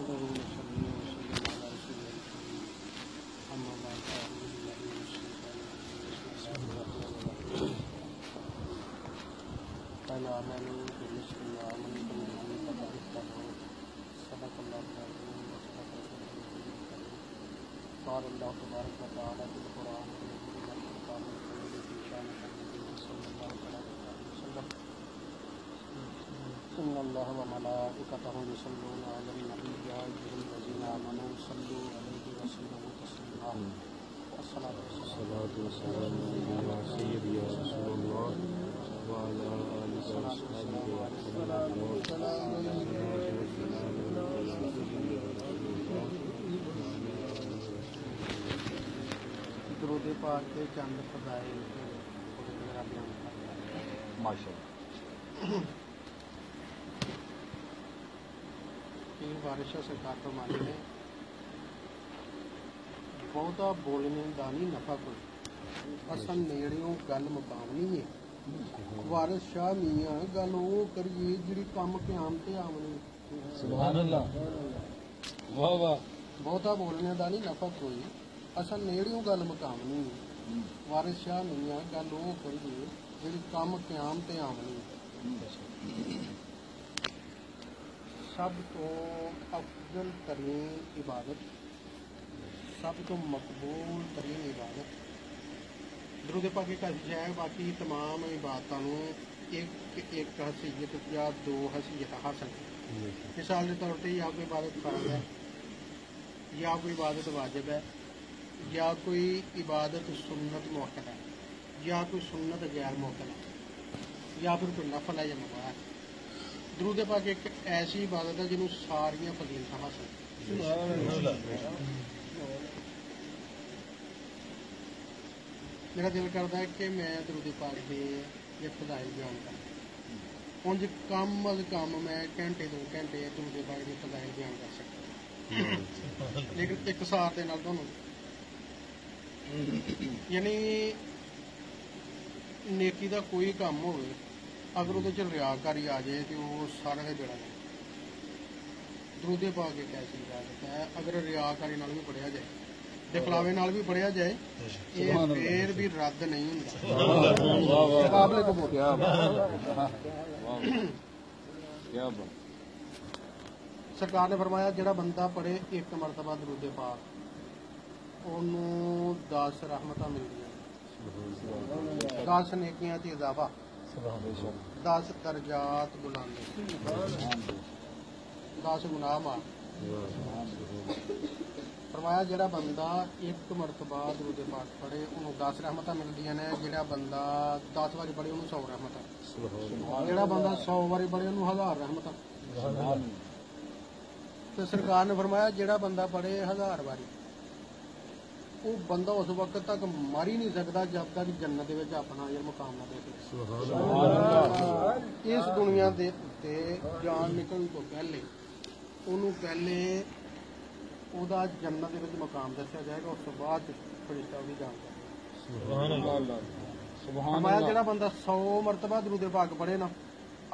قال آمنوا بمثل ما آمنتم به فقد اهتدوا صدق الله العظيم وصدق رسوله الكريم قال الله تبارك وتعالى في القرآن الكريم والفرقان الحميد في شأن النبي صلى الله عليه وسلم إن الله وملائكته يصلون के चंद माशा। बारिश सरकार तो मानी है ਬਹੁਤਾ ਬੋਲਣੇ ਦਾ ਨਹੀਂ ਨਫਾ ਕੋਈ। ਅਸਲ ਨੇੜਿਓਂ ਗੱਲ ਮੁਕਾਵਣੀ ਹੈ ਵਾਰਿਸ ਸ਼ਾਹ ਮੀਆਂ ਗੱਲ ਉਹ ਕਰੀਏ ਜਿਹੜੀ ਕੰਮ ਕਿਆਮ ਤੇ ਆਵਣੀ। ਸੁਭਾਨ ਅੱਲਾਹ ਵਾਹ ਵਾਹ। ਬਹੁਤਾ ਬੋਲਣੇ ਦਾ ਨਹੀਂ ਨਫਾ ਕੋਈ। ਅਸਲ ਨੇੜਿਓਂ ਗੱਲ ਮੁਕਾਵਣੀ ਹੈ ਵਾਰਿਸ ਸ਼ਾਹ ਮੀਆਂ ਗੱਲ ਉਹ ਕਰੀਏ ਜਿਹੜੀ ਕੰਮ ਕਿਆਮ ਤੇ ਆਵਣੀ। ਸਭ ਤੋਂ ਅਫਜ਼ਲ ਤਰੀਨ ਇਬਾਦਤ। ਸਭ ਤੋਂ ਮਕਬੂਲ ਤਰੀਨ ਇਬਾਦਤ। ਦਰੂਦ ਪਾਕ ਇੱਕ ਅਜਿਹਾ ਬਾਕੀ तमाम ਇਬਾਦਤਾਂ ਨੂੰ ਇੱਕ ਇੱਕ ਹਸੀਅਤ ਜਾਂ ਦੋ ਹਸੀਅਤ ਹਾਸਲ ਮਿਸਾਲ ਦੇ ਤੌਰ ਤੇ ਜਾਂ ਕੋਈ ਇਬਾਦਤ ਫਰਜ਼ ਹੈ ਜਾਂ ਕੋਈ ਇਬਾਦਤ ਵਾਜਬ ਹੈ ਜਾਂ ਕੋਈ ਇਬਾਦਤ ਸੁਨਨਤ ਮੁਅੱਕਦ ਹੈ ਜਾਂ ਕੋਈ ਸੁਨਨਤ ਗੈਰ ਮੁਅੱਕਦ ਹੈ ਜਾਂ ਫਿਰ ਕੋਈ ਨਫਲ ਹੈ ਜਾਂ ਮੁਬਾਹ ਦਰੂਦ ਪਾਕ ਇੱਕ ਐਸੀ ਇਬਾਦਤ ਹੈ ਜਿਹਨੂੰ ਸਾਰੀਆਂ ਫਜ਼ੀਲਤਾਂ ਹਾਸਲ ਸੁਭਾਨ ਮੇਰਾ ਦਿਲ ਕਰਦਾ ਹੈ ਕਿ ਮੈਂ ਦਰੂਦ ਪਾਕ ਦੇ ਇਹ ਫਜ਼ਾਇਲ ਬਿਆਨ ਕਰਾਂ। ਉਂਝ ਕਮ ਅਜ਼ ਕਮ ਮੈਂ ਘੰਟੇ ਦੋ ਘੰਟੇ ਦਰੂਦ ਪਾਕ ਦੇ ਫਜ਼ਾਇਲ ਬਿਆਨ ਕਰ ਸਕਦਾ ਲੇਕਿਨ ਇੱਕ ਦੇ ਨਾਲ ਤੁਹਾਨੂੰ ਯਾਨੀ ਨੇਕੀ ਦਾ ਕੋਈ ਕੰਮ ਹੋਵੇ, ਅਗਰ ਉਹਦੇ ਚ ਰਿਆਕਾਰੀ ਆ ਜਾਏ ਤੇ ਉਹ ਸਾਰਾ ਦਾ ਬੇੜਾ ਦਰੂਦੇ ਪਾ ਕੇ ਕੈਸੀ ਇਬਾਦਤ ਹੈ। ਅਗਰ ਰਿਆਕਾਰੀ ਨਾਲ ਵੀ ਪੜਿਆ ਜਾਏ ਦਿਖਲਾਵੇ ਨਾਲ ਵੀ ਪੜਿਆ ਜਾਏ ਇਹ ਫੇਰ ਵੀ ਰੱਦ ਨਹੀਂ ਹੁੰਦਾ। ਕਾਬਲੇ ਕਬੂਲ ਕੀ ਬਾਤ। ਸਰਕਾਰ ਨੇ ਫਰਮਾਇਆ ਜਿਹੜਾ ਬੰਦਾ ਪੜੇ ਇੱਕ ਮਰਤਬਾ ਦਰੂਦੇ ਪਾਕ ਉਹਨੂੰ 10 ਰਹਿਮਤਾਂ ਮਿਲਦੀਆਂ। 10 ਨੇਕੀਆਂ 'ਚ ਇਜ਼ਾਫਾ। 10 ਦਰਜਾਤ ਬੁਲੰਦ 10 ਗੁਨਾਹ ਮਾਫ ਫਰਮਾਇਆ ਜਿਹੜਾ ਬੰਦਾ ਇੱਕ ਮਰਤਬਾ ਦਰੂਦੇ ਪਾਕ ਪੜੇ ਉਹਨੂੰ 10 ਰਹਿਮਤਾਂ ਮਿਲਦੀਆਂ ਨੇ ਜਿਹੜਾ ਬੰਦਾ 10 ਵਾਰੀ ਪੜੇ ਉਹਨੂੰ 100 ਰਹਿਮਤਾਂ। ਜਿਹੜਾ ਬੰਦਾ 100 ਵਾਰੀ ਪੜੇ ਉਹਨੂੰ 1000 ਰਹਿਮਤਾਂ। ਤੇ ਸਰਕਾਰ ਨੇ ਫਰਮਾਇਆ ਜਿਹੜਾ ਬੰਦਾ ਪੜੇ 1000 ਵਾਰੀ। ਉਹ ਬੰਦਾ ਉਸ ਵਕਤ ਤੱਕ ਮਰ ਹੀ ਨਹੀਂ ਸਕਦਾ ਜਦ ਤੱਕ ਜੰਨਤ ਦੇ ਵਿੱਚ ਆਪਣਾ ਇਹ ਮੁਕਾਮ ਨਾ ਦੇखे ਇਸ ਦੁਨੀਆ ਦੇ ਉੱਤੇ ਜਾਨ ਨਿਕਲਣ ਤੋਂ ਪਹਿਲੇ ਉਹਨੂੰ ਪਹਿਲੇ ਉਹਦਾ ਜੰਨਤ ਦੇ ਵਿੱਚ ਮੁਕਾਮ ਦੱਸਿਆ ਜਾਏਗਾ ਉਸ ਤੋਂ ਬਾਅਦ ਫਰਿਸ਼ਤਾ ਉਹਦੀ ਕਰੇਗਾ। ਸੁਭਾਨ ਅੱਲਾਹ ਸੁਭਾਨ ਫਰਮਾਇਆ ਜਿਹੜਾ ਬੰਦਾ 100 ਮਰਤਬਾ ਦਰੂਦ ਪਾਕ ਪੜੇ ਨਾ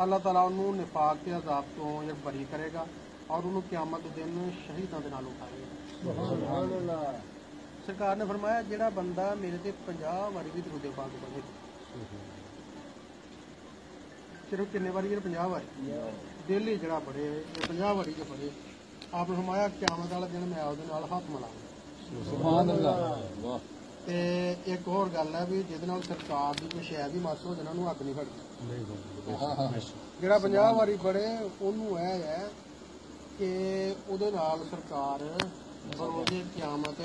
ਅੱਲਾਹ ਤਾਲਾ ਉਹਨੂੰ ਨਿਫਾਕ ਤੇ ਅਜ਼ਾਬ ਤੋਂ ਇਹ ਬਰੀ ਕਰੇਗਾ ਔਰ ਉਹਨੂੰ ਕਿਆਮਤ ਦੇ ਦਿਨ ਸ਼ਹੀਦਾਂ ਦੇ ਨਾਲ ਉਠਾਏਗਾ। ਸੁਭਾਨ ਅੱਲਾਹ ਸਰਕਾਰ ਨੇ ਫਰਮਾਇਆ ਜਿਹੜਾ ਬੰਦਾ ਮੇਰੇ ਤੇ 50 ਵਾਰੀ ਵੀ ਦਰੂਦ ਪਾਕ ਪੜੇ ਸਿਰਫ ਕਿੰਨੇ ਵਾਰੀ? ਇਹ 50 ਵਾਰੀ। ਡੇਲੀ ਜਿਹੜਾ ਪੜੇ ਇਹ 50 ਵਾਰੀ ਜੇ ਪੜੇ ਆਪ ਨੇ ਫਰਮਾਇਆ ਕਿਆਮਤ ਵਾਲੇ ਦਿਨ ਮੈਂ ਉਹਦੇ ਨਾਲ ਹੱਥ ਮਿਲਾਂਗਾ ਸੁਭਾਨ ਅੱਲਾਹ ਵਾਹ। ਤੇ ਇੱਕ ਹੋਰ ਗੱਲ ਹੈ ਵੀ ਜਿਹਦੇ ਨਾਲ ਸਰਕਾਰ ਦੀ ਕੋਈ ਸ਼ੈ ਵੀ ਮਸ ਹੋ ਜਾਣਾ ਉਹਨੂੰ ਅੱਗ ਨਹੀਂ ਫੜਦੀ। ਜਿਹੜਾ 50 ਵਾਰੀ ਪੜੇ ਉਹਨੂੰ ਇਹ ਹੈ ਕਿ ਉਹਦੇ ਨਾਲ ਸਰਕਾਰ ਬਰੋਜ਼ੇ ਕਿਆਮਤ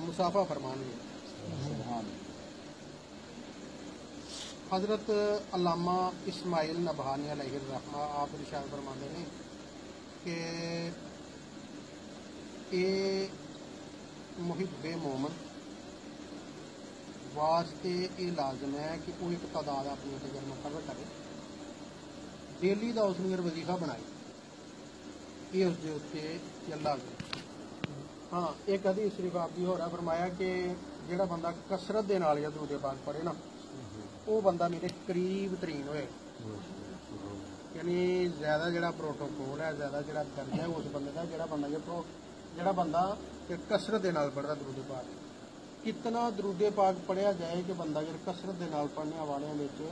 ਮੁਸਾਫਾ ਫਰਮਾਨਗੇ। ਸੁਭਾਨ ਹਜ਼ਰਤ ਅਲਾਮਾ ਇਸਮਾਇਲ ਨਬਹਾਨੀ ਅਲੈਹਿ ਰਹਿਮਾ ਆਪ ਇਰਸ਼ਾਦ ਫਰਮਾਉਂਦੇ ਨੇ ਕਿ ਇਹ ਮੁਹਿੱਬੇ ਵਾਸਤੇ ਇਹ ਲਾਜ਼ਮ ਹੈ ਕਿ ਉਹ ਇੱਕ ਤਾਦਾਦ ਆਪਣੀ ਉੱਤੇ ਜਰ ਮੁਕਰਰ ਕਰੇ ਡੇਲੀ ਦਾ ਉਸ ਨੂੰ ਵਜ਼ੀਫਾ ਬਣਾਏ ਇਹ ਉਸ ਦੇ ਉੱਤੇ ਚੱਲਾ ਹਾਂ ਇੱਕ ਹਦੀਸ ਸ਼ਰੀਫ ਆਪ ਦੀ ਹੋ ਰਿਹਾ ਫਰਮਾਇਆ ਕਿ ਜਿਹੜਾ ਬੰਦਾ ਕਸਰਤ ਦੇ ਨਾਲ ਜਾਂ ਦਰੂਦ ਪਾਕ ਪੜੇ ਨਾ ਉਹ ਬੰਦਾ ਮੇਰੇ ਕਰੀਬ ਤਰੀਨ ਹੋਏ ਯਾਨੀ ਜ਼ਿਆਦਾ ਜਿਹੜਾ ਪ੍ਰੋਟੋਕੋਲ ਹੈ, ਜ਼ਿਆਦਾ ਜਿਹੜਾ ਦਰਜਾ ਹੈ, ਉਸ ਬੰਦੇ ਦਾ ਜਿਹੜਾ ਬੰਦਾ ਜੇ ਜਿਹੜਾ ਬੰਦਾ ਕਸਰਤ ਦੇ ਨਾਲ ਪੜਦਾ ਦਰੂਦ ਪਾਕ ਕਿਤਨਾ ਦਰੂਦ ਪਾਕ ਪੜਿਆ ਜਾਏ ਕਿ ਬੰਦਾ ਜੇ ਕਸਰਤ ਦੇ ਨਾਲ ਪੜਨੇ ਵਾਲਿਆਂ ਵਿੱਚ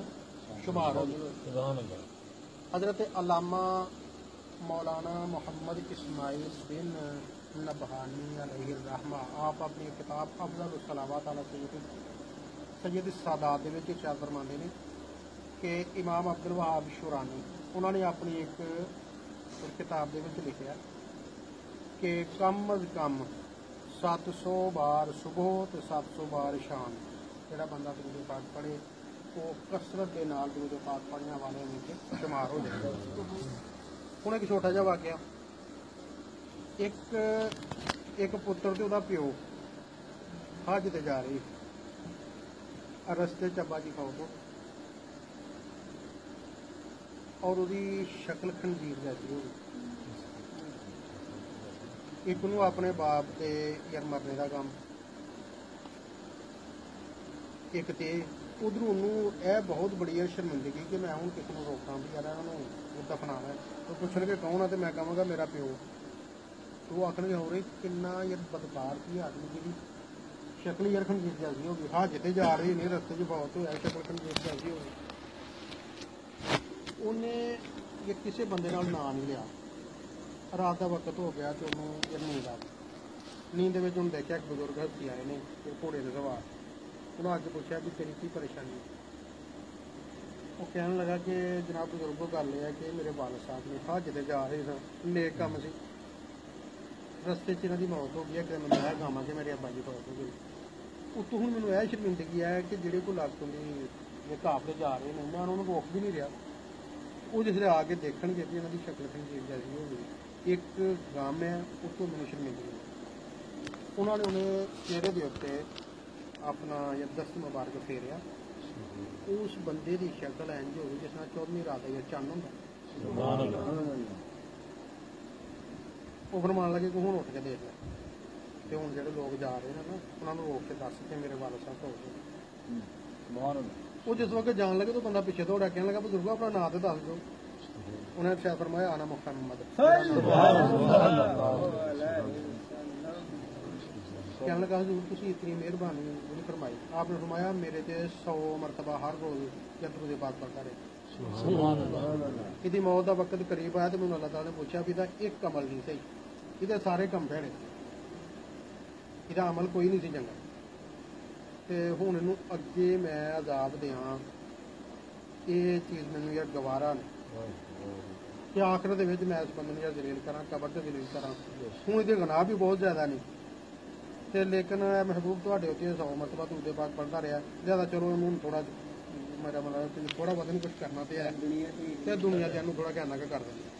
ਸ਼ੁਮਾਰ ਹੋ ਜਾਵੇ حضرت علامہ مولانا محمد اسماعیل بن نبہانی علیہ الرحمہ آپ اپنی کتاب افضل الصلاوات علیہ ਸੈਦ ਸਾਦਾਤ ਦੇ ਵਿੱਚ ਇਰਸ਼ਾਦ ਫਰਮਾਉਂਦੇ ਨੇ ਕਿ ਇਮਾਮ ਅਬਦੁਲ ਵਹਾਬ ਸ਼ੁਰਾਨੀ, ਉਹਨਾਂ ਨੇ ਆਪਣੀ ਇੱਕ ਕਿਤਾਬ ਦੇ ਵਿੱਚ ਲਿਖਿਆ ਕਿ ਕਮ ਅਜ਼ ਕਮ 700 ਬਾਰ ਸਵੇਰ ਤੇ 700 ਬਾਰ ਸ਼ਾਮ। ਜਿਹੜਾ ਬੰਦਾ ਦਰੂਦ ਪਾਠ ਪੜ੍ਹੇ, ਉਹ ਕਸਰਤ ਦੇ ਨਾਲ ਦਰੂਦ ਪਾਕ ਪੜ੍ਹਨ ਵਾਲੇ ਵਿੱਚ ਸ਼ਮਾਰ ਹੋ ਜਾਂਦਾ। ਹੁਣ ਇੱਕ ਛੋਟਾ ਜਿਹਾ ਵਾਕਿਆ। ਇੱਕ ਇੱਕ ਪੁੱਤਰ ਤੇ ਉਹਦਾ ਪਿਓ ਹੱਜ ਤੇ ਜਾ ਰਹੀ। ਰਸਤੇ ਚ ਅੱਬਾ ਜੀ ਔਰ ਉਹਦੀ ਸ਼ਕਲ ਖੰਜੀਰ ਜੈਸੀ ਹੋ। ਇੱਕ ਨੂੰ ਆਪਣੇ ਬਾਪ ਤੇ ਯਾਰ ਮਰਨੇ ਦਾ ਕੰਮ। ਇੱਕ ਤੇ ਉਧਰੋਂ ਉਹਨੂੰ ਇਹ ਬਹੁਤ ਬੜੀ ਹੈ ਸ਼ਰਮਿੰਦਗੀ ਕਿ ਮੈਂ ਹੁਣ ਕਿਸੇ ਨੂੰ ਰੋਕਾਂ ਵੀ ਯਾਰ ਇਹਨਾਂ ਨੂੰ ਉਹ ਦਫਨਾਣਾ ਉਹ ਪੁੱਛਣਗੇ ਕੌਣ ਆ ਤੇ ਮੈਂ ਕਹਾਂਗਾ ਮੇਰਾ ਪਿਓ। ਤੇ ਉਹ ਆਖਣਗੇ ਹੋ ਰਹੀ ਕਿੰਨਾ ਯਾਰ ਬਦਕਾਰ ਕੀ ਆਦਮੀ ਜਿਹੜੀ ਸ਼ਕਲ ਯਾਰ ਖੰਜੀਰ ਜੈਸੀ ਹੋ ਗਈ। ਹਾਂ, ਜਿੱਥੇ ਜਾ ਰਹੀ ਨੇ ਰਸਤੇ 'ਚ ਬਹੁਤ ਹੋਇਆ ਸ਼ਕਲ ਖੰਜੀਰ ਜੈਸੀ ਹੋ ਗਈ। ਉਹਨੇ ਇਹ ਕਿਸੇ ਬੰਦੇ ਨਾਲ ਨਾਂ ਨਹੀਂ ਲਿਆ। ਰਾਤ ਦਾ ਵਕਤ ਹੋ ਗਿਆ ਤੇ ਉਹਨੂੰ ਇਹ ਨੀਂਦ ਆ ਗਈ। ਨੀਂਦ ਦੇ ਵਿੱਚ ਉਹਨੇ ਦੇਖਿਆ ਇੱਕ ਬਜ਼ੁਰਗ ਹੱਥੀ ਆਏ ਨੇ ਤੇ ਘੋੜੇ ਦੇ ਸਵਾਰ। ਉਹਨੂੰ ਆ ਪੁੱਛਿਆ ਕਿ ਤੇਰੀ ਕੀ ਪਰੇਸ਼ਾਨੀ? ਉਹ ਕਹਿਣ ਲੱਗਾ ਕਿ ਜਨਾਬ ਬਜ਼ੁਰਗੋ, ਗੱਲ ਇਹ ਹੈ ਕਿ ਮੇਰੇ ਵਾਲਦ ਸਾਹਿਬ ਨੇ ਹੱਜ ਤੇ ਜਾ ਰਹੇ ਸਨ ਨੇਕ ਕੰਮ ਸੀ। ਰਸਤੇ 'ਚ ਇਹਨਾਂ ਦੀ ਮੌਤ ਹੋ ਗਈ ਹੈ ਕਿ ਮੈਨੂੰ ਇਹ ਕਿ ਮੇਰੇ ਅੱਬਾ ਜੀ ਫੌਤ ਹੋ ਗਏ। ਉਤੋਂ ਹੁਣ ਮੈਨੂੰ ਇਹ ਸ਼ਰਮਿੰਦਗੀ ਹੈ ਕਿ ਜਿਹੜੇ ਕੋ ਲੱਗ ਦੀ ਇਹ ਕਾਫਲੇ ਜਾ ਰਹੇ ਨੇ ਮੈਂ ਉਹਨਾਂ ਨੂੰ ਰੋਕ ਵੀ ਨਹੀਂ ਰਿਹਾ। ਉਹ ਜਿਸਲੇ ਆ ਕੇ ਦੇਖਣਗੇ ਕਿ ਇਹਨਾਂ ਦੀ ਸ਼ਕਲ ਖੰਜੀਰ ਜੈਸੀ ਹੋ ਗਈ ਇੱਕ ਗਾਮ ਹੈ ਉਤੋਂ ਮੈਨੂੰ ਸ਼ਰਮਿੰਦਗੀ। ਉਹਨਾਂ ਨੇ ਉਹਨੇ ਚਿਹਰੇ ਦੇ ਉੱਤੇ ਆਪਣਾ ਇਹ ਦਸਤ ਮੁਬਾਰਕ ਫੇਰਿਆ। ਉਸ ਬੰਦੇ ਦੀ ਸ਼ਕਲ ਇੰਜ ਹੋ ਗਈ ਜਿਸ ਨਾਲ 14ਵੀਂ ਰਾਤ ਦਾ ਚੰਨ ਹੁੰਦਾ। ਉਹ ਫਰਮਾਨ ਲੱਗੇ ਕਿ ਹੁਣ ਉੱਠ ਕੇ ਦੇਖ ਲੈ। ਤੇ ਹੁਣ ਜਿਹੜੇ ਲੋਕ ਜਾ ਰਹੇ ਨੇ ਨਾ ਉਹਨਾਂ ਨੂੰ ਰੋਕ ਕੇ ਦੱਸ ਕਿ ਮੇਰੇ ਵਾਲਦ ਸਾਹਿਬ ਹੋ ਸੁਭਾਨ ਉਹ ਜਿਸ ਵਕਤ ਜਾਣ ਲੱਗੇ ਤਾਂ ਬੰਦਾ ਪਿੱਛੇ ਦੌੜਾ ਕਹਿਣ ਲੱਗਾ ਬਜ਼ੁਰਗਾ ਆਪਣਾ ਨਾਂ ਤੇ ਦੱਸ ਦਿਓ। ਉਹਨੇ ਸ਼ਾਇਦ ਫਰਮਾਇਆ ਆਨਾ ਮੁਹੰਮਦ। ਕਹਿਣ ਲੱਗਾ ਹਜ਼ੂਰ ਤੁਸੀਂ ਇਤਨੀ ਮਿਹਰਬਾਨੀ ਨਹੀਂ ਫਰਮਾਈ। ਆਪਨੇ ਫਰਮਾਇਆ ਮੇਰੇ ਤੇ 100 ਮਰਤਬਾ ਹਰ ਰੋਜ਼ ਜਦਰੂ ਦੇ ਬਾਤ ਕਰਦਾ ਰਹੇ ਸੁਭਾਨ ਇਹਦੀ ਮੌਤ ਦਾ ਵਕਤ ਕਰੀਬ ਆਇਆ ਤੇ ਮੈਨੂੰ ਅੱਲਾਹ ਤਾਲਾ ਨੇ ਪੁੱਛਿਆ ਵੀ ਇਹਦਾ ਇੱਕ ਅਮਲ ਨਹੀਂ ਸਹੀ। ਇਹਦੇ ਸਾਰੇ ਕੰਮ ਭੈੜੇ ਇਹਦਾ ਅਮਲ ਕੋਈ ਨਹੀਂ ਸੀ ਚੰਗਾ। ਤੇ ਹੁਣ ਇਹਨੂੰ ਅੱਗੇ ਮੈਂ ਆਜ਼ਾਦ ਦਿਆਂ। ਇਹ ਚੀਜ਼ ਮੈਨੂੰ ਯਾਰ ਗਵਾਰਾ ਨਹੀਂ ਕਿ ਆਖਰ ਦੇ ਵਿੱਚ ਮੈਂ ਇਸ ਬੰਦੇ ਨੂੰ ਯਾਰ ਜ਼ਲੀਲ ਕਰਾਂ, ਕਬਰ ਤੇ ਜ਼ਲੀਲ ਕਰਾਂ। ਹੁਣ ਇਹਦੇ ਗੁਨਾਹ ਵੀ ਬਹੁਤ ਜ਼ਿਆਦਾ ਨੇ। ਤੇ ਲੇਕਿਨ ਮਹਿਬੂਬ ਤੁਹਾਡੇ ਉੱਤੇ 100 ਮਰਤਬਾ ਤੂੰ ਦੇ ਬਾਅਦ ਪੜਦਾ ਰਿਹਾ। ਜ਼ਿਆਦਾ ਚਲੋ ਇਹਨੂੰ ਥੋੜਾ ਮੇਰਾ ਮਤਲਬ ਕਿ ਥੋੜਾ ਬਹੁਤਾ ਕੁਝ ਕਰਨਾ ਪਿਆ। ਹੈ ਤੇ ਦੁਨੀਆ ਦੇ ਇਹਨੂੰ ਥੋੜਾ ਕਹਿਣਾ ਕਰ ਦਿੰਦੇ।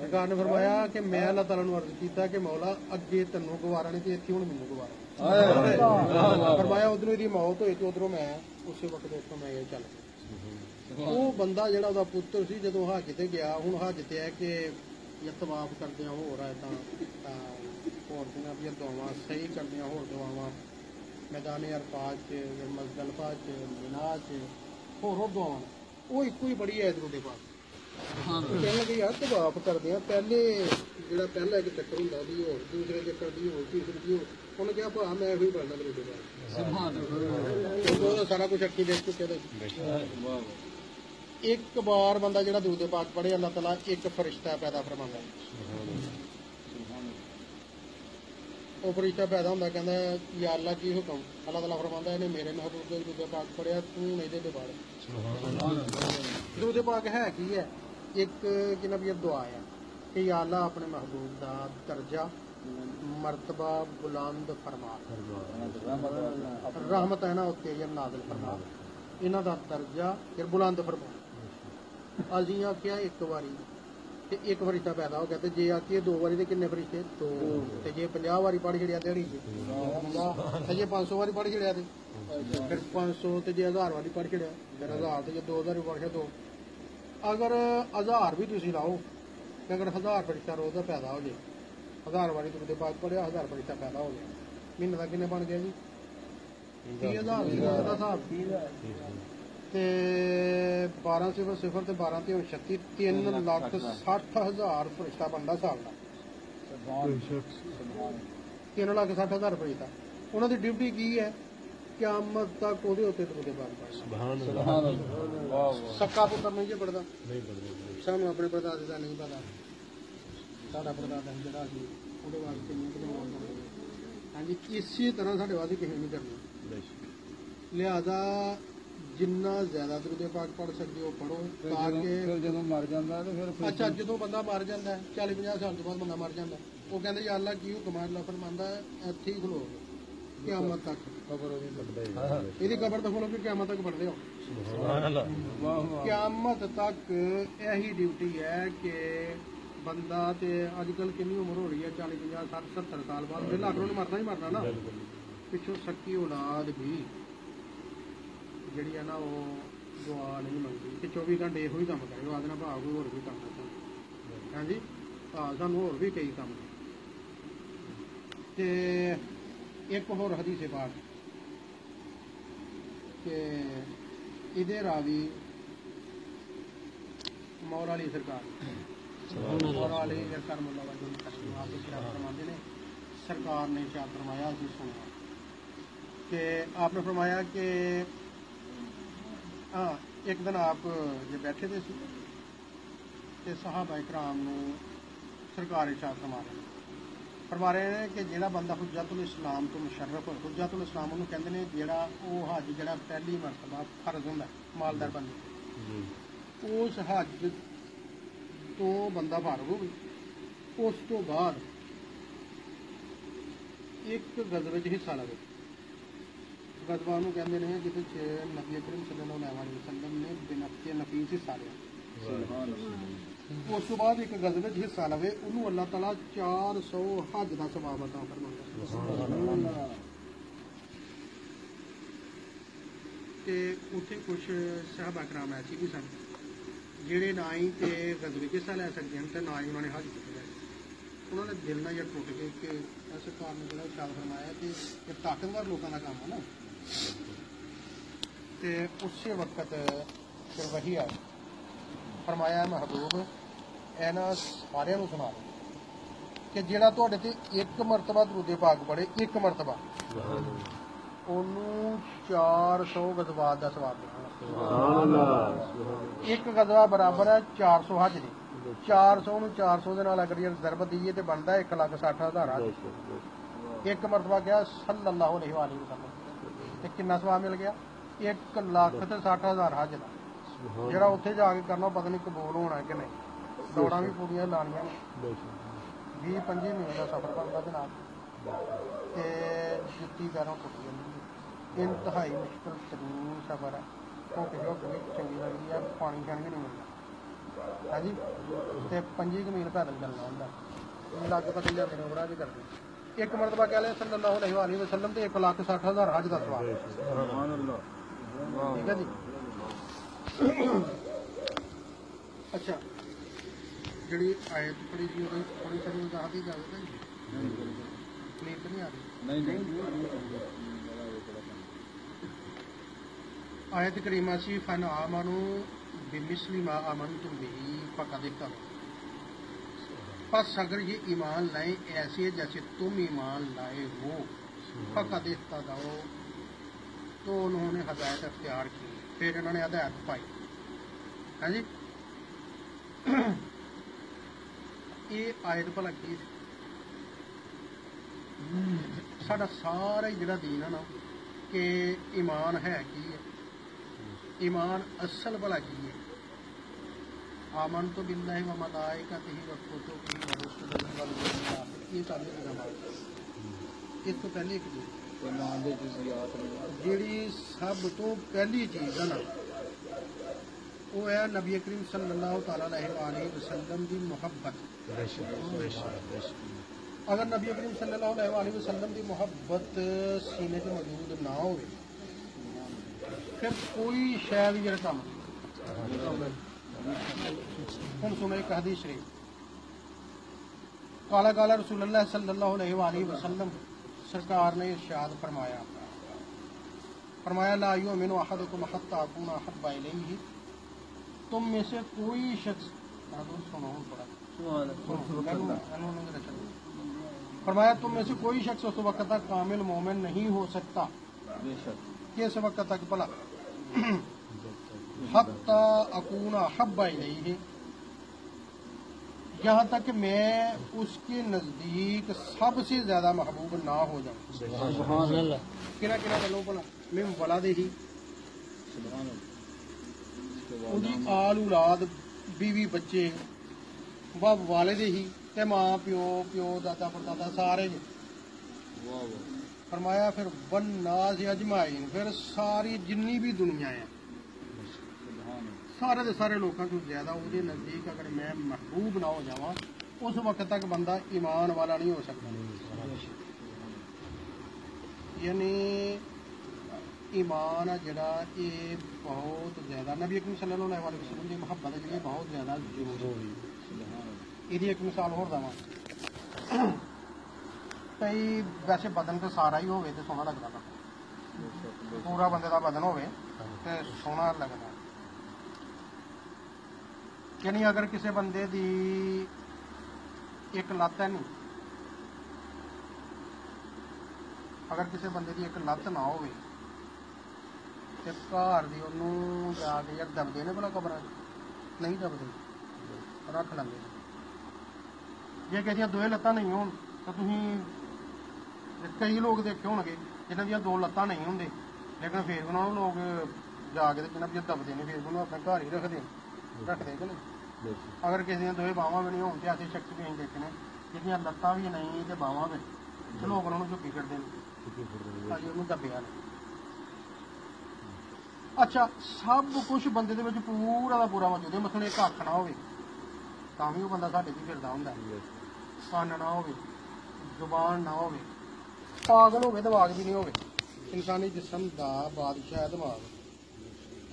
ਸਰਕਾਰ ਨੇ ਫਰਮਾਇਆ ਕਿ ਮੈਂ ਅੱਲਾਹ ਤਾਲਾ ਨੂੰ ਅਰਜ਼ ਕੀਤਾ ਕਿ ਮੌਲਾ ਅੱਗੇ ਤੈਨੂੰ ਗਵਾਰਾ ਨਹੀਂ ਤੇ ਇੱਥੇ ਹੁਣ ਮੈਨੂੰ ਗਵਾਰਾ ਫਰਮਾਇਆ ਉਧਰੋਂ ਇਹਦੀ ਮੌਤ ਹੋਈ ਤੇ ਉਧਰੋਂ ਮੈਂ ਉਸੇ ਵਕਤ ਉੱਥੋਂ ਮੈਂ ਇਹ ਚੱਲ ਪਿਆ। ਉਹ ਬੰਦਾ ਜਿਹੜਾ ਉਹਦਾ ਪੁੱਤਰ ਸੀ ਜਦੋਂ ਹੱਜ ਤੇ ਗਿਆ ਹੁਣ ਹੱਜ ਤੇ ਹੈ ਕਿ ਇਹ ਤਵਾਫ ਕਰਦਿਆਂ ਹੋਰ ਆ ਤਾਂ ਹੋਰ ਦੀਆਂ ਵੀ ਦੁਆਵਾਂ ਸਹੀ ਕਰਦਿਆਂ ਹੋਰ ਦੁਆਵਾਂ ਮੈਦਾਨ ਅਰਫਾਤ ਚ ਜਾਂ ਮਜ਼ਦਲਫਾ ਚ ਮਿਨਾ ਚ ਹੋਰ ਹੋਰ ਦੁਆਵਾਂ। ਉਹ ਇੱਕੋ ਹੀ ਬੜੀ ਹੈ ਇਧਰੋਂ ਦੇ ਪਾਸ। ਕਹਿਣ ਲੱਗੇ ਯਾਰ ਤਵਾਫ ਕਰਦੇ ਆ। ਪਹਿਲੇ ਜਿਹੜਾ ਪਹਿਲਾ ਇੱਕ ਚੱਕਰ ਹੁੰਦਾ ਉਹਦੀ ਹੋਰ ਦੂਸਰੇ ਚੱਕਰ ਦੀ ਹੋਰ ਤੀਸਰੇ ਦੀ ਹੋਰ ਉਹਨੇ ਕਿਹਾ ਭਾ ਮੈਂ ਇਹੋ ਹੀ ਪੜਨਾ ਮੇਰੇ ਦੇ ਬਾਅਦ। ਸੁਭਾਨ ਕਿਉਂਕਿ ਉਹਦਾ ਸਾਰਾ ਕੁਝ ਅੱਖੀ ਦੇਖ ਚੁੱਕੇ ਤੇ ਵਾਹ ਇੱਕ ਵਾਰ ਬੰਦਾ ਜਿਹੜਾ ਦਰੂਦ ਪਾਕ ਪੜ੍ਹੇ ਅੱਲਾਹ ਤਾਲਾ ਇੱਕ ਫਰਿਸ਼ਤਾ ਪੈਦਾ ਫਰਮਾਉਂਦਾ ਉਹ ਫਰਿਸ਼ਤਾ ਪੈਦਾ ਹੁੰਦਾ ਕਹਿੰਦਾ ਯਾ ਅੱਲਾ ਕੀ ਹੁਕਮ? ਅੱਲਾਹ ਤਾਲਾ ਫਰਮਾਉਂਦਾ ਇਹਨੇ ਮੇਰੇ ਮਹਬੂਬ ਦੇ ਦਰੂਦ ਪਾਕ ਪੜਿਆ ਤੂੰ ਇਹਦੇ ਤੇ ਪੜ ਦਰੂਦ ਪਾਕ ਹੈ ਕੀ ਹੈ? ਇੱਕ ਕਿਨਾ ਵੀ ਦੁਆ ਹੈ ਕਿ ਯਾ ਅੱਲਾ ਆਪਣੇ ਮਹਬੂਬ ਦਾ ਦਰਜਾ, ਮਰਤਬਾ ਬੁਲੰਦ ਫਰਮਾ ਰਹਿਮਤ ਹੈ ਨਾ ਉੱਤੇ ਇਹ ਨਾਜ਼ਲ ਇਹਨਾਂ ਦਾ ਦਰਜਾ ਫਿਰ ਬੁਲੰਦ ਫਰਮਾ ਅਸੀਂ ਆਖਿਆ ਇੱਕ ਵਾਰੀ ਤੇ ਇੱਕ ਫਰਿਸ਼ਤਾ ਪੈਦਾ ਹੋ ਗਿਆ ਤੇ ਜੇ ਆਖੀਏ ਦੋ ਵਾਰੀ ਤੇ ਕਿੰਨੇ ਫਰਿਸ਼ਤੇ? ਦੋ। ਤੇ ਜੇ 50 ਵਾਰੀ ਪੜ ਛੜਿਆ ਦਿਹਾੜੀ ਚ ਤੇ ਜੇ 500 ਵਾਰੀ ਪੜ ਛੜਿਆ ਤੇ? ਫਿਰ 500 ਤੇ ਜੇ 1000 ਵਾਰੀ ਪੜ ਛੜਿਆ ਫਿਰ 1000 ਤੇ ਜੇ 2000 ਵੀ ਪੜ ਛੜਿਆ ਦੋ। ਅਗਰ 1000 ਵੀ ਤੁਸੀਂ ਲਾਓ ਤੇ ਅਗਰ 1000 ਫਰਿਸ਼ਤਾ ਰੋਜ਼ ਦਾ ਪੈਦਾ ਹੋ ਜੇ 1000 ਵਾਰੀ ਤੁਸੀਂ ਬਾਅਦ ਪੜਿਆ 1000 ਫਰਿਸ਼ਤਾ ਪੈਦਾ ਹੋ ਗਿਆ। ਮਹੀਨੇ ਦਾ ਕਿੰਨੇ ਬਣ ਗਿਆ ਜੀ? 30000 ਦਾ ਹਿਸਾਬ। ਤੇ 12 ਸਿਫਰ ਸਿਫਰ ਤੇ 12 ਤੇ 36 3 ਲੱਖ 60 ਹਜ਼ਾਰ। ਫਰਿਸ਼ਤਾ ਬੰਦਾ ਸਾਲ ਦਾ ਸੁਭਾਨ ਸੁਭਾਨ 3 ਲੱਖ 60 ਹਜ਼ਾਰ ਫਰਿਸ਼ਤਾ ਉਹਨਾਂ ਦੀ ਡਿਊਟੀ ਕੀ ਹੈ? ਕਿਆਮਤ ਤੱਕ ਉਹਦੇ ਉੱਤੇ ਦਰੁਦੇ ਪਾਕ ਪੜਨਾ ਸੁਭਾਨ ਅੱਲਾਹ। ਵਾਹ ਵਾਹ। ਸੱਕਾ ਪੁੱਤਰ ਨਹੀਂ ਜੇ ਪੜਦਾ? ਸਾਨੂੰ ਆਪਣੇ ਪਰਦਾਦੇ ਦਾ ਨਹੀਂ ਪਤਾ। ਸਾਡਾ ਪਰਦਾਦਾ ਜਿਹੜਾ ਸੀ ਉਹਦੇ ਵਾਸਤੇ ਨਹੀਂ ਕਰਨਾ ਹਾਂਜੀ ਇਸੇ ਤਰ੍ਹਾਂ ਸਾਡੇ ਵਾਸਤੇ ਕਿਸੇ ਨਹੀਂ ਕਰਨਾ। ਲਿਹਾਜ਼ਾ ਜਿੰਨਾ ਜ਼ਿਆਦਾ ਦਰੁਦੇ ਪਾਕ ਪੜ ਸਕਦੇ ਹੋ ਪੜੋ ਤਾਂ ਜਦੋਂ- ਕਿ ਫਿਰ ਜਦੋਂ ਮਰ ਜਾਂਦਾ ਤੇ ਫਿਰ ਅੱਛਾ ਜਦੋਂ ਬੰਦਾ ਮਰ ਜਾਂਦਾ ਹੈ 40 50 ਸਾਲ ਤੋਂ ਬਾਅਦ ਬੰਦਾ ਮਰ ਜਾਂਦਾ। ਉਹ ਕਹਿੰਦੇ ਯਾ ਅੱਲਾ ਕੀ ਹੁਕਮ ਹੈ? ਅੱਲਾ ਫਰਮਾਂਦਾ ਹੈ, ਇੱਥੇ ਹੀ ਖਲੋ ਕਿਆਮਤ ਤੱਕ। ਖਬਰ ਉਹਦੀ ਲੱਗਦਾ ਹੀ ਇਹਦੀ ਕਬਰ ਤੋਂ ਖਲੋ ਕੇ ਕਿਆਮਤ ਤੱਕ ਪੜਦੇ ਹੋ। ਸੁਭਾਨ ਅੱਲਾਹ ਵਾਹ ਵਾਹ। ਕਿਆਮਤ ਤੱਕ ਇਹੀ ਡਿਊਟੀ ਹੈ ਕਿ ਬੰਦਾ ਤੇ ਅੱਜ ਕੱਲ ਕਿੰਨੀ ਉਮਰ ਹੋ ਰਹੀ ਹੈ? 40 50 60 70 ਸਾਲ ਬਾਅਦ। ਵਿਹਲਾ ਆਖਰੋਂ ਨੇ ਮਰਨਾ ਹੀ ਮਰਨਾ ਨਾ। ਪਿੱਛੋਂ ਸੱਕੀ ਔਲਾਦ ਵੀ ਜਿਹੜੀ ਹੈ ਨਾ ਉਹ ਦੁਆ ਨਹੀਂ ਮੰਗਦੀ। ਕਿ 24 ਘੰਟੇ ਇਹੋ ਹੀ ਕੰਮ ਕਰੇ। ਉਹ ਆਦਨਾ ਭਾਵ ਕੋਈ ਹੋਰ ਵੀ ਕੰਮ ਕਰਦਾ ਹਾਂਜੀ? ਹਾਂ ਸਾਨੂੰ ਹੋਰ ਵੀ ਕਈ ਕੰਮ ਨੇ। ਤੇ ਇੱਕ ਹੋਰ ਹਦੀਸੇ ਪਾਕ ਕਿ ਇਹਦੇ ਰਾਵੀ ਮੌਲਾ ਅਲੀ ਸਰਕਾਰ। ਮੌਲਾ ਅਲੀ ਸਰਕਾਰ ਮੁੱਲਾ ਵਾਜੂ ਆਪ ਦੇ ਸ਼ਰਾਬ ਫਰਮਾਉਂਦੇ ਨੇ। ਸਰਕਾਰ ਨੇ ਸ਼ਾਹ ਫਰਮਾਇਆ ਅਸੀਂ ਸੁਣਿਆ। ਕਿ ਆਪਨੇ ਫਰਮਾਇਆ ਕਿ ਹਾਂ ਇੱਕ ਦਿਨ ਆਪ ਜੇ ਬੈਠੇ ਦੇ ਸੀ ਤੇ ਸਹਾਬਾ ਇਕਰਾਮ ਨੂੰ ਸਰਕਾਰ ਇਰਸ਼ਾਦ ਫਰਮਾ ਰਹੇ ਨੇ ਕਿ ਜਿਹੜਾ ਬੰਦਾ ਹੁਜਤੁਲ ਇਸਲਾਮ ਤੋਂ ਮੁਸ਼ਰਫ ਹੋਵੇ ਹੁਜਤੁਲ ਇਸਲਾਮ ਉਹਨੂੰ ਕਹਿੰਦੇ ਨੇ ਜਿਹੜਾ ਉਹ ਹੱਜ ਜਿਹੜਾ ਪਹਿਲੀ ਮਰਤਬਾ ਫਰਜ਼ ਹੁੰਦਾ ਮਾਲਦਾਰ ਬੰਦੇ ਉਸ ਹੱਜ ਤੋਂ ਬੰਦਾ ਫਾਰਗ ਹੋਵੇ ਉਸ ਤੋਂ ਬਾਅਦ ਇੱਕ ਗਜ਼ਵੇ 'ਚ ਹਿੱਸਾ ਲਵੇ। ਗਜ਼ਵਾ ਨੂੰ ਕਹਿੰਦੇ ਨੇ ਜਿਹਦੇ 'ਚ ਨਬੀ ਕਰੀਮ ਸੱਲੱਲਾਹੁ ਅਲੈਹਿ ਵਸੱਲਮ ਨੇ ਬਿਨਫਸੇ ਨਫੀਸ ਹਿੱਸਾ ਲਿਆ। ਸੁਭਾਨ ਉਸ ਤੋਂ ਬਾਅਦ ਇੱਕ ਗਜ਼ਵੇ 'ਚ ਹਿੱਸਾ ਲਵੇ ਉਹਨੂੰ ਅੱਲਾਹ ਤਾਲਾ 400 ਹੱਜ ਦਾ ਸਵਾਬ عطا ਫਰਮਾਉਂਦਾ ਤੇ ਉੱਥੇ ਕੁਝ ਸਹਾਬਾ ਕਰਾਮ ਐਸੀ ਵੀ ਸਨ ਜਿਹੜੇ ਨਾ ਹੀ ਤੇ ਗਜ਼ਵੇ 'ਚ ਹਿੱਸਾ ਲੈ ਸਕਦੇ ਹਨ ਤੇ ਨਾ ਹੀ ਉਹਨਾਂ ਨੇ ਹੱਜ ਕੀਤਾ ਉਹਨਾਂ ਨੇ ਦਿਲ ਨਾਲ ਜਾਂ ਟੁੱਟ ਕੇ ਕਿ ਇਸ ਸਰਕਾਰ ਨੇ ਜਿਹੜਾ ਇਸ਼ਾਰਾ ਫਰਮਾਇਆ ਕਿ ਇਹ ਤਾਕਤਵਰ ਲੋਕਾਂ ਦਾ ਕੰਮ ਹੈ ਨਾ ਤੇ ਉਸੇ ਵਕਤ ਫਿਰ ਵਹੀ ਆਈ ਫਰਮਾਇਆ ਮਹਬੂਬ ਇਹਨਾਂ ਸਾਰਿਆਂ ਨੂੰ ਸੁਣਾ ਦਿਓ ਕਿ ਜਿਹੜਾ ਤੁਹਾਡੇ ਤੇ ਇੱਕ ਮਰਤਬਾ ਦਰੂਦੇ ਪਾਕ ਪੜੇ ਇੱਕ ਮਰਤਬਾ। ਉਹਨੂੰ 400 ਗਜ਼ਵਾਤ ਦਾ ਸਵਾਬ ਮਿਲਣਾ ਇੱਕ ਗਜ਼ਵਾ ਬਰਾਬਰ ਹੈ 400 ਹੱਜ ਦੀ। 400 ਨੂੰ 400 ਦੇ ਨਾਲ ਅਗਰ ਇਹ ਜ਼ਰਬ ਦਈਏ ਤੇ ਬਣਦਾ 1 ਲੱਖ 60 ਹਜ਼ਾਰ ਹੱਜ। ਇੱਕ ਮਰਤਬਾ ਗਿਆ ਸੱਲੱਲਾਹੁ ਅਲੈਹਿ ਵਸੱਲਮ। ਤੇ ਕਿੰਨਾ ਸਵਾਬ ਮਿਲ ਗਿਆ? 1 ਲੱਖ ਤੇ 60 ਹਜ਼ਾਰ ਹੱਜ ਦਾ। ਜਿਹੜਾ ਉੱਥੇ ਜਾ ਕੇ ਕਰਨਾ ਪਤਾ ਨਹੀਂ ਕਬੂਲ ਹੋਣਾ ਕਿ ਨਹੀਂ। ਦੌੜਾਂ ਵੀ ਪੂਰੀਆਂ ਲਾਣੀਆਂ ਨੇ। 20 25 ਮਹੀਨੇ ਦਾ ਸਫ਼ਰ ਬਣਦਾ ਜਨਾਬ ਤੇ ਜੁੱਤੀ ਪੈਰੋਂ ਟੁੱਟ ਜਾਂਦੀ ਹੈ। ਇੰਤਹਾਈ ਮੁਸ਼ਕਲ ਤਰੀਨ ਸਫ਼ਰ ਹੈ। ਉਹ ਕਿਸੇ ਹੋਰ ਵੀ ਚੰਗੀ ਲੱਗਦੀ ਹੈ ਪਾਣੀ ਛਣ ਵੀ ਨਹੀਂ ਮਿਲਦਾ। ਹਾਂਜੀ? ਤੇ 25 ਕੁ ਮੀਲ ਪੈਦਲ ਚੱਲਣਾ ਹੁੰਦਾ। ਲੱਗ ਤੱਕ ਜਾਂਦੇ ਨੇ ਉਮਰਾ ਵੀ ਕਰਦੇ। ਇੱਕ ਮਰਤਬਾ ਕਹਿ ਲਿਆ ਸੱਲੱਲਾਹੁ ਅਲੈਹਿ ਵਸੱਲਮ ਤੇ 1 ਲੱਖ 60 ਹਜ਼ਾਰ ਹੱਜ ਦਾ ਸਵਾਬ ਸੁਭਾਨ ਅੱਲਾਹ। ਵਾਹ ਠੀਕ ਹੈ ਜੀ। ਅੱਛਾ। ਜਿਹੜੀ ਆਇਤ ਪੜੀ ਸੀ ਉਹਦੀ ਥੋੜੀ ਥੋੜੀ ਵਜ਼ਾਹਤ ਹੀ ਜਾਵੇ ਤਾਂ ਕਲੀਅਰ ਤਾਂ ਨਹੀਂ ਆ ਰਹੀ ਨਹੀਂ ਨਹੀਂ ਆਇਤ ਕਰੀਮਾ ਸੀ ਫਨ ਆਮਨੂ बिमिसली मा आमनतुम बिही फकद बस अगर ये ईमान लाए ऐसे जैसे तुम ईमान लाए हो फकद इख्तदाओ तो उन्होंने हदायत अख्तियार की फिर इन्होंने हदायत पाई है जी ਇਹ ਆਇਤ ਭਲਾ ਕੀ ਸੀ? ਸਾਡਾ ਸਾਰਾ ਹੀ ਜਿਹੜਾ ਦੀਨ ਹੈ ਨਾ ਕਿ ਈਮਾਨ ਹੈ ਕੀ ਹੈ? ਈਮਾਨ ਅਸਲ ਭਲਾ ਕੀ ਹੈ? ਆਮਨ ਤੋਂ ਬਿੱਲਾਹਿ ਵ ਮਲਾਇਕਤਿhi ਵ ਕੁਤੁਬਿhi ਵ ਰੁਸੁਲਿhi ਵਲ ਯawmil ਆਖਿਰ ਇਹ ਸਾਡੇ ਜ਼ਮਾਨ ਇਸ ਤੋਂ ਪਹਿਲੇ ਇੱਕ ਚੀਜ਼। ਇਮਾਨ ਦੇ ਜਜ਼ੀਆਤ ਨੇ ਜਿਹੜੀ ਸਭ ਤੋਂ ਪਹਿਲੀ ਚੀਜ਼ ਹੈ ਨਾ ਉਹ ਹੈ ਨਬੀ ਕਰੀਮ ਸੱਲੱਲਾਹੁ ਤਾਲਾ ਅਲੈਹਿ ਵਸੱਲਮ ਦੀ ਮੁਹੱਬਤ। अगर नबी करीम सल्लल्लाहु वसल्लम की मुहब्बत सीने से मौजूद ना हो फिर कोई शह भी जरा कम्म हूँ सुनो एक हदीस शरीफ। काला काला रसूल सल्लल्लाहु वसल्लम सरकार ने इरशाद फरमाया। फरमाया, ला युमिनु अहदुकुम हत्ता अकुना हब्बा ही तुम में से कोई शख्स हाँ तो सुनो, थोड़ा। फरमाया तुम में से कोई शख्स उस वक्त तक कामिल मोमिन नहीं हो सकता। किस वक्त तक भला? हत्ता अकूना हब्बा नहीं है यहाँ तक मैं उसके नज़दीक सबसे ज़्यादा महबूब ना हो जाऊँ। किना किना गलो भला मैं बला दे ही आल उलाद बीवी बच्चे ਬਾਬ ਵਾਲਿਦ ਹੀ ਤੇ ਮਾਂ ਪਿਓ ਪਿਓ ਦਾਦਾ ਪਰਦਾਦਾ ਸਾਰੇ ਜੀ ਵਾਹ ਵਾਹ। ਫਰਮਾਇਆ ਫਿਰ ਬਨਾਸ ਅਜਮਾਈਨ ਫਿਰ ਸਾਰੀ ਜਿੰਨੀ ਵੀ ਦੁਨੀਆ ਹੈ ਸਾਰੇ ਦੇ ਸਾਰੇ ਲੋਕਾਂ ਤੋਂ ਜ਼ਿਆਦਾ ਉਹਦੇ ਨਜ਼ਦੀਕ ਅਗਰ ਮੈਂ ਮਹਿਬੂਬ ਨਾ ਹੋ ਜਾਵਾਂ ਉਸ ਵਕਤ ਤੱਕ ਬੰਦਾ ਈਮਾਨ ਵਾਲਾ ਨਹੀਂ ਹੋ ਸਕਦਾ। ਯਾਨੀ ਈਮਾਨ ਜਿਹੜਾ ਇਹ ਬਹੁਤ ਜ਼ਿਆਦਾ ਨਬੀ ਅਕਰਮ ਸੱਲੱਲਾਹੁ ਅਲੈहि ਵਸੱਲਮ ਦੀ ਮੁਹੱਬਤ ਜਿਹੜੀ ਬਹੁਤ ਜ਼ਿਆਦਾ ਜ਼ਰੂਰੀ ਹੈ। ਇਹਦੀ ਇੱਕ ਮਿਸਾਲ ਹੋਰ ਦਵਾਂ। ਕਈ ਵੈਸੇ ਬਦਨ ਤੇ ਸਾਰਾ ਹੀ ਹੋਵੇ ਤੇ ਸੋਹਣਾ ਲੱਗਦਾ ਨਾ ਪੂਰਾ ਬੰਦੇ ਦਾ ਬਦਨ ਹੋਵੇ ਤੇ ਸੋਹਣਾ ਲੱਗਦਾ। ਯਾਨੀ ਅਗਰ ਕਿਸੇ ਬੰਦੇ ਦੀ ਇੱਕ ਲੱਤ ਹੈ ਨਹੀਂ ਅਗਰ ਕਿਸੇ ਬੰਦੇ ਦੀ ਇੱਕ ਲੱਤ ਨਾ ਹੋਵੇ ਤੇ ਘਰ ਦੀ ਉਹਨੂੰ ਜਾ ਕੇ ਜਾਂ ਦਬਦੇ ਨੇ ਭਲਾ ਕਬਰਾਂ ਨਹੀਂ ਦਬਦੇ। ਰੱਖ ਲੈਂਦੇ ਜੇ ਕਿਸੇ ਦੀਆਂ ਦੋਏ ਲੱਤਾਂ ਨਹੀਂ ਹੋਣ ਤਾਂ ਤੁਸੀਂ ਕਈ ਲੋਕ ਦੇਖੇ ਹੋਣਗੇ ਜਿਨ੍ਹਾਂ ਦੀਆਂ ਦੋ ਲੱਤਾਂ ਨਹੀਂ ਹੁੰਦੇ। ਲੇਕਿਨ ਫਿਰ ਉਹਨਾਂ ਨੂੰ ਲੋਕ ਜਾ ਕੇ ਤੇ ਜਿਨ੍ਹਾਂ ਦੀਆਂ ਦਬਦੇ ਨੇ ਫਿਰ ਉਹਨੂੰ ਆਪਣੇ ਘਰ ਹੀ ਰੱਖਦੇ। ਰੱਖਦੇ ਕਿ ਨਹੀਂ? ਅਗਰ ਕਿਸੇ ਦੀਆਂ ਦੋਏ ਬਾਹਾਂ ਵੀ ਨਹੀਂ ਹੋਣ ਤੇ ਐਸੇ ਸ਼ਖਸ ਵੀ ਅਸੀਂ ਦੇਖੇ ਨੇ ਜਿਹਦੀਆਂ ਲੱਤਾਂ ਵੀ ਨਹੀਂ ਤੇ ਬਾਹਾਂ ਵੀ। ਤੇ ਲੋਕ ਉਹਨਾਂ ਨੂੰ ਝੁੱਕੀ ਕਰਦੇ ਨੇ। ਅਜੇ ਉਹਨੂੰ ਦੱਬਿਆ ਨੇ। ਅੱਛਾ ਸਭ ਕੁਝ ਬੰਦੇ ਦੇ ਵਿੱਚ ਪੂਰਾ ਦਾ ਪੂਰਾ ਮੌਜੂਦ ਹੈ। ਮਸਲੇ ਇੱਕ ਅੱਖ ਨਾ ਹੋਵੇ ਤਾਂ ਵੀ ਉਹ ਬੰਦਾ ਸਾਡੇ 'ਚ ਹੀ ਫਿਰਦਾ ਹੁੰਦਾ। ਹੈ। ਕੰਨ ਨਾ ਹੋਵੇ। ਜ਼ੁਬਾਨ ਨਾ ਹੋਵੇ। ਪਾਗਲ ਹੋਵੇ ਦਿਮਾਗ ਵੀ ਨਹੀਂ ਹੋਵੇ। ਇਨਸਾਨੀ ਜਿਸਮ ਦਾ ਬਾਦਸ਼ਾਹ ਹੈ ਦਿਮਾਗ।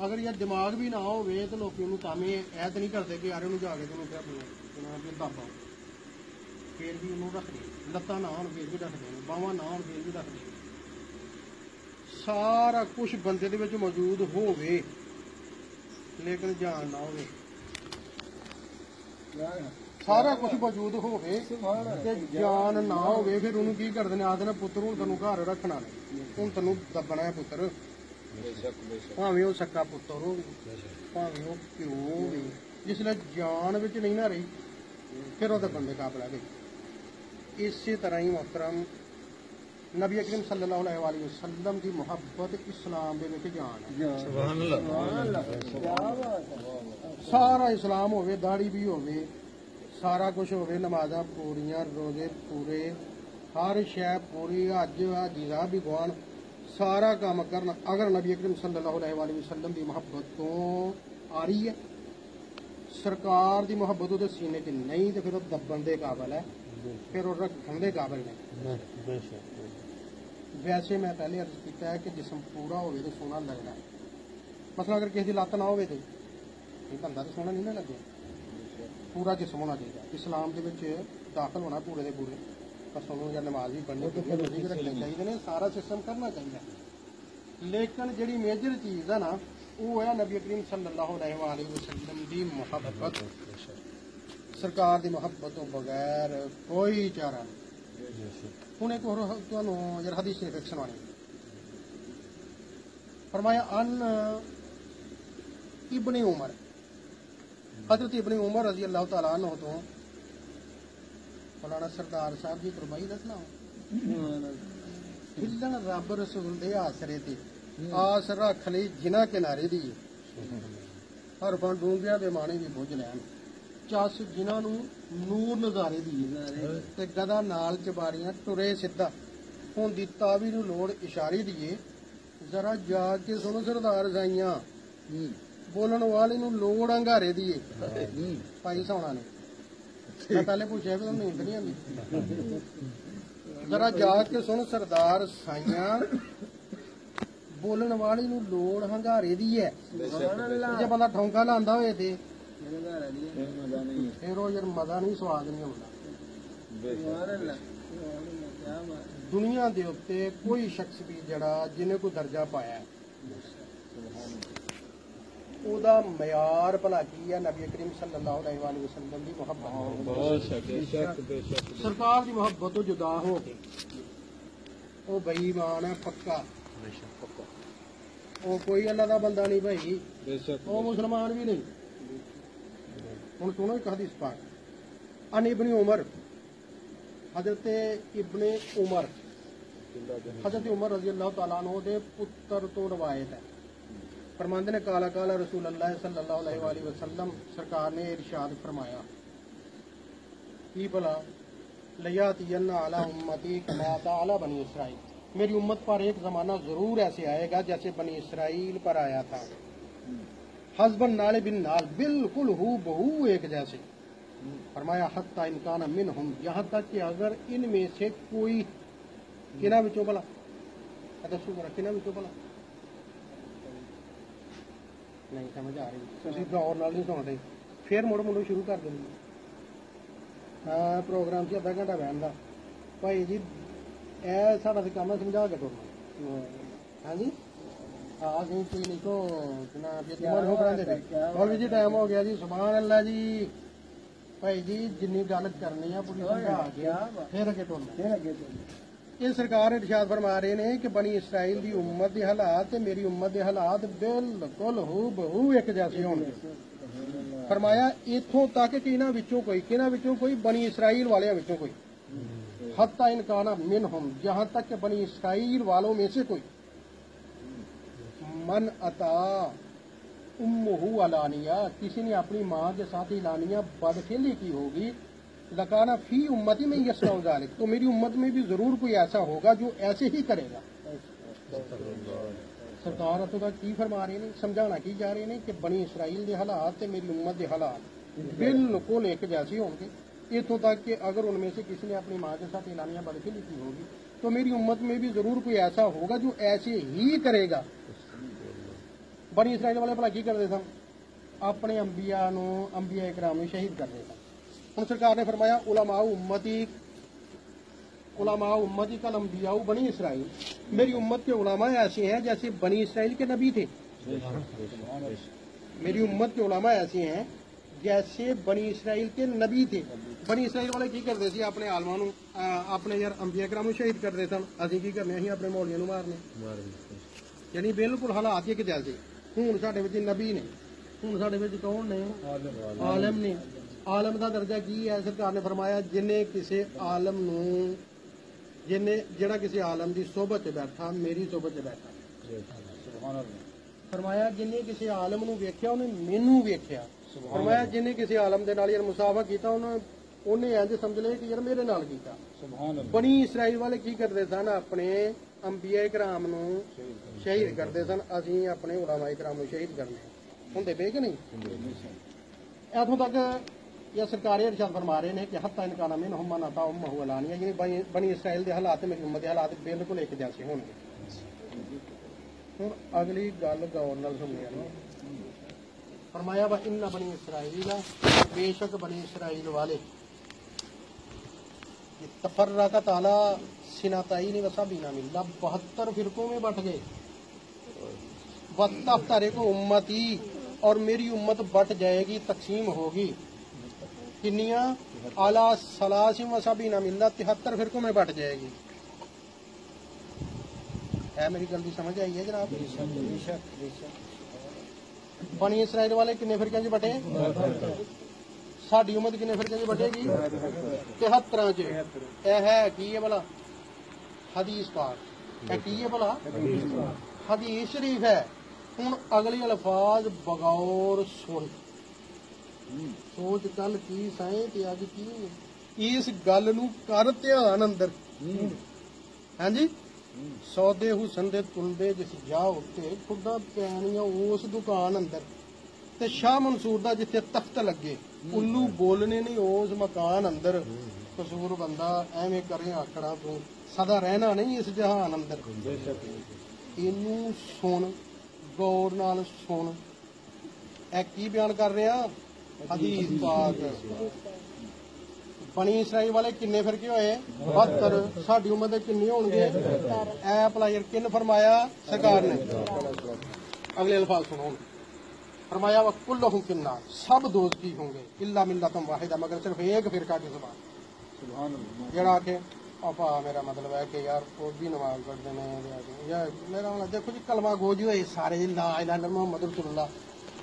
ਅਗਰ ਇਹ ਦਿਮਾਗ ਵੀ ਨਾ ਹੋਵੇ ਤੇ ਲੋਕੀ ਉਹਨੂੰ ਤਾਂ ਵੀ ਐਤ ਨਹੀਂ ਕਰਦੇ ਕਿ ਯਾਰ ਉਹਨੂੰ ਜਾ ਕੇ ਤੈਨੂੰ ਕਿਹਾ ਪਿਆ ਨਾ ਵੀ ਫੇਰ ਵੀ ਉਹਨੂੰ ਰੱਖਦੇ। ਲੱਤਾਂ ਨਾ ਹੋਣ, ਫੇਰ ਵੀ ਰੱਖਦੇ। ਬਾਹਾਂ ਨਾ ਹੋਣ, ਫੇਰ ਵੀ ਰੱਖਦੇ। ਸਾਰਾ ਕੁਝ ਬੰਦੇ ਦੇ ਵਿੱਚ ਮੌਜੂਦ ਹੋਵੇ, ਲੇਕਿਨ ਜਾਣ ਨਾ ਹੋਵੇ। ਯਾਰ ਸਾਰਾ ਕੁਝ ਮੌਜੂਦ ਹੋਵੇ ਤੇ ਜਾਨ ਨਾ ਹੋਵੇ ਫਿਰ ਉਹਨੂੰ ਕੀ ਕਰਦੇ ਨੇ ਆਖਦੇ ਨੇ ਪੁੱਤਰ ਹੁਣ ਤੈਨੂੰ ਘਰ ਰੱਖਣਾ ਨਹੀਂ ਹੁਣ ਤੈਨੂੰ ਦੱਬਣਾ ਹੈ ਪੁੱਤਰ। ਭਾਵੇਂ ਉਹ ਸੱਕਾ ਪੁੱਤਰ ਹੋਵੇ ਭਾਵੇਂ ਉਹ ਪਿਓ ਹੋਵੇ ਜਿਸ ਨਾਲ ਜਾਨ ਵਿੱਚ ਨਹੀਂ ਨਾ ਰਹੀ ਫਿਰ ਉਹ ਉਹਦਾ ਬੰਦੇ ਕਾਬਲਾ ਗਈ ਇਸੇ ਤਰ੍ਹਾਂ ਹੀ ਮਹਤਰਮ ਨਬੀ ਅਕਰਮ ਸੱਲੱਲਾਹੁ ਅਲੈਹਿ ਵਸੱਲਮ ਦੀ ਮੁਹੱਬਤ ਇਸਲਾਮ ਦੇ ਵਿੱਚ ਜਾਨ ਹੈ। ਸੁਭਾਨ ਅੱਲਾਹ ਸੁਭਾਨ ਅੱਲਾਹ। ਸਾਰਾ ਇਸਲਾਮ ਹੋਵੇ ਦਾੜੀ ਵੀ ਹੋਵੇ ਸਾਰਾ ਕੁਝ ਹੋਵੇ, ਨਮਾਜ਼ਾਂ ਪੂਰੀਆਂ, ਰੋਜ਼ੇ ਪੂਰੇ, ਹਰ ਸ਼ੈ ਪੂਰੀ, ਅੱਜ ਹਾਜੀਰਾ ਵੀ ਗਵਾਨ ਸਾਰਾ ਕੰਮ ਕਰਨ, ਅਗਰ ਨਬੀ ਅਕਰਮ ਸੱਲੱਲਾਹੁ ਅਲੈਹਿ ਵਸੱਲਮ ਦੀ ਮੁਹੱਬਤ ਤੋਂ ਆ ਰਹੀ ਹੈ, ਸਰਕਾਰ ਦੀ ਮੁਹੱਬਤ ਉਹਦੇ ਸੀਨੇ 'ਚ ਨਹੀਂ, ਤੇ ਫਿਰ ਉਹ ਦੱਬਣ ਦੇ ਕਾਬਲ ਹੈ, ਫਿਰ ਉਹ ਰੱਖਣ ਦੇ ਕਾਬਲ ਨਹੀਂ ਵੈਸੇ ਮੈਂ ਪਹਿਲੇ ਅਰਜ਼ ਕੀਤਾ ਹੈ ਕਿ ਜਿਸਮ ਪੂਰਾ ਹੋਵੇ ਤਾਂ ਸੋਹਣਾ ਲੱਗਦਾ ਹੈ ਮਸਲਾ ਅਗਰ ਕਿਸੇ ਦੀ ਲੱਤ ਨਾ ਹੋਵੇ ਤੇ, ਇਹ ਬੰਦਾ ਤਾਂ ਸੋਹਣਾ ਨਹੀਂ ਨਾ ਲੱਗਿਆ। ਪੂਰਾ ਜਿਸਮ ਹੋਣਾ ਚਾਹੀਦਾ। ਇਸਲਾਮ ਦੇ ਵਿੱਚ ਦਾਖਲ ਹੋਣਾ ਪੂਰੇ ਦੇ ਪੂਰੇ। ਸਾਨੂੰ ਜਾਂ ਨਮਾਜ਼ ਵੀ ਪੜ੍ਹਨੀ ਚਾਹੀਦੀ ਰੋਜ਼ੇ ਵੀ ਰੱਖਣੇ ਚਾਹੀਦੇ ਨੇ ਸਾਰਾ ਸਿਸਟਮ ਕਰਨਾ ਚਾਹੀਦਾ। ਲੇਕਿਨ ਜਿਹੜੀ ਮੇਜਰ ਚੀਜ਼ ਹੈ ਨਾ ਉਹ ਹੈ ਨਬੀ ਕਰੀਮ ਸੱਲੱਲਾਹੁ ਅਲੈਹਿ ਵਸੱਲਮ ਦੀ ਮੁਹੱਬਤ। ਸਰਕਾਰ ਦੀ ਮੁਹੱਬਤ ਤੋਂ ਬਗੈਰ ਕੋਈ ਚਾਰਾ ਨਹੀਂ। ਹੁਣ ਇੱਕ ਹੋਰ ਤੁਹਾਨੂੰ ਜਰ ਹਦੀਸ ਸ਼ਰੀਫ ਸੁਣਾਣੀ ਫਰਮਾਇਆ ਅਨ ਇਬਨ ਉਮਰ। ਹਜ਼ਰਤ ਇਬਨ ਉਮਰ ਰਜ਼ੀ ਅੱਲਾਹ ਤਾਲਾ ਅਨਹੁ ਤੋਂ ਫਲਾਣਾ ਸਰਦਾਰ ਸਾਹਿਬ ਦੀ ਕੁਰਬਾਨੀ ਦੱਸਣਾ। ਹਿੱਲਣ ਰੱਬ ਰਸੂਲ ਦੇ ਆਸਰੇ ਤੇ ਆਸ ਰੱਖ ਲਈ ਜਿਨ੍ਹਾਂ ਕਿਨਾਰੇ ਦੀ ਹਰਫਾਂ ਡੂੰਘਿਆਂ ਦੇ ਮਾਣੇ ਵੀ ਬੁੱਝ ਲੈਣ। ਚਸ ਜਿਨ੍ਹਾਂ ਨੂੰ ਨੂਰ ਨਜ਼ਾਰੇ ਦੀ ਤੇ ਗਦਾ ਨਾਲ ਚਬਾਰੀਆਂ ਟੁਰੇ ਸਿੱਧਾ। ਹੁਣ ਦੀ ਤਾਵੀ ਨੂੰ ਲੋੜ ਇਸ਼ਾਰੇ ਦੀਏ ਜ਼ਰਾ ਜਾ ਕੇ ਸੁਣੋ ਸਰਦਾਰ ਸਾਈਆਂ। ਬੋਲਣ ਵਾਲੇ ਨੂੰ ਲੋੜ ਹੰਗਾਰੇ ਦੀ ਏ ਭਾਈ ਸੌਣਾ ਨੇ। ਮੈਂ ਪਹਿਲੇ ਪੁੱਛਿਆ ਵੀ ਉਹਨੂੰ ਨਹੀਂ ਆਉਂਦੀ। ਜਰਾ ਜਾ ਕੇ ਸੁਣ ਸਰਦਾਰ ਸਾਈਆਂ। ਬੋਲਣ ਵਾਲੇ ਨੂੰ ਲੋੜ ਹੰਗਾਰੇ ਦੀ ਹੈ ਜੇ ਬੰਦਾ ਠੌਂਕਾ ਲਾਂਦਾ ਹੋਏ ਤੇ ਫਿਰ ਉਹ ਯਾਰ ਮਜ਼ਾ ਨਹੀਂ, ਸਵਾਦ ਨਹੀਂ ਆਉਂਦਾ। ਦੁਨੀਆ ਦੇ ਉੱਤੇ ਕੋਈ ਸ਼ਖਸ ਵੀ ਜਿਹੜਾ ਜਿਹਨੇ ਕੋਈ ਦਰਜਾ ਪਾਇਆ। ਉਹਦਾ ਮਿਆਰ ਭਲਾ ਕੀ ਹੈ ਨਬੀ ਕਰੀਮ ਸੱਲੱਲਾਹੁ ਅਲੈਹਿ ਵਸੱਲਮ ਦੀ ਮੁਹੱਬਤ ਬੇਸ਼ੱਕ ਸਰਕਾਰ ਦੀ ਮੁਹੱਬਤ ਤੋਂ ਜੁਦਾ ਹੋ ਕੇ ਉਹ ਬੇਈਮਾਨ ਹੈ ਪੱਕਾ। ਉਹ ਕੋਈ ਅੱਲਾ ਦਾ ਬੰਦਾ ਨਹੀਂ ਭਾਈ। ਬੇਸ਼ੱਕ ਉਹ ਮੁਸਲਮਾਨ ਵੀ ਨਹੀਂ। ਹੁਣ ਸੁਣੋ ਇੱਕ ਹਦੀਸ ਪਾਕ। ਅਨ ਇਬਨ ਉਮਰ ਹਜ਼ਰਤ ਇਬਨ ਉਮਰ। ਹਜ਼ਰਤ ਉਮਰ ਰਜ਼ੀ ਅੱਲਾਹ ਤਾਲਾ ਨੂੰ ਦੇ ਪੁੱਤਰ ਤੋਂ ਰਵਾਇਤ ਹੈ। फरमांद ने कला काला रसूल अल्लाह सल्लल्लाहु वसलम सरकार ने इरशाद फरमाया कि भला, लयातियन्ना आला उम्मती कमाता आला बनी इसराइल। मेरी उम्मत पर एक ज़माना ज़रूर ऐसे आएगा जैसे बनी इसराइल पर आया था। हसबन नाले बिन नाल बिल्कुल हु बहु एक जैसे। फरमाया, हत्ता इनकान मिन हम यहाँ तक कि अगर इनमें से कोई, किना भी बिचो भला? किना बिचो भला? ਨਹੀਂ ਸਮਝ ਆ ਰਹੀ। ਤੁਸੀਂ ਗੌਰ ਨਾਲ ਨਹੀਂ ਸੁਣਦੇ। ਫੇਰ ਮੁੜ ਮੁੜ ਸ਼ੁਰੂ ਕਰ ਦਿੰਦੇ। ਹਾਂ ਪ੍ਰੋਗਰਾਮ 'ਚ ਅੱਧਾ ਘੰਟਾ ਬਹਿਣ ਦਾ। ਭਾਈ ਜੀ ਇਹ ਸਾਡਾ ਤੇ ਕੰਮ ਸਮਝਾ ਕੇ ਤੁਰਨਾ ਹਾਂਜੀ? ਹਾਂ ਅਸੀਂ ਕੀ ਲਿਖੋ ਕਿਨਾ ਵੀ ਤੁਮਰ ਹੋ ਕਰਾਂਦੇ ਨੇ ਹੋਰ ਵੀ ਜੀ ਟਾਈਮ ਹੋ ਗਿਆ ਜੀ। ਸੁਭਾਨ ਅੱਲਾ ਜੀ। ਭਾਈ ਜੀ ਜਿੰਨੀ ਗੱਲ ਕਰਨੀ ਆ ਪੂਰੀ ਸਮਝਾ ਕੇ ਫੇਰ ਅੱਗੇ ਤੁਰਨਾ। ਫਿਰ ਅੱਗੇ ਚੱਲ ਇਹ ਸਰਕਾਰ ਇਰਸ਼ਾਦ ਫਰਮਾ ਰਹੇ ਨੇ ਕਿ ਬਣੀ ਇਸਰਾਈਲ ਦੀ ਉਮਤ ਦੇ ਹਾਲਾਤ ਤੇ ਮੇਰੀ ਉਮਤ ਦੇ ਹਾਲਾਤ ਬਿਲਕੁਲ ਹੂ ਬਹੂ ਇੱਕ ਜੈਸੇ ਹੋਣਗੇ ਫਰਮਾਇਆ ਇਥੋਂ ਤੱਕ ਕਿ ਇਹਨਾਂ ਵਿੱਚੋਂ ਕੋਈ ਕਿਹਨਾਂ ਵਿੱਚੋਂ ਕੋਈ ਬਣੀ ਇਸਰਾਈਲ ਵਾਲਿਆਂ ਵਿੱਚੋਂ ਕੋਈ हत्ता इनकाना मिन हम जहां तक कि बनी इसराइल वालों में से कोई मन अता उम्महू अलानिया किसी ने अपनी माँ के साथ ही लानिया बदखेली की होगी लकाना फ़ी उम्मती में यस नाउजालिक तो मेरी उम्मत में भी ज़रूर कोई ऐसा होगा जो ऐसे ही करेगा। सरकार तो की फरमा रहे ने समझाना की जा रहे ने कि बनी इसराइल के हालात मेरी उम्मत के हालात बिल्कुल एक जैसे होंगे। इतों तक कि अगर उनमें से किसी ने अपनी माँ के साथ ऐलानिया बढ़ के लिखी होगी तो मेरी उम्मत में भी ज़रूर कोई ऐसा होगा जो ऐसे ही करेगा। बनी इसराइल वाले भला की करते सब अपने अंबिया अंबिया इकराम शहीद कर देगा हम सरकार ने फरमाया उलमा उम्मती उलमा उम्मती कल अम्बियाऊ बनी इसराइल मेरी उम्मत के उलमा ऐसे हैं जैसे बनी इसराइल के नबी थे मेरी उम्मत के उलमा ऐसे हैं जैसे बनी इसराइल के नबी थे बनी इसराइल वाले की करते थे अपने आलमा अपने यार अंबिया शहीद करते सन असं की करने अं अपने मौलिया मारने यानी बिल्कुल हालात ये जैसे हूँ साढ़े नबी ने हूँ साढ़े कौन ने आलम ने ਆਲਮ ਦਾ ਦਰਜਾ ਕੀ ਹੈ? ਸਰਕਾਰ ਨੇ ਫਰਮਾਇਆ, ਜਿਨੇ ਕਿਸੇ ਆਲਮ ਨੂੰ, ਜਿਨੇ, ਜਿਹੜਾ ਕਿਸੇ ਆਲਮ ਦੀ ਸੋਭਤ 'ਚ ਬੈਠਾ, ਮੇਰੀ ਸੋਭਤ 'ਚ ਬੈਠਾ। ਸੁਭਾਨ ਅੱਲਾਹ ਫਰਮਾਇਆ, ਜਿਨੇ ਕਿਸੇ ਆਲਮ ਨੂੰ ਵੇਖਿਆ, ਉਹਨੇ ਮੈਨੂੰ ਵੇਖਿਆ। ਫਰਮਾਇਆ, ਜਿਨੇ ਕਿਸੇ ਆਲਮ ਦੇ ਨਾਲ ਯਾਰ ਮੁਸਾਫਾ ਕੀਤਾ, ਉਹਨੇ ਉਹਨੇ ਇੰਜ ਸਮਝ ਲਿਆ ਕਿ ਯਾਰ ਮੇਰੇ ਨਾਲ ਕੀਤਾ। ਸੁਭਾਨ ਅੱਲਾਹ ਬਣੀ ਇਸਰਾਈਲ ਵਾਲੇ ਕੀ ਕਰਦੇ ਸਨ? ਆਪਣੇ ਅੰਬੀਆ ਕਰਾਮ ਨੂੰ ਸ਼ਹੀਦ ਕਰਦੇ ਸਨ। ਅਸੀਂ ਆਪਣੇ ਉਲਾਮਾ ਕਰਾਮ ਨੂੰ ਸ਼ਹੀਦ ਕਰਨੇ ਹੁੰਦੇ ਪਏ ਕਿ ਨਹੀਂ? ਇਥੋਂ ਤੱਕ ਇਹ ਸਰਕਾਰੀ ਇਰਸ਼ਾਦ ਫਰਮਾ ਰਹੇ ਨੇ ਕਿ ਹੱਤਾ ਇਨਕਾਨਾ ਮਿਨ ਹੁਮਾ ਨਤਾ ਉਮਹੁ ਅਲਾਨੀਆ ਯਾਨੀ ਬਣੀ- ਬਣੀ ਇਸਰਾਈਲ ਦੇ ਹਾਲਾਤ ਤੇ ਮੇਰੀ ਉਮਤ ਦੇ ਹਾਲਾਤ ਬਿਲਕੁਲ ਇੱਕ ਜੈਸੇ ਹੋਣਗੇ ਹੁਣ ਅਗਲੀ ਗੱਲ ਗੌਰ ਨਾਲ ਸੁਣਿਆ ਨਾ ਫਰਮਾਇਆ ਵਾ ਇਨ ਬਣੀ ਇਸਰਾਈਲ ਬੇਸ਼ੱਕ ਬਣੀ ਇਸਰਾਈਲ ਵਾਲੇ ये तफर्रा ताला सिनाताई ने वसा बीना मिला बहत्तर फिरकों में बट गए वत्तारे को उम्मती और मेरी उम्मत बट जाएगी तकसीम होगी किन्निया आला सलासिम वसा बीना मिला तिहत्तर फिरकों में बट जाएगी है मेरी गलती समझ आई है जनाब बेशक बेशक बनी इसराइल वाले किन्ने फिरके च बटे ਸਾਡੀ ਉਮਤ ਕਿੰਨੇ ਫਿਰਕੇ ਚ ਬਟੇਗੀ 73 ਚ ਇਹ ਹੈ ਕੀ ਹੈ ਭਲਾ ਹਦੀਸ ਪਾਕ ਇਹ ਕੀ ਹੈ ਭਲਾ ਹਦੀਸ ਸ਼ਰੀਫ ਹੈ ਹੁਣ ਅਗਲੇ ਅਲਫਾਜ਼ ਬਗੌਰ ਸੁਣ ਸੋਚ ਕੱਲ ਕੀ ਸਾਏ ਤੇ ਅੱਜ ਕੀ। ਇਸ ਗੱਲ ਨੂੰ ਕਰ ਧਿਆਨ ਅੰਦਰ। ਹਾਂਜੀ? ਸੌਦੇ ਹੁਸਨ ਦੇ ਤੁਲਦੇ ਜਿਸ ਜਾ ਉੱਤੇ ਖੁਦਾ ਪੈਣੀਆਂ ਉਸ ਦੁਕਾਨ ਅੰਦਰ। ਤੇ ਸ਼ਾਹ ਮਨਸੂਰ ਦਾ ਜਿੱਥੇ ਤਖਤ ਲੱਗੇ ਉੱਲੂ ਬੋਲਣੇ ਨਹੀਂ ਉਸ ਮਕਾਨ ਅੰਦਰ। ਕਸੂਰ ਬੰਦਾ ਐਵੇਂ ਕਰੇ ਆਖੜਾ ਤੂੰ ਸਦਾ ਰਹਿਣਾ ਨਹੀਂ ਇਸ ਜਹਾਨ ਅੰਦਰ। ਇਹਨੂੰ ਸੁਣ ਗੌਰ ਨਾਲ ਸੁਣ। ਇਹ ਕੀ ਬਿਆਨ ਕਰ ਰਿਹਾ? ਹਦੀਸ ਪਾਕ ਬਣੀ ਇਸਰਾਈਲ ਵਾਲੇ ਕਿੰਨੇ ਫਿਰਕੇ ਹੋਏ? 72 ਸਾਡੀ ਉਮਰ ਦੇ ਕਿੰਨੇ ਹੋਣਗੇ? ਐ ਪਲਾਇਰ ਕਿੰਨ ਫਰਮਾਇਆ? ਸਰਕਾਰ ਨੇ। ਅਗਲੇ ਅਲਫਾਜ਼ ਸੁਣੋ। ਫਰਮਾਇਆ ਵਾ ਕੁੱਲਹੁਮ ਕਿੰਨਾ? ਸਭ ਦੋਸਤੀ ਹੋਣਗੇ? ਇਲਾ ਮਿਲਤਮ ਵਾਹਿਦਾ ਮਗਰ ਸਿਰਫ ਇੱਕ ਫਿਰਕਾ ਦੀ ਜ਼ਬਾਨ। ਜਿਹੜਾ ਕਿ ਆਪਾ ਮੇਰਾ ਮਤਲਬ ਹੈ ਕਿ ਯਾਰ ਕੋਈ ਵੀ ਨਮਾਜ਼ ਪੜਦੇ ਨੇ ਯਾਰ ਮੇਰਾ ਦੇਖੋ ਜੀ ਕਲਮਾ ਗੋਜ ਹੋਏ ਸਾਰੇ ਲਾ ਇਲਾਹਾ ਮੁਹੰਮਦ ਰਸੂਲullah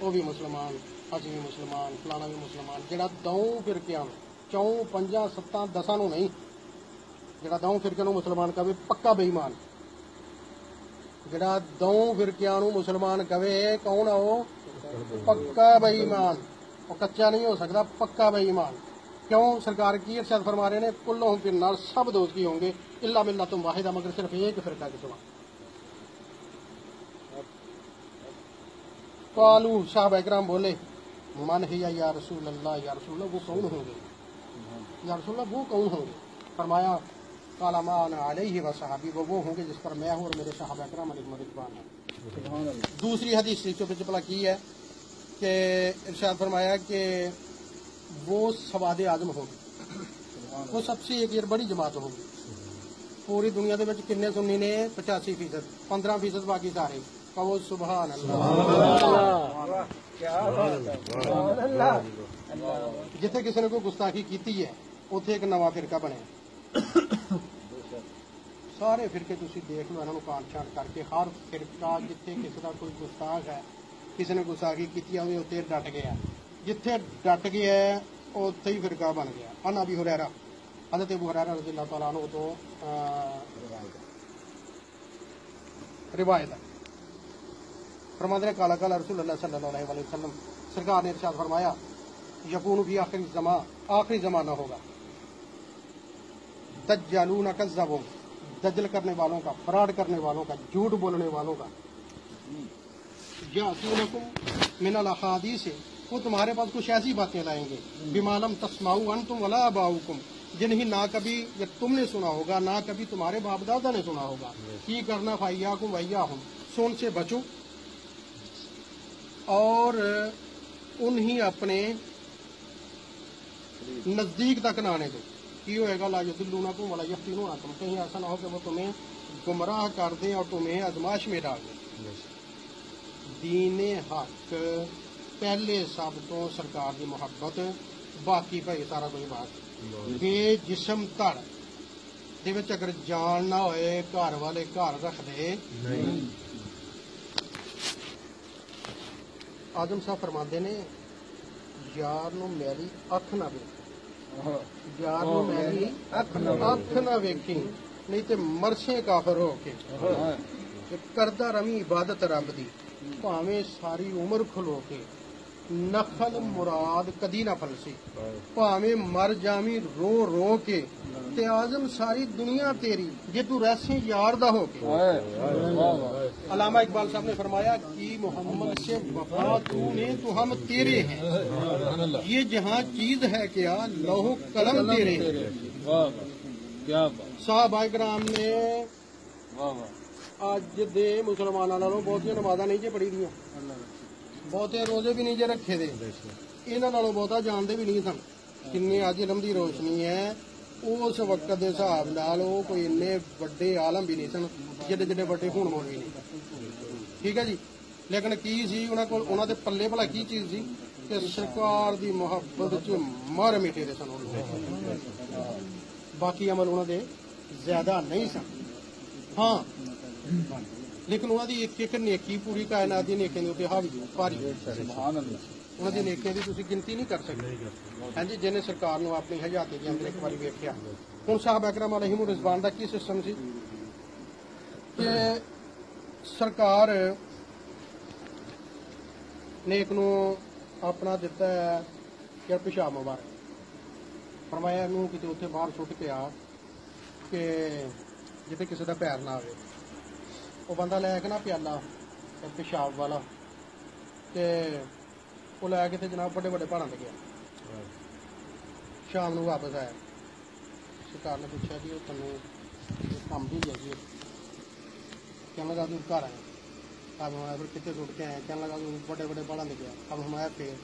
ਉਹ ਵੀ ਮੁਸਲਮਾਨ। ਅਸੀਂ ਵੀ ਮੁਸਲਮਾਨ, ਫਲਾਣਾ ਵੀ ਮੁਸਲਮਾਨ, ਜਿਹੜਾ ਦਉ ਫਿਰਕਿਆਂ ਨੂੰ ਚੌਂ, ਪੰਜਾਂ, ਸੱਤਾਂ, ਦਸਾਂ ਨੂੰ ਨਹੀਂ, ਜਿਹੜਾ ਦਉ ਫਿਰਕਿਆਂ ਨੂੰ ਮੁਸਲਮਾਨ ਕਵੇ, ਪੱਕਾ ਬੇਈਮਾਨ। ਜਿਹੜਾ ਦਉ ਫਿਰਕਿਆਂ ਨੂੰ ਮੁਸਲਮਾਨ ਕਵੇ, ਕੌਣ ਆ ਉਹ? ਪੱਕਾ ਬੇਈਮਾਨ। ਉਹ ਕੱਚਾ ਨਹੀਂ ਹੋ ਸਕਦਾ, ਪੱਕਾ ਬੇਈਮਾਨ। ਕਿਉਂ? ਸਰਕਾਰ ਕੀ ਇਰਸ਼ਾਦ ਫਰਮਾ ਰਹੇ ਨੇ? ਕੁੱਲੋਂ ਫਿਰ ਨਾਲ ਸਭ ਦੋਸਤ ਕੀ ਹੋਣਗੇ? ਇਲਾ ਮਿਲਨਾ ਤੋਂ ਵਾਹਿਦਾ, ਮਗਰ ਸਿਰਫ ਇੱਕ ਫਿਰਕਾ ਕੇ ਸਿਵਾ ਕਾਲੂ ਸ਼ਾਹ ਇਕਰਾਮ ਬੋਲੇ मन ही या या रसूल अल्लाह या रसूल वो कौन होंगे? या रसूल वो कौन होंगे? फरमाया कालामान आलिही व सहाबी वो वो होंगे जिस पर मैं हूँ और मेरे साहब अकरम रिजवान है। दूसरी हदीस शरीफ पे चपला की है कि इर्शाद फरमाया कि वो सवाद आज़म होगी। वो सबसे एक यार बड़ी जमात होगी। पूरी दुनिया के किन्ने सुनी ने? पचासी फ़ीसद पंद्रह फ़ीसद बाकी सारे। ਸਾਰੇ ਕਹੋ ਸੁਭਾਨ ਅੱਲਾਹ ਅੱਲਾਹ ਕੀ ਬਾਤ ਹੈ ਸੁਭਾਨ ਅੱਲਾਹ ਅੱਲਾਹ ਜਿੱਥੇ ਕਿਸੇ ਨੇ ਕੋਈ ਗੁਸਤਾਖੀ ਕੀਤੀ ਹੈ ਉੱਥੇ ਇੱਕ ਨਵਾਂ ਫਿਰਕਾ ਬਣਿਆ ਸਾਰੇ ਫਿਰਕੇ ਤੁਸੀਂ ਦੇਖ ਲਓ ਇਹਨਾਂ ਨੂੰ ਕਾਂਟ ਛਾਂਟ ਕਰਕੇ ਹਰ ਫਿਰਕਾ ਜਿੱਥੇ ਕਿਸੇ ਦਾ ਕੋਈ ਗੁਸਤਾਖ ਹੈ ਕਿਸੇ ਨੇ ਗੁਸਤਾਖੀ ਕੀਤੀ ਆ ਉਹਦੇ ਉੱਤੇ ਡਟ ਗਿਆ ਜਿੱਥੇ ਡਟ ਗਿਆ ਹੈ, ਉੱਥੇ ਹੀ ਫਿਰਕਾ ਬਣ फरमाते हैं काला फरमादन कालाकल रसुल्लम सरकार ने इर्शाद फरमाया यकून भी आखिरी जमा आखिरी जमाना होगा। दज्जालून कज्जबों दज्जल करने वालों का फ्रॉड करने वालों का झूठ बोलने वालों का। मिनल अहादी से वो तुम्हारे पास कुछ ऐसी बातें लाएँगे। बिमालम तस्माऊ अन तुम वला अबाऊकुम जिन्हें ना कभी या तुमने सुना होगा ना कभी तुम्हारे बाप दादा ने सुना होगा। की करना फाइया को वैया हूँ सोन से बचो। और उन्हीं अपने नजदीक तक ना आने दो की होएगा ला युदिल्लूना तुम वाला यफ्तीनूना तुम कहीं ऐसा ना हो कि वो तुम्हें गुमराह कर दें और तुम्हें आजमाश में डाल दें दीने हक पहले सब तो सरकार की ਮੁਹੱਬਤ ਬਾਕੀ ਭਾਈ ਸਾਰਾ ਕੁਝ ਬਾਤ ਬੇਜਿਸਮ ਧੜ ਦੇ ਵਿੱਚ ਅਗਰ ਜਾਨ ਨਾ ਹੋਏ ਘਰ ਵਾਲੇ ਘਰ ਰੱਖਦੇ ਆਦਮ ਸਾਹਿਬ ਫਰਮਾਉਂਦੇ ਨੇ ਯਾਰ ਨੂੰ ਮੈਲੀ ਅੱਖ ਨਾ ਵੇਖ। ਯਾਰ ਨੂੰ ਮੈਲੀ ਅੱਖ ਨਾ ਅੱਖ ਨਾ ਵੇਖੀ ਨਹੀਂ ਤੇ ਮਰਸੇ ਕਾਫਰ ਹੋ ਕੇ। ਕਰਦਾ ਰਵੀ ਇਬਾਦਤ ਰੱਬ ਦੀ ਭਾਵੇਂ ਸਾਰੀ ਉਮਰ ਖਲੋ ਕੇ। ਨਖਲ ਮੁਰਾਦ ਕਦੀ ਨਾ ਫਲਸੀ ਭਾਵੇਂ ਮਰ ਜਾਵੀਂ ਰੋ ਰੋ ਕੇ ਤੇ ਆਜ਼ਮ ਸਾਰੀ ਦੁਨੀਆ ਤੇਰੀ ਜੇ ਤੂੰ ਰਹਿਸੇ ਯਾਰ ਦਾ ਹੋ ਕੇ ਵਾਹ ਵਾਹ अलामा इकबाल साहब ने फरमाया कि मोहम्मद से वफा तूने तो हम तेरे हैं ये जहाँ चीज है क्या लोहो कलम तेरे हैं ਵਾਹ ਵਾਹ ਕੀ ਬਾਤ साहब इकराम ने ਵਾਹ ਵਾਹ ਅੱਜ ਦੇ ਮੁਸਲਮਾਨਾਂ ਨਾਲੋਂ ਬਹੁਤੀਆਂ ਨਮਾਜ਼ਾਂ ਨਹੀਂ ਜੇ ਪੜੀ ਦੀਆਂ ਬਹੁਤੇ ਰੋਜ਼ੇ ਵੀ ਨਹੀਂ ਜੇ ਰੱਖੇ ਦੇ। ਇਹਨਾਂ ਨਾਲੋਂ ਬਹੁਤਾ ਜਾਣਦੇ ਵੀ ਨਹੀਂ ਸਨ। ਕਿੰਨੀ ਅੱਜ ਇਲਮ ਦੀ ਰੋਸ਼ਨੀ ਹੈ। ਉਸ ਵਕਤ ਦੇ ਹਿਸਾਬ ਨਾਲ ਉਹ ਕੋਈ ਇੰਨੇ ਵੱਡੇ ਆਲਮ ਵੀ ਨਹੀਂ ਸਨ ਜਿਹੜੇ ਜਿਹੜੇ ਵੱਡੇ ਹੁਣ ਮੌਲਵੀ ਨੇ ਠੀਕ ਹੈ ਜੀ? ਲੇਕਿਨ ਕੀ ਸੀ? ਉਹਨਾਂ ਕੋਲ ਉਹਨਾਂ ਦੇ ਪੱਲੇ ਭਲਾ ਕੀ ਚੀਜ਼ ਸੀ? ਕਿ ਸਰਕਾਰ ਦੀ ਮੁਹੱਬਤ ਚ ਮਰ ਮਿਟੇ ਦੇ ਸਨ ਉਹ ਬਾਕੀ ਅਮਲ ਉਹਨਾਂ ਦੇ ਜ਼ਿਆਦਾ ਨਹੀਂ ਸਨ। ਹਾਂ। ਲੇਕਿਨ ਉਹਨਾਂ ਦੀ ਇੱਕ ਇੱਕ ਨੇਕੀ ਪੂਰੀ ਕਾਇਨਾਤ ਦੀ ਨੇਕੀਆਂ ਦੇ ਉੱਤੇ ਹਾਵੀ ਹੈ, ਭਾਰੀ। ਸੁਭਾਨ ਅੱਲਾਹ ਉਹਨਾਂ ਦੀ ਨੇਕੀਆਂ ਦੀ ਤੁਸੀਂ ਗਿਣਤੀ ਨਹੀਂ ਕਰ ਸਕਦੇ। ਹਾਂਜੀ ਜਿਹਨੇ ਸਰਕਾਰ ਨੂੰ ਆਪਣੀ ਹਜ਼ਾਤੀ ਦੇ ਅੰਦਰ ਇੱਕ ਵਾਰੀ ਵੇਖਿਆ। ਹੁਣ ਸਾਹਿਬ ਅਕਰਮ ਅਲੈਹਿਮ ਰਿਜ਼ਵਾਨ ਦਾ ਕੀ ਸਿਸਟਮ ਸੀ? ਕਿ ਸਰਕਾਰ ਨੇ ਇੱਕ ਨੂੰ ਆਪਣਾ ਦਿੱਤਾ ਹੈ ਕਿ ਪਿਸ਼ਾਬ ਮੁਬਾਰਕ। ਫਰਮਾਇਆ ਇਹਨੂੰ ਕਿਤੇ ਉੱਥੇ ਬਾਹਰ ਸੁੱਟ ਕੇ ਆ ਕਿ ਜਿੱਥੇ ਕਿਸੇ ਦਾ ਪੈਰ ਨਾ ਆਵੇ। ਉਹ ਬੰਦਾ ਲੈ ਕੇ ਨਾ ਪਿਆਲਾ ਪਿਸ਼ਾਬ ਵਾਲਾ ਤੇ ਉਹ ਲੈ ਕੇ ਤੇ ਜਨਾਬ ਵੱਡੇ ਵੱਡੇ ਪਹਾੜਾਂ ਤੇ ਗਿਆ। ਸ਼ਾਮ ਨੂੰ ਵਾਪਸ ਆਇਆ। ਸਰਕਾਰ ਨੇ ਪੁੱਛਿਆ ਕਿ ਉਹ ਇਹ ਕੰਮ ਵੀ ਹੈ ਜੀ ਕਹਿਣ ਲੱਗਾ ਤੂੰ ਘਰ ਆਇਆ। ਕੰਮ ਹੋਇਆ ਫਿਰ ਕਿੱਥੇ ਸੁੱਟ ਕੇ ਆਇਆ? ਕਹਿਣ ਲੱਗਾ ਤੂੰ ਵੱਡੇ ਵੱਡੇ ਪਹਾੜਾਂ ਤੇ ਗਿਆ। ਕੰਮ ਹਮਾਇਆ ਫੇਰ।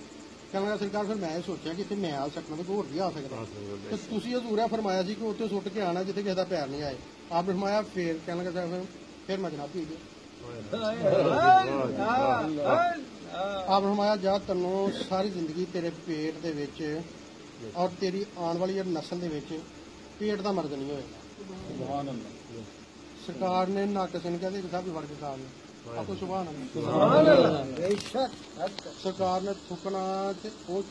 ਕਹਿੰਦਾ ਸਰਕਾਰ ਫਿਰ ਮੈਂ ਸੋਚਿਆ ਕਿ ਇੱਥੇ ਮੈਂ ਆ ਸਕਦਾ ਤੇ ਹੋਰ ਵੀ ਆ ਸਕਦਾ। ਤੇ ਤੁਸੀਂ ਹਜ਼ੂਰ ਫਰਮਾਇਆ ਸੀ ਕਿ ਉੱਥੇ ਸੁੱਟ ਕੇ ਆਣਾ ਜਿੱਥੇ ਕਿਸੇ ਦਾ ਪੈਰ ਨਹੀਂ ਆਏ। ਆਪ ਨੇ ਫਰਮਾਇਆ ਫੇਰ। ਕਹਿਣ ਲੱਗਾ ਫਿਰ ਫਿਰ ਮੈਂ ਜਨਾਬ ਪੀ ਗਿਆ ਆਪ ਨੇ ਜਾ ਤੈਨੂੰ ਸਾਰੀ ਜ਼ਿੰਦਗੀ ਤੇਰੇ ਪੇਟ ਦੇ ਵਿੱਚ ਔਰ ਤੇਰੀ ਆਉਣ ਵਾਲੀ ਜਿਹੜੀ ਨਸਲ ਦੇ ਵਿੱਚ ਪੇਟ ਦਾ ਮਰਜ਼ ਨਹੀਂ ਹੋਏਗਾ। ਸਰਕਾਰ ਨੇ ਨੱਕ ਸਿੰਘ ਕਹਿੰਦੇ ਸਭ ਵੀ ਫੜ ਕੇ ਲਿਆ ਆਪੋ ਸੁਭਾਨ ਅੱਲਾਹ ਬੇਸ਼ੱਕ। ਸਰਕਾਰ ਨੇ ਥੁੱਕਣਾ ਤੇ ਉਹ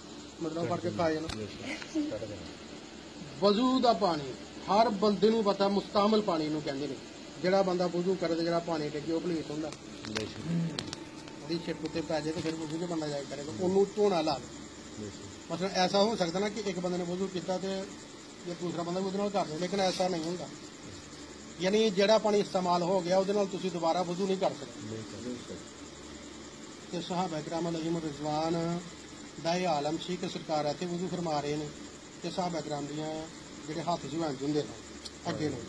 ਮਤਲਬ ਫੜ ਕੇ ਖਾ ਜਾਣਾ ਵਜ਼ੂ ਦਾ ਪਾਣੀ ਹਰ ਬੰਦੇ ਨੂੰ ਪਤਾ ਮੁਸਤਾਮਲ ਪਾਣੀ ਨੂੰ ਕਹਿੰਦੇ ਨੇ। ਜਿਹੜਾ ਬੰਦਾ ਵਜ਼ੂ ਕਰੇ ਤੇ ਜਿਹੜਾ ਪਾਣੀ ਟੇਕੇ ਉਹ ਪਲੀਤ ਹੁੰਦਾ। ਉਹਦੀ ਛਿੱਟ ਉੱਤੇ ਪੈ ਜਾਏ ਤੇ ਫਿਰ ਵਜ਼ੂ ਕੇ ਬੰਦਾ ਜਾਇਆ ਕਰੇਗਾ ਉਹਨੂੰ ਧੋਣਾ ਲਾ ਦੇ। ਮਤਲਬ ਐਸਾ ਹੋ ਸਕਦਾ ਨਾ ਕਿ ਇੱਕ ਬੰਦੇ ਨੇ ਵਜ਼ੂ ਕੀਤਾ ਤੇ ਜੇ ਦੂਸਰਾ ਬੰਦਾ ਉਹਦੇ ਨਾਲ ਕਰ ਦੇ ਲੇਕਿਨ ਐਸਾ ਨਹੀਂ ਹੁੰਦਾ। ਯਾਨੀ ਜਿਹੜਾ ਪਾਣੀ ਇਸਤੇਮਾਲ ਹੋ ਗਿਆ ਉਹਦੇ ਨਾਲ ਤੁਸੀਂ ਦੁਬਾਰਾ ਵਜ਼ੂ ਨਹੀਂ ਕਰ ਸਕਦੇ। ਤੇ ਸਹਾਬਾ ਕਰਾਮ ਅਲੈਹਿਮ ਰਿਜ਼ਵਾਨ ਦਾ ਇਹ ਆਲਮ ਸੀ ਕਿ ਸਰਕਾਰ ਇੱਥੇ ਵਜ਼ੂ ਫਰਮਾ ਰਹੇ ਨੇ। ਤੇ ਸਹਾਬਾ ਕਰਾਮ ਦੀਆਂ ਜਿਹੜੇ ਹੱਥ ਜਵਾਂਜ ਹੁੰਦੇ ਨੇ। ਅੱਗੇ ਨੂੰ।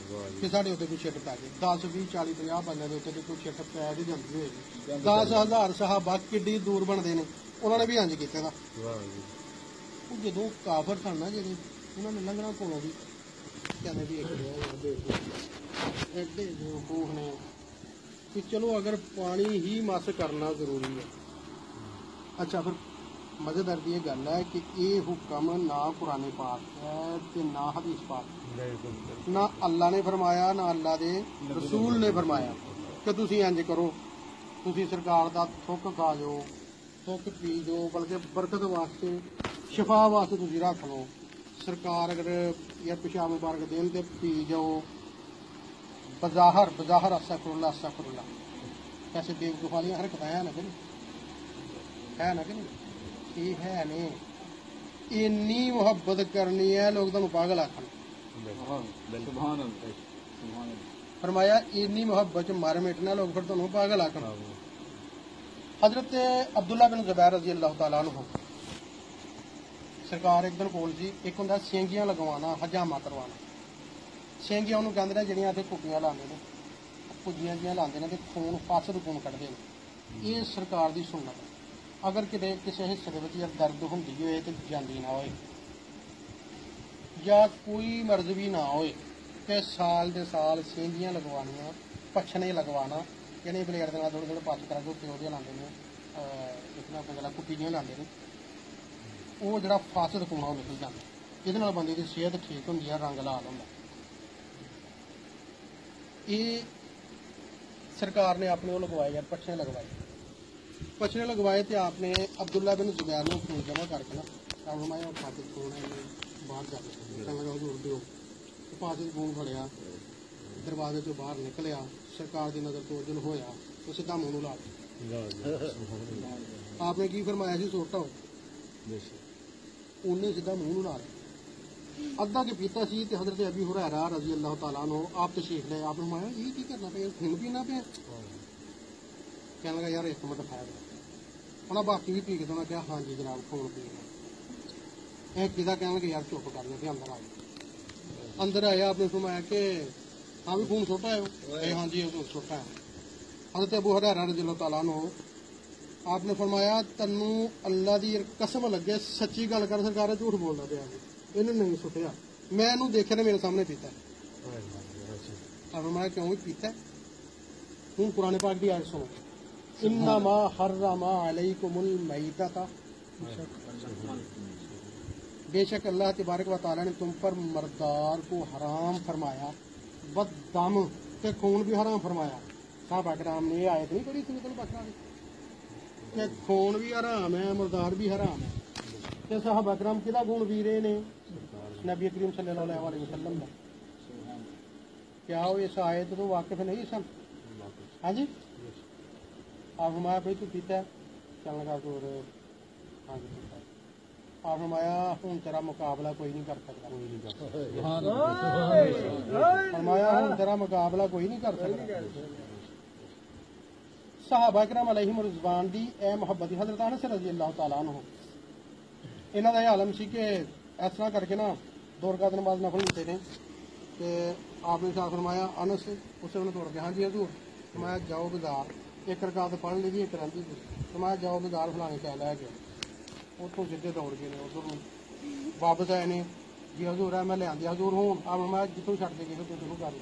ਕਿ ਸਾਡੇ ਉੱਤੇ ਕੋਈ ਛਿੱਟ ਪੈ ਗਈ 10 20 40 50 ਬੰਦਿਆਂ ਦੇ ਉੱਤੇ ਤੇ ਕੋਈ ਛਿੱਟ ਪੈ ਦੀ ਜਾਂਦੀ ਹੋਏਗੀ। 10000 ਸਹਾਬਾ ਕਿੱਡੀ ਦੂਰ ਬਣਦੇ ਨੇ। ਉਹਨਾਂ ਨੇ ਵੀ ਇੰਜ ਕੀਤਾ ਦਾ ਉਹ ਜਦੋਂ ਕਾਫਰ ਸਨ ਨਾ ਜਿਹੜੇ, ਉਹਨਾਂ ਨੇ ਲੰਘਣਾ ਕੋਲੋਂ ਦੀ ਕਹਿੰਦੇ ਵੀ ਇੱਕ ਐਡੇ ਬੇਵਕੂਫ ਨੇ। ਕਿ ਚਲੋ ਅਗਰ ਪਾਣੀ ਹੀ ਮਸ ਕਰਨਾ ਜ਼ਰੂਰੀ ਹੈ। ਅੱਛਾ, ਫਿਰ ਮਜ਼ੇਦਾਰ ਦੀ ਇਹ ਗੱਲ ਹੈ ਕਿ ਇਹ ਹੁਕਮ ਨਾ ਕੁਰਾਨ ਪਾਕ ਹੈ ਤੇ ਨਾ ਹਦੀਸ ਪਾਕ ਨਾ ਅੱਲਾ ਨੇ ਫਰਮਾਇਆ, ਨਾ ਅੱਲਾ ਦੇ ਰਸੂਲ ਨੇ ਫਰਮਾਇਆ। ਕਿ ਤੁਸੀਂ ਇੰਜ ਕਰੋ, ਤੁਸੀਂ ਸਰਕਾਰ ਦਾ ਥੁੱਕ ਖਾ ਜਾਓ, ਥੁੱਕ ਪੀ ਜਾਓ, ਬਲਕਿ ਬਰਕਤ ਵਾਸਤੇ, ਸ਼ਿਫਾ ਵਾਸਤੇ ਤੁਸੀਂ ਰੱਖ ਲਓ। ਸਰਕਾਰ ਅਗਰ ਯਾ ਪਿਸ਼ਾਬ ਮੁਬਾਰਕ ਦੇਣ ਤੇ ਪੀ ਜਾਓ, ਬਜ਼ਾਹਰ ਬਜ਼ਾਹਰ ਅਸਫਰੁੱਲਾ ਅਸਫਰੁੱਲਾ। ਐਸੇ ਬੇਵਕੂਫ ਵਾਲੀਆਂ ਹਰਕਤਾਂ ਹੈ ਨਾ ਕਿ ਹੈ ਨਾ ਕਿ ਨਹੀਂ? ਇਹ ਹੈ ਨੇ ਇੰਨੀ ਮੁਹੱਬਤ ਕਰਨੀ ਹੈ ਲੋਕ ਤੁਹਾਨੂੰ ਪਾਗਲ ਆਖਣ। ਸੁਭਾਨ ਅੱਲਾਹ ਸੁਭਾਨ ਅੱਲਾਹ ਫਰਮਾਇਆ ਇੰਨੀ ਮੁਹੱਬਤ ਚ ਮਰ ਮਿਟਣਾ ਲੋਕ ਫਿਰ ਤੁਹਾਨੂੰ ਪਾਗਲ ਆਖਣ। ਹਜ਼ਰਤ ਅਬਦੁੱਲਾ ਬਿਨ ਜ਼ੁਬੈਰ ਰਜ਼ੀ ਅੱਲਾਹ ਤਾਲਾ ਨੂੰ ਸਰਕਾਰ ਇੱਕ ਦਿਨ ਕੋਲ ਸੀ ਇੱਕ ਹੁੰਦਾ ਸੇਂਗੀਆਂ ਲਗਵਾਉਣਾ ਹਜਾਮਾ ਕਰਵਾਉਣਾ। ਸੇਂਗੀਆਂ ਉਹਨੂੰ ਕਹਿੰਦੇ ਨੇ ਜਿਹੜੀਆਂ ਇੱਥੇ ਕੁੱਪੀਆਂ ਲਾਉਂਦੇ ਨੇ। ਕੁੱਜੀਆਂ ਜੀਆਂ ਲਾਉਂਦੇ ਨੇ ਤੇ ਖੂਨ ਫਸਦ ਖੂਨ ਕੱਢਦੇ ਨੇ। ਇਹ ਸਰਕਾਰ ਦੀ ਸੁਣਨਾ। ਅਗਰ ਕਿਤੇ ਕਿਸੇ ਹਿੱਸੇ ਦੇ ਵਿੱਚ ਯਾਰ ਦਰਦ ਹੁੰਦੀ ਹੋਏ ਤੇ ਜਾਂਦੀ ਨਾ ਹੋਏ ਜਾਂ ਕੋਈ ਮਰਜ਼ ਵੀ ਨਾ ਹੋਏ ਤੇ ਸਾਲ ਦੇ ਸਾਲ ਸੇਂਗੀਆਂ ਲਗਵਾਉਣੀਆਂ ਪਛਣੇ ਲਗਵਾਉਣਾ, ਯਾਨੀ ਬਲੇਡ ਦੇ ਨਾਲ ਥੋੜੇ ਥੋੜੇ ਪੱਚ ਕਰਾ ਕੇ ਪਿਓ ਉਹਦੇ ਲਾਉਂਦੇ ਨੇ, ਅਹ, ਇੱਕ ਨਾ ਕੋਈ ਕੁੱਪੀ ਲਾਉਂਦੇ ਨੇ, ਉਹ ਜਿਹੜਾ ਫਾਸਦ ਖੂਨ ਉਹ ਨਿਕਲ ਜਾਂਦਾ। ਇਹਦੇ ਨਾਲ ਬੰਦੇ ਦੀ ਸਿਹਤ ਠੀਕ ਹੁੰਦੀ ਆ, ਰੰਗ ਲਾਲ ਹੁੰਦਾ। ਇਹ ਸਰਕਾਰ ਨੇ ਆਪਣੇ ਉਹ ਲਗਵਾਏ ਯਾਰ ਪਛਣੇ ਲਗਵਾਏ। ਲਗਵਾਏ ਤੇ ਆਪਨੇ ਅਬਦੁੱਲਾ ਬਿਨ ਜ਼ੁਬੈਰ ਨੂੰ ਖੂਨ ਜਮਾ ਕਰਕੇ ਨਾ ਤਾਂ ਮੈਂ ਉਹ ਖਾਤੇ ਖੂਨ ਹੈ ਬਾਹਰ ਜਾ ਕੇ ਕਹਿੰਦਾ ਉਹ ਜੋੜ ਦਿਓ। ਪਾਸੇ ਖੂਨ ਫੜਿਆ ਦਰਵਾਜ਼ੇ ਤੋਂ ਬਾਹਰ ਨਿਕਲਿਆ ਸਰਕਾਰ ਦੀ ਨਜ਼ਰ ਤੋਂ ਓਝਲ ਹੋਇਆ ਉਹ ਸਿੱਧਾ ਮੂੰਹ ਨੂੰ ਲਾ ਦਿੱਤਾ। ਆਪਨੇ ਕੀ ਫਰਮਾਇਆ ਸੀ ਸੋਟਾ ਉਹਨੇ ਸਿੱਧਾ ਮੂੰਹ ਨੂੰ ਲਾ ਲਿਆ। ਅੱਧਾ ਕੇ ਪੀਤਾ ਸੀ ਤੇ ਹਜ਼ਰਤ ਅਬੀ ਹੁਰੈਰਾ ਰਜ਼ੀ ਅੱਲਾਹ ਤਾਲਾ ਨੂੰ ਆਪ ਤਸ਼ਰੀਫ ਲੈ ਆਪ ਨੂੰ ਮਾਇਆ ਇਹ ਕੀ ਕਰਨਾ ਪਿਆ? ਖੂਨ ਪੀਣਾ ਪਿਆ? ਕਹਿਣ ਲੱਗਾ ਯਾਰ ਇੱਕ ਮਿੰਟ ਠਹਿਰ ਉਹਨਾਂ ਬਾਕੀ ਵੀ ਪੀ ਕੇ ਤਾਂ ਕਿਹਾ ਹਾਂਜੀ ਜਨਾਬ ਖੂਨ ਪੀਣਾ ਇਹ ਕਿਦਾ ਕਹਿਣ ਲੱਗੇ ਯਾਰ ਚੁੱਪ ਕਰ ਜਾ ਤੇ ਅੰਦਰ ਆ ਜਾ। ਅੰਦਰ ਆਇਆ ਆਪਨੇ ਫਰਮਾਇਆ ਕਿ ਹਾਂ ਵੀ ਖੂਨ ਛੋਟਾ ਹੈ ਉਹ ਇਹ ਹਾਂਜੀ ਉਹ ਛੋਟਾ ਹੈ ਹਜ਼ਰਤ ਅਬੂ ਹੁਰੈਰਾ ਰਜ਼ੀ ਅੱਲਾਹ ਤਾਲਾ ਨੂੰ ਆਪਨੇ ਫਰਮਾਇਆ ਤੈਨੂੰ ਅੱਲਾ ਦੀ ਕਸਮ ਲੱਗੇ ਸੱਚੀ ਗੱਲ ਕਰ ਸਰਕਾਰ ਝੂਠ ਬੋਲਦਾ ਪਿਆ ਇਹਨੇ ਨਹੀਂ ਸੁੱਟਿਆ। ਮੈਂ ਇਹਨੂੰ ਦੇਖਿਆ ਨਾ ਮੇਰੇ ਸਾਹਮਣੇ ਪੀਤਾ। ਤਾਂ ਮੈਂ ਕਿਉਂ ਪੀਤਾ? ਹੁਣ ਕੁਰਾਨ ਪਾਕ ਦੀ ਆਇਤ ਸੁਣੋ। बेशक अल्लाह तबारक व ने तुम पर मरदार को हराम फरमाया बदम के खून भी हराम फरमाया। साहब अकराम ने आयत नहीं पढ़ी थी तो निकल खून भी हराम है, मरदार भी हराम है। कि साहब अकराम किला गुण वीरे ने? नबी करीम सल्लल्लाहु क्या हो, इस आयत तो वाकिफ नहीं सब हाँ जी? ਹਮਾਇਆ ਬਈ ਤੂੰ ਹੈ? ਕਹਿਣ ਲੱਗਾ ਹੋਰ। ਹਾਂਜੀ ਹਮਾਇਆ ਹੁਣ ਤੇਰਾ ਮੁਕਾਬਲਾ ਕੋਈ ਨਹੀਂ ਕਰ ਸਕਦਾ। ਕੋਈ ਨਹੀਂ ਕਰ ਸਕਦਾ। ਫਰਮਾਇਆ ਹੁਣ ਤੇਰਾ ਮੁਕਾਬਲਾ ਕੋਈ ਨਹੀਂ ਕਰ ਸਕਦਾ। ਸਹਾਬਾ ਕਰਮ ਅਲੈਹਿਮ ਰਿਜ਼ਵਾਨ ਦੀ ਇਹ ਮੁਹੱਬਤ ਹਜ਼ਰਤ ਅਨਸ ਰਜ਼ੀ ਅੱਲਾਹ ਤਾਲਾ ਅਨਹੂ। ਇਹਨਾਂ ਦਾ ਇਹ ਆਲਮ ਸੀ ਕਿ ਇਸ ਤਰ੍ਹਾਂ ਕਰਕੇ ਨਾ ਦੋ ਰਕਾਤ ਨਮਾਜ਼ ਨਫਲ ਹੁੰਦੇ ਨੇ। ਤੇ ਆਪ ਨੇ ਸਾਥ ਫਰਮਾਇਆ ਅਨਸ ਉਸੇ ਨੂੰ ਤੋੜ ਕੇ ਹਾਂਜੀ ਹਜ਼ੂਰ ਫਰਮਾਇਆ ਜਾਓ ਬਾਜ਼ਾਰ। ਇੱਕ ਰਕਾਤ ਪੜ੍ਹ ਲਈ ਦੀ ਇੱਕ ਰਹਿੰਦੀ ਸੀ ਫਰਮਾਇਆ ਜਾਓ ਬਾਜ਼ਾਰ ਫਲਾਣੇ ਪੈ ਲੈ ਕੇ। ਉੱਥੋਂ ਸਿੱਧੇ ਦੌੜ ਗਏ ਨੇ ਉਧਰ ਨੂੰ। ਵਾਪਸ ਆਏ ਨੇ, ਜੀ ਹਜ਼ੂਰ ਆ ਮੈਂ ਲਿਆਂਦੀ, ਹਜ਼ੂਰ ਹੁਣ, ਆ ਮੈਂ ਜਿੱਥੋਂ ਛੱਡ ਕੇ ਗਏ ਤੂੰ ਸ਼ੁਰੂ ਕਰ ਲੈ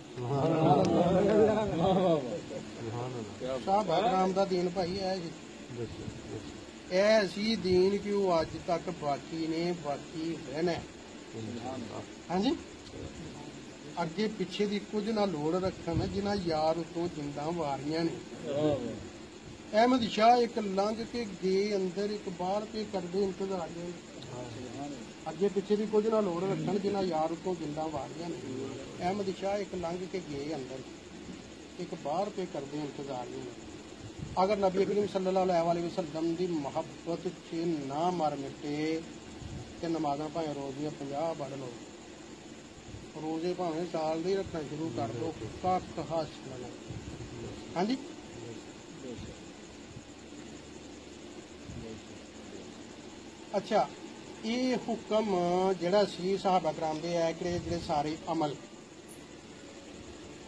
ਸਾਹ ਭਗਰਾਮ ਦਾ ਦੀਨ ਭਾਈ ਹੈ ਜੀ ਇਹ ਸੀ ਦੀਨ ਕਿ ਅੱਜ ਤੱਕ ਬਾਕੀ ਨੇ, ਬਾਕੀ ਰਹਿਣਾ। ਹਾਂਜੀ? ਅੱਗੇ ਪਿੱਛੇ ਦੀ ਕੁਝ ਨਾ ਲੋੜ ਰੱਖਣ ਜਿਨ੍ਹਾਂ ਯਾਰ ਉਤੋਂ ਜਿੰਦਾਂ ਵਾਰੀਆਂ ਨੇ। ਅਹਿਮਦ ਸ਼ਾਹ ਇੱਕ ਲੰਘ ਕੇ ਗਏ ਅੰਦਰ, ਇੱਕ ਬਾਹਰ ਤੇ ਕਰਦੇ ਇੰਤਜ਼ਾਰ ਨੇ। ਅੱਗੇ ਪਿੱਛੇ ਦੀ ਕੁਝ ਨਾ ਲੋੜ ਰੱਖਣ ਜਿਨ੍ਹਾਂ ਯਾਰ ਉਤੋਂ ਜਿੰਦਾਂ ਵਾਰੀਆਂ ਨੇ। ਅਹਿਮਦ ਸ਼ਾਹ ਇੱਕ ਲੰਘ ਕੇ ਗਏ ਅੰਦਰ, ਇੱਕ ਬਾਹਰ ਤੇ ਕਰਦੇ ਇੰਤਜ਼ਾਰ ਨੇ। ਅਗਰ ਨਬੀ ਕਰੀਮ ਸੱਲੱਲਾਹੁ ਅਲੈहि ਵਸੱਲਮ ਦੀ ਮੁਹੱਬਤ 'ਚ ਨਾ ਮਰ ਮਿਟੇ, ਤੇ ਨਮਾਜ਼ਾਂ ਭਾਵੇਂ ਰੋਜ਼ ਦੀਆਂ 50 ਪੜ੍ਹ ਲਓ। ਰੋਜ਼ੇ ਭਾਵੇਂ ਸਾਲ ਦੇ ਰੱਖਣਾ ਸ਼ੁਰੂ ਕਰ ਦਿਓ ਕੱਖ ਹਾਸਲ ਨਹੀਂ ਹਾਂਜੀ? ਅੱਛਾ, ਇਹ ਹੁਕਮ ਜਿਹੜਾ ਸੀ ਸਾਹਬਾ ਕਰਾਮ ਦੇ ਹੈ ਕਿ ਜਿਹੜੇ ਸਾਰੇ ਅਮਲ।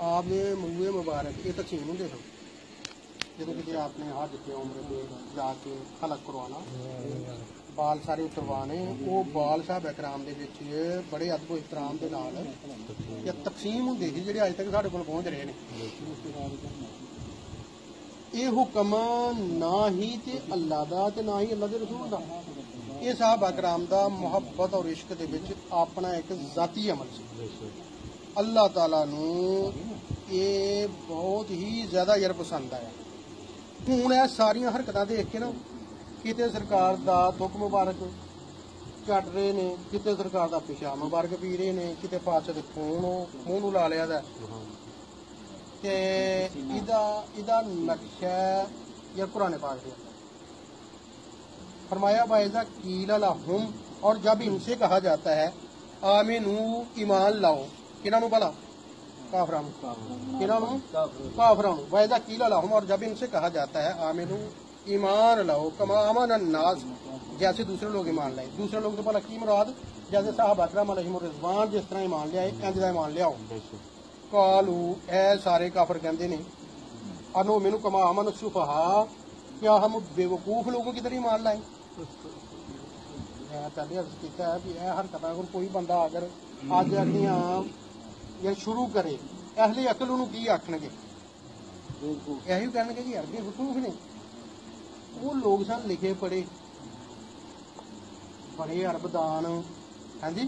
ਆਪ ਦੇ ਮੂਹੇ ਮੁਬਾਰਕ, ਇਹ ਤਕਸੀਮ ਹੁੰਦੇ ਸਨ ਜਦੋਂ ਕਿਤੇ ਆਪਨੇ ਹੱਜ ਤੇ ਉਮਰ ਤੇ ਜਾ ਕੇ ਖਲਕ ਕਰਵਾਉਣਾ। ਬਾਲ ਸਾਰੇ ਉਤਰਵਾਣੇ ਉਹ ਬਾਲ ਸਾਹਿਬ ਇਕਰਾਮ ਦੇ ਵਿੱਚ ਬੜੇ ਅਦਬ ਇਤਰਾਮ ਦੇ ਨਾਲ। ਇਹ ਤਕਸੀਮ ਹੁੰਦੇ ਸੀ ਜਿਹੜੇ ਅੱਜ ਤੱਕ ਸਾਡੇ ਕੋਲ ਪਹੁੰਚ ਰਹੇ ਨੇ। ਇਹ ਹੁਕਮ ਨਾ ਹੀ ਤੇ ਅੱਲਾ ਦਾ ਤੇ ਨਾ ਹੀ ਅੱਲਾ ਦੇ ਰਸੂਲ ਦਾ। ਇਹ ਸਾਹਿਬ ਇਕਰਾਮ ਦਾ ਮੁਹੱਬਤ ਔਰ ਇਸ਼ਕ ਦੇ ਵਿੱਚ ਆਪਣਾ ਇੱਕ ਜ਼ਾਤੀ ਅਮਲ ਸੀ। ਅੱਲਾ ਤਾਲਾ ਨੂੰ ਇਹ ਬਹੁਤ ਹੀ ਜ਼ਿਆਦਾ ਯਾਰ ਪਸੰਦ ਆਇਆ। ਹੁਣ ਇਹ ਸਾਰੀਆਂ ਹਰਕਤਾਂ ਦੇਖ ਕੇ ਨਾ ਕਿਤੇ ਸਰਕਾਰ ਦਾ ਦੁੱਖ ਮੁਬਾਰਕ ਕੱਟ ਰਹੇ ਨੇ ਕਿਤੇ ਸਰਕਾਰ ਦਾ ਪਿਸ਼ਾ ਮੁਬਾਰਕ ਪੀ ਰਹੇ ਨੇ ਕਿਤੇ ਪਾਸੇ ਦੇ ਖੂਨ ਮੂੰਹ ਨੂੰ ਲਾ ਲਿਆ ਦਾ ਤੇ ਇਹਦਾ ਇਹਦਾ ਨਕਸ਼ਾ ਇਹ ਕੁਰਾਨ ਪਾਕ ਦੇ ਅੰਦਰ फरमाया वायजा कीला लहुम और जब इनसे कहा जाता है आमिनू ईमान लाओ किना भला काफरा किना काफरा वायजा कीला लहुम और जब इनसे कहा जाता है आमिनू ईमान लाओ कमा अमन अन्नास जैसे दूसरे लोग ईमान लाए दूसरे लोग तो भला की मुराद जैसे साहब अकरम अलैहिम रिजवान जिस तरह ईमान लियाए इंज दा ईमान लियाओ ਕਾਲੂ ਇਹ ਸਾਰੇ ਕਾਫਰ ਕਹਿੰਦੇ ਨੇ ਅਨੋ ਮੈਨੂੰ ਕਮਾ ਅਮਨ ਸੁਫਹਾ क्या हम बेवकूफ लोगों की तरह मान लाए ਮੈਂ ਪਹਿਲੇ ਅਰਜ਼ ਕੀਤਾ ਹੈ ਵੀ ਇਹ ਹਰਕਤਾਂ ਅਗਰ ਕੋਈ ਬੰਦਾ ਅਗਰ ਅੱਜ ਆਪਣੀਆਂ ਜਾਂ ਸ਼ੁਰੂ ਕਰੇ ਅਹਲੇ ਅਕਲ ਉਹਨੂੰ ਕੀ ਆਖਣਗੇ ਇਹੀ ਕਹਿਣਗੇ ਕਿ ਯਾਰ ਬੇਵਕੂਫ ਨੇ ਉਹ ਲੋਕ ਸਨ ਲਿਖੇ ਪੜੇ बड़े अरबदान हाँ जी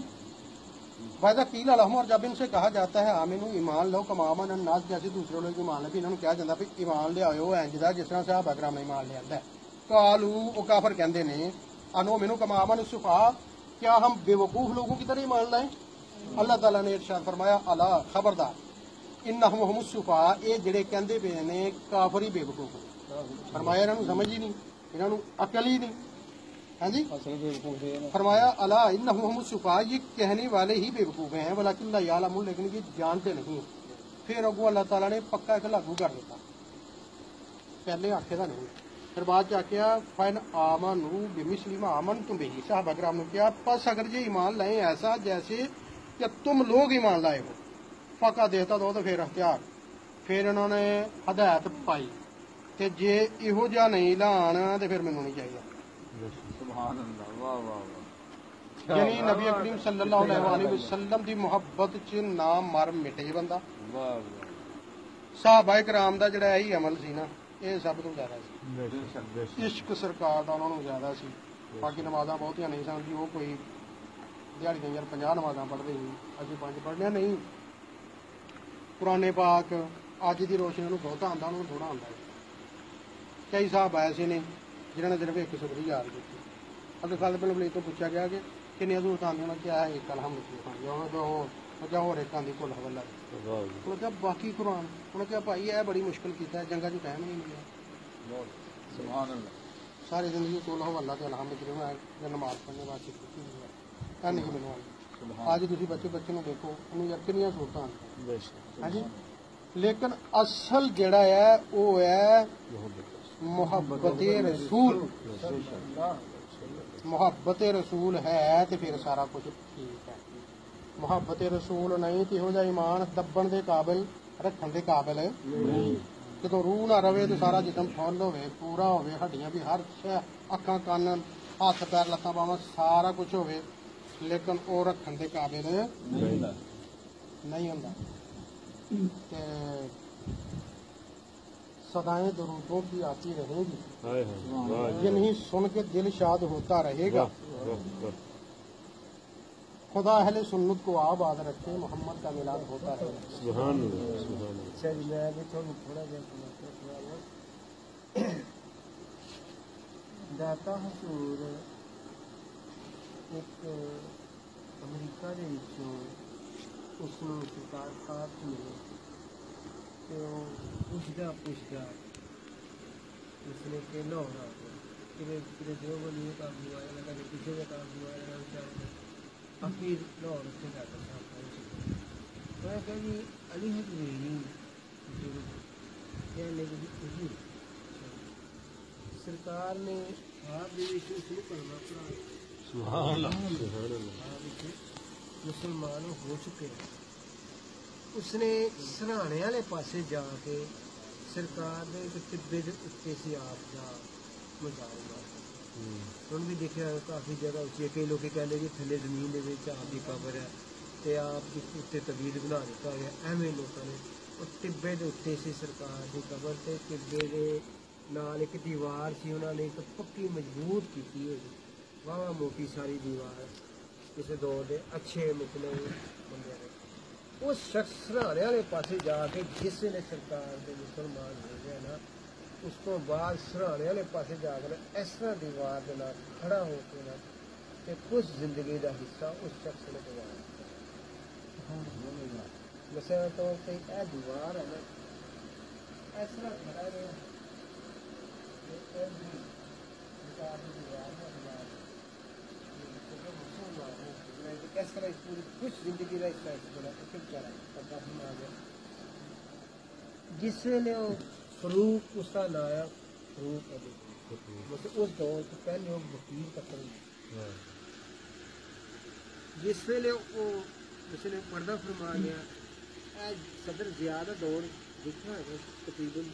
वायदा कील अलहम और जब इनसे कहा जाता है आमिनू ईमान लो कमामन अन्नास जैसे दूसरे लोग ईमान ले इन्होंने ਕਿਹਾ ਜਾਂਦਾ ਵੀ ਈਮਾਨ ਲਿਆਇਓ ਇੰਜ ਦਾ ਜਿਸ ਤਰ੍ਹਾਂ ਸਾਹਬ ਅਕਰਮ ਨੇ ਈਮਾਨ ਲਿਆਂਦਾ ਕਾਲੂ ਉਹ ਕਾਫਰ ਕਹਿੰਦੇ ਨੇ ਅਨੋ ਮੈਨੂੰ ਕਮਾਮਨ ਸੁਫਾ क्या हम बेवकूफ लोगों की तरह ईमान लाए अल्लाह ताला ने इरशाद फरमाया अला खबरदार इन्नहुम हुमुस सुफा ਇਹ ਜਿਹੜੇ ਕਹਿੰਦੇ ਪਏ ਨੇ ਕਾਫਰ ਹੀ ਬੇਵਕੂਫ ਨੇ ਫਰਮਾਇਆ ਇਹਨਾਂ ਨੂੰ ਸਮਝ ਹੀ ਨਹੀਂ ਇਹਨਾਂ ਨੂੰ ਅਕਲ ਹੀ नहीं ਹਾਂਜੀ ਅਸਲ ਬੇਵਕੂਫ ਦੇ ਨੇ फरमाया अला इन्नहुम सुफा ये कहने वाले ही बेवकूफ हैं वलाकिन ला यालमून लेकिन ये जानते नहीं फिर अगो अल्लाह ताला ने पक्का एक लागू कर ਦਿੱਤਾ ਪਹਿਲੇ ਆਖੇ ਦਾ ਨਹੀਂ ਫਿਰ ਬਾਅਦ ਚ ਆਖਿਆ ਫਨ ਆਮਨੂ ਬਿਮਿਸਲਿਮ ਆਮਨ ਤੁਮ ਬਿhi ਸਾਹਬਾ ਕਰਾਮ ਨੇ ਕਿਹਾ ਬਸ ਅਗਰ ਜੇ ईमान लाए ऐसा जैसे कि तुम लोग ईमान लाए हो ਫਕਾ ਦੇਤਾ ਦੋ ਤਾਂ ਫਿਰ ਹਥਿਆਰ ਫਿਰ ਇਹਨਾਂ ਨੇ ਹਦਾਇਤ ਪਾਈ ਤੇ ਜੇ ਇਹੋ ਜਿਹਾ ਨਹੀਂ ਲਾਣ ਤੇ ਫਿਰ ਮੈਨੂੰ ਨਹੀਂ ਚਾਹੀਦਾ। ਸੁਭਾਨ ਅੱਲਾਹ ਵਾਹ ਵਾਹ ਵਾਹ। ਯਾਨੀ ਨਬੀ ਕਰੀਮ ਸੱਲੱਲਾਹੁ ਅਲੈਹਿ ਵਸੱਲਮ ਦੀ ਮੁਹੱਬਤ 'ਚ ਨਾ ਮਰ ਮਿਟੇ ਬੰਦਾ। ਵਾਹ ਵਾਹ। ਸਾਹਬਾ ਦਾ ਜਿਹੜਾ ਇਹੀ ਅਮਲ ਸੀ ਨਾ ਇਹ ਸਭ ਤੋਂ ਜ਼ਿਆਦਾ ਸੀ। ਇਸ਼ਕ ਸਰਕਾਰ ਦਾ ਉਹਨਾਂ ਨੂੰ ਜ਼ਿਆਦਾ ਸੀ। ਬਾਕੀ ਨਮਾਜ਼ਾਂ ਬਹੁਤੀਆਂ ਨਹੀਂ ਸਨ ਜੀ ਉਹ ਕੋਈ ਦਿਹਾੜੀ ਦੀਆਂ ਯਾਰ 50 ਨਮਾਜ਼ਾਂ ਪੜ੍ਹਦੇ ਸੀ ਅਸੀਂ ਪੰਜ ਪੜ੍ਹਨੇ ਨਹੀਂ। ਕੁਰਾਨੇ ਪਾਕ ਅੱਜ ਦੀ ਰੋਸ਼ਨੀ ਨੂੰ ਬਹੁਤਾ ਆਉਂਦਾ ਉਹਨੂੰ ਥੋੜਾ ਆਉਂਦਾ ਹੈ ਕਈ ਸਾਹਿਬ ਆਏ ਸੀ ਨੇ ਜਿਨ੍ਹਾਂ ਨੇ ਸਿਰਫ ਇੱਕ ਸੁਖਰੀ ਯਾਦ ਕੀਤੀ। ਅਤੇ ਖਾਲਦ ਬਿਨ ਵਲੀਦ ਤੋਂ ਪੁੱਛਿਆ ਗਿਆ ਕਿ ਕਿੰਨੀਆਂ ਜ਼ਰੂਰਤਾਂ ਆਉਂਦੀਆਂ ਉਹਨਾਂ ਕਿਹਾ ਇੱਕ ਅਲਹਮਦੁਲਿਲਾ ਉਹਨਾਂ ਤੋਂ ਉਹ ਉਹ ਕਿਹਾ ਹੋਰ ਇੱਕ ਆਂਦੀ ਕੁੱਲ ਹਵੱਲਾ। ਉਹਨਾਂ ਕਿਹਾ ਬਾਕੀ ਕੁਰਾਨ ਉਹਨਾਂ ਕਿਹਾ ਭਾਈ ਇਹ ਬੜੀ ਮੁਸ਼ਕਲ ਕੀਤਾ ਹੈ, ਜੰਗਾਂ 'ਚ ਟਾਈਮ ਨਹੀਂ ਮਿਲਿਆ। ਸੁਭਾਨ ਅੱਲਾਹ ਸਾਰੀ ਜ਼ਿੰਦਗੀ ਕੋਲ ਹਵਾਲਾ ਤੇ ਅਲਹਮਦੁਲਿਲਾ ਮੈਂ ਜੇ ਨਮਾਜ਼ ਪੜ੍ਹਨੇ ਵਾਸਤੇ ਕੀਤੀ ਹੋਈ ਹੈ ਤਾਂ ਨਹੀਂ। ਸੁਭਾਨ। ਅੱਜ ਤੁਸੀਂ ਬੱਚੇ ਬੱਚੇ ਨੂੰ ਦੇਖੋ ਉਹਨੂੰ ਯਾਰ ਕਿੰਨੀਆਂ ਸਹੂਲਤਾਂ ਹਾਂਜੀ। ਲੇਕਿਨ ਅਸਲ ਜਿਹੜਾ ਹੈ ਉਹ ਹੈ ਮੁਹੱਬਤ ਰਸੂਲ। ਮੁਹੱਬਤ ਰਸੂਲ ਹੈ ਤੇ ਫਿਰ ਸਾਰਾ ਕੁਝ ਠੀਕ ਹੈ। ਮੁਹੱਬਤ ਰਸੂਲ ਨਹੀਂ ਤੇ ਇਹੋ ਜਿਹਾ ਈਮਾਨ ਦੱਬਣ ਦੇ ਕਾਬਿਲ ਰੱਖਣ ਦੇ ਕਾਬਿਲ ਨਹੀਂ ਜਦੋਂ ਰੂਹ ਨਾ ਰਵੇ ਤੇ ਸਾਰਾ ਜਿਸਮ ਫੁੱਲ ਹੋਵੇ ਪੂਰਾ ਹੋਵੇ ਹੱਡੀਆਂ ਵੀ ਹਰ ਸ਼ੈ ਅੱਖਾਂ ਕੰਨ ਹੱਥ ਪੈਰ ਲੱਤਾਂ ਬਾਹਾਂ ਸਾਰਾ ਕੁਝ ਹੋਵੇ ਲੇਕਿਨ ਉਹ ਰੱਖਣ ਦੇ ਕਾਬਿਲ ਨਹੀਂ ਹੁੰਦਾ। ਤੇ सदाएं दरूदों की आती रहेगी ਹਾਏ ਹਾਏ ਵਾਹ ਜੀ जिन्हें सुन के दिल शाद होता रहेगा ਵਾਹ ਵਾਹ ਵਾਹ खुदा अहले सुन्नत को आबाद रखे मोहम्मद का मिलाद होता रहेगा ਸੁਭਾਨ ਅੱਲਾਹ ਸੁਭਾਨ ਅੱਲਾਹ ਅੱਛਾ ਜੀ ਮੈਂ ਵੀ ਤੁਹਾਨੂੰ ਥੋੜਾ ਜਿਹਾ ਸੁਣਾ ਦਾਤਾ ਹਸੂਰ ਇੱਕ ਅਮਰੀਕਾ ਦੇ ਵਿੱਚੋਂ ਉਸ ਨੂੰ ਸਰਕਾਰ ਕਾਰਜ ਮਿਲੀ ਤੇ ਉਹ ਪੁੱਛਦਾ ਪੁੱਛਦਾ ਉਸਨੇ ਕਿ ਲਾਹੌਰ ਆ ਗਿਆ ਕਿਤੇ ਕਿਤੇ ਜੋ ਬਣੀ ਇਹ ਕੰਮ ਹੁਆ ਹੈ ਕਦੇ ਕਿਸੇ ਦਾ ਕੰਮ ਹੁਆ ਹੈ ਵਿਚਾਰੇ ਅਖੀਰ ਲਾਹੌਰ ਉੱਤੇ ਜਾ ਕੇ ਸਾਹ ਪਹੁੰਚ ਮੈਂ ਕਹਿੰਦੀ ਅਲੀ ਹਜ਼ਰੇਨੀ ਜੋ ਕਹਿੰਦੇ ਕਿ ਤੁਸੀਂ ਸਰਕਾਰ ਨੇ ਆਪ ਦੇ ਵਿੱਚ ਉਸ ਨੂੰ ਕਲਮਾ ਪੜਾਇਆ ਸੁਭਾਨ ਅੱਲਾਹ ਸੁਭਾਨ ਅੱਲਾਹ ਆਪ ਵਿੱਚ ਮੁਸਲਮਾਨ ਹੋ ਚੁੱਕੇ ਨੇ ਉਸਨੇ ਸਰਾਣੇ ਵਾਲੇ ਪਾਸੇ ਜਾ ਕੇ ਸਰਕਾਰ ਦੇ ਇੱਕ ਟਿੱਬੇ ਦੇ ਉੱਤੇ ਸੀ ਆਪ ਦਾ ਮਜ਼ਾਰ ਹੁਣ ਵੀ ਦੇਖਿਆ ਕਾਫੀ ਜਗ੍ਹਾ ਉੱਚੀ ਹੈ। ਕਈ ਲੋਕੀ ਕਹਿੰਦੇ ਕਿ ਥੱਲੇ ਜ਼ਮੀਨ ਦੇ ਵਿੱਚ ਆਪ ਦੀ ਕਬਰ ਹੈ ਤੇ ਆਪ ਦੀ ਉੱਤੇ ਤਬੀਰ ਬਣਾ ਦਿੱਤਾ ਗਿਆ ਐਵੇਂ ਲੋਕਾਂ ਨੇ ਉਹ ਟਿੱਬੇ ਦੇ ਉੱਤੇ ਸੀ ਸਰਕਾਰ ਦੀ ਕਬਰ ਤੇ। ਟਿੱਬੇ ਦੇ ਨਾਲ ਇੱਕ ਦੀਵਾਰ ਸੀ। ਉਹਨਾਂ ਨੇ ਇੱਕ ਪੱਕੀ ਮਜ਼ਬੂਤ ਕੀਤੀ ਹੋਈ। ਵਾਵਾ ਮੋਟੀ ਸਾਰੀ ਦੀਵਾਰ। ਕਿਸੇ ਦੌਰ ਦੇ ਅੱਛੇ ਮਤਲਬ ਉਸ ਸ਼ਖਸ ਸਰਾਣੇ ਵਾਲੇ ਪਾਸੇ ਜਾ ਕੇ ਜਿਸ ਨੇ ਸਰਕਾਰ ਦੇ ਮੁਸਲਮਾਨ ਹੋ ਗਏ ਨਾ ਉਸ ਤੋਂ ਬਾਅਦ ਸਰਾਣੇ ਵਾਲੇ ਪਾਸੇ ਜਾ ਕੇ ਇਸ ਤਰ੍ਹਾਂ ਦੀਵਾਰ ਦੇ ਨਾਲ ਖੜਾ ਹੋ ਕੇ ਨਾ ਤੇ ਕੁਝ ਜ਼ਿੰਦਗੀ ਦਾ ਹਿੱਸਾ ਉਸ ਸ਼ਖਸ ਨੇ ਗਵਾਇਆ ਮਿਸਾਲ ਤੌਰ ਤੇ ਇਹ ਦੀਵਾਰ ਹੈ ਨਾ ਇਸ ਤਰ੍ਹਾਂ ਖੜਾ ਰਿਹਾ। ਇਹ ਵੀ ਦੀਵਾਰ ਦੀ ਦੀਵਾਰ ਹੈ ਦੀਵਾਰ ਤੇ ਮੁਸਲਮਾਨ ਹੈ ਮੈਂ ਤਰ੍ਹਾਂ ਇਸ ਪੂਰੀ ਕੁਝ ਜ਼ਿੰਦਗੀ ਦਾ ਹਿੱਸਾ ਇਸ ਬੜਾ ਇੱਕ ਵਿਚਾਰਾ ਪਤਾ ਨਹੀਂ ਆ ਗਿਆ ਜਿਸ ਵੇਲੇ ਉਹ ਫਰੂਕ ਉਸਦਾ ਨਾਂ ਆਇਆ ਫਰੂਕ ਅਲੀ ਮਤਲਬ ਉਸ ਦੌਰ ਤੋਂ ਪਹਿਲੇ ਉਹ ਵਕੀਲ ਤੱਕ ਜਿਸ ਵੇਲੇ ਉਹ ਜਿਸ ਨੇ ਪਰਦਾ ਫਰਮਾ ਗਿਆ ਇਹ ਸਦਰ ਜ਼ਿਆਦਾ ਦੌਰ ਦੇਖਿਆ ਹੈ ਤਕਰੀਬਨ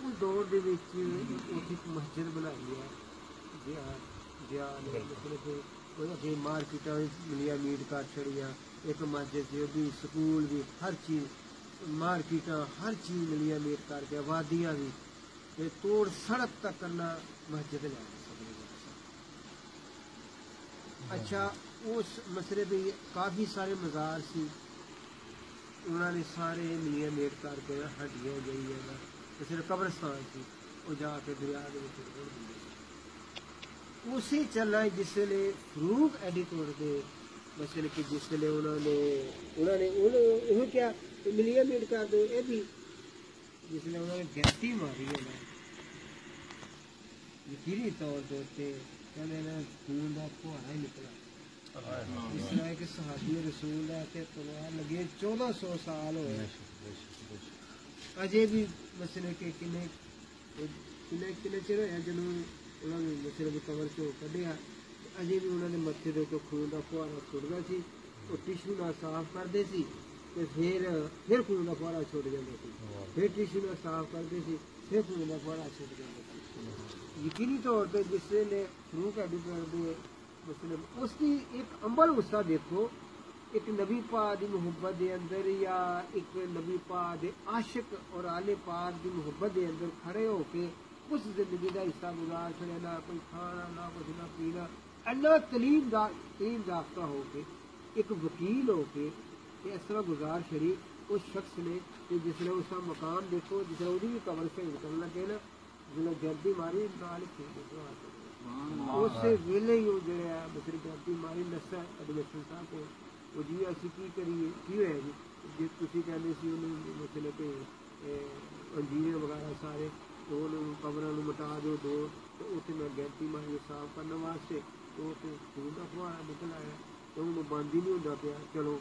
ਉਸ ਦੌਰ ਦੇ ਵਿੱਚ ਇੱਕ ਮਸਜਿਦ ਬਣਾਈ ਹੈ ਜਿਆ ਜਿਆ ਮਤਲਬ ਉਹ ਜੇ ਮਾਰਕੀਟਾਂ ਵਿੱਚ ਮਿਲਿਆ, ਮੀਟ ਕਰ ਛੜੀਆਂ, ਇੱਕ ਮਸਜਿਦ ਸੀ ਵੀ ਸਕੂਲ ਵੀ, ਹਰ ਚੀਜ਼, ਮਾਰਕੀਟਾਂ, ਹਰ ਚੀਜ਼ ਮਿਲਿਆ ਮੀਟ ਕਰਕੇ ਆਬਾਦੀਆਂ ਵੀ। ਤੇ ਤੋੜ ਸੜਕ ਤੱਕ ਕਰਨਾ ਮਸਜਿਦ ਲੈ ਸਕਦੇ। ਅੱਛਾ, ਉਸ ਮਸਲੇ ਦੇ ਕਾਫੀ ਸਾਰੇ ਮਜ਼ਾਰ ਸੀ। ਉਹਨਾਂ ਨੇ ਸਾਰੇ ਮਿਲੀਆਂ ਮੇਟ ਕਰਕੇ ਹੱਡੀਆਂ ਗਈਆਂ ਨਾ, ਤੇ ਸਿਰ ਕਬਰਸਤਾਨ ਸੀ। ਉਹ ਜਾ ਕੇ ਦਰਿਆ ਦੇ ਵਿੱਚ ਰੁੜ ਦਿੰਦੇ ਉਸੇ ਚੱਲਣਾ ਜਿਸ ਵੇਲੇ ਫਰੂਕ ਐਡੀਟੋਰ ਦੇ ਮਸਲੇ ਕਿ ਜਿਸ ਵੇਲੇ ਉਹਨਾਂ ਨੇ ਉਹਨਾਂ ਨੇ ਉਹਨੂੰ ਉਹ ਕਿਹਾ ਮਿਲੀਆ ਮੇਟ ਕਰ ਦੋ ਇਹ ਵੀ ਜਿਸ ਵੇਲੇ ਉਹਨਾਂ ਨੇ ਗੈਤੀ ਮਾਰੀ ਹੈ ਨਾ। ਯਕੀਨੀ ਤੌਰ ਦੇ ਉੱਤੇ ਕਹਿੰਦੇ ਨੇ ਖੂਨ ਦਾ ਫੁਹਾਰਾ ਹੀ ਨਿਕਲਿਆ। ਇਸ ਤਰ੍ਹਾਂ ਕਿ ਸਹਾਬੀ ਰਸੂਲ ਦਾ ਤੇ ਤਲਵਾਰ ਲੱਗੇ 1400 ਸਾਲ ਹੋਏ। ਅਜੇ ਵੀ ਮਸਲੇ ਕਿ ਕਿੰਨੇ ਕਿੰਨੇ ਕਿੰਨੇ ਚਿਰ ਹੋਇਆ ਜਦੋਂ ਉਹਨਾਂ ਨੇ ਮਸਲੇ ਦੇ ਕਬਰ ਚੋਂ ਕੱਢਿਆ। ਅਜੇ ਵੀ ਉਹਨਾਂ ਦੇ ਮੱਥੇ ਦੇ ਉੱਤੇ ਖੂਨ ਦਾ ਫੁਹਾਰਾ ਛੁੱਟਦਾ ਸੀ। ਉਹ ਟਿਸ਼ੂ ਨਾਲ ਸਾਫ਼ ਕਰਦੇ ਸੀ ਤੇ ਫਿਰ ਫਿਰ ਖੂਨ ਦਾ ਫੁਹਾਰਾ ਛੁੱਟ ਜਾਂਦਾ ਸੀ। ਫਿਰ ਟਿਸ਼ੂ ਨਾਲ ਸਾਫ਼ ਕਰਦੇ ਸੀ, ਫਿਰ ਖੂਨ ਦਾ ਫੁਹਾਰਾ ਛੁੱਟ ਜਾਂਦਾ ਸੀ। ਯਕੀਨੀ ਤੌਰ ਤੇ ਜਿਸ ਨੇ ਫਰੂਕ ਐਡੀਟਰ ਦੇ ਮੁਸਲਿਮ ਉਸ ਦੀ ਇੱਕ ਅੰਬਲ ਗੁੱਸਾ ਦੇਖੋ, ਇੱਕ ਨਬੀ ਪਾਕ ਦੀ ਮੁਹੱਬਤ ਦੇ ਅੰਦਰ ਜਾਂ ਇੱਕ ਨਬੀ ਪਾਕ ਦੇ ਆਸ਼ਿਕ ਔਰ ਆਲੇ ਪਾਕ ਦੀ ਮੁਹੱਬਤ ਦੇ ਅੰਦਰ ਖੜੇ ਹੋ ਕੇ ਉਸ ਜ਼ਿੰਦਗੀ ਦਾ ਹਿੱਸਾ ਗੁਜ਼ਾਰ ਛੜਿਆ ਨਾ ਕੋਈ ਖਾਣਾ ਨਾ ਕੁਝ ਨਾ ਪੀਣਾ ਅੱਲਾ ਤਲੀਮ ਦਾ ਤਲੀਮ ਯਾਫਤਾ ਹੋ ਕੇ ਇੱਕ ਵਕੀਲ ਹੋ ਕੇ ਤੇ ਇਸ ਤਰ੍ਹਾਂ ਗੁਜ਼ਾਰ ਛੜੀ ਉਸ ਸ਼ਖਸ ਨੇ ਕਿ ਜਿਸ ਨੇ ਉਸਦਾ ਮਕਾਮ ਦੇਖੋ ਜਿਸ ਨੇ ਉਹਦੀ ਵੀ ਕਬਰ ਸੇ ਨਿਕਲਣ ਲੱਗੇ ਨਾ ਜਿਹਨੇ ਜਲਦੀ ਮਾਰੀ ਨਾਲ ਹੀ ਖੇਡ ਉਸੇ ਵੇਲੇ ਹੀ ਉਹ ਜਿਹੜਾ ਬਸਰੀ ਜਲਦੀ ਮਾਰੀ ਨਸਾ ਐਡਮਿਸ਼ਨ ਸਾਹਿਬ ਕੋਲ ਉਹ ਜੀ ਅਸੀਂ ਕੀ ਕਰੀਏ ਕੀ ਹੋਇਆ ਜੀ ਜੇ ਤੁਸੀਂ ਕਹਿੰਦੇ ਸੀ ਉਹਨੂੰ ਮਤਲਬ ਕਬਰਾਂ ਨੂੰ ਮਿਟਾ ਦਿਓ, ਦੋ, ਤੇ ਉੱਥੇ ਮੈਂ ਗੈਂਤੀ ਮਾਰੀ ਸਾਫ਼ ਕਰਨ ਵਾਸਤੇ ਉਹ ਤੇ ਖੂਨ ਦਾ ਫੁਹਾਰਾ ਨਿਕਲ ਆਇਆ। ਤੇ ਉਹਨੂੰ ਬੰਦ ਹੀ ਨਹੀਂ ਹੁੰਦਾ ਪਿਆ। ਚਲੋ,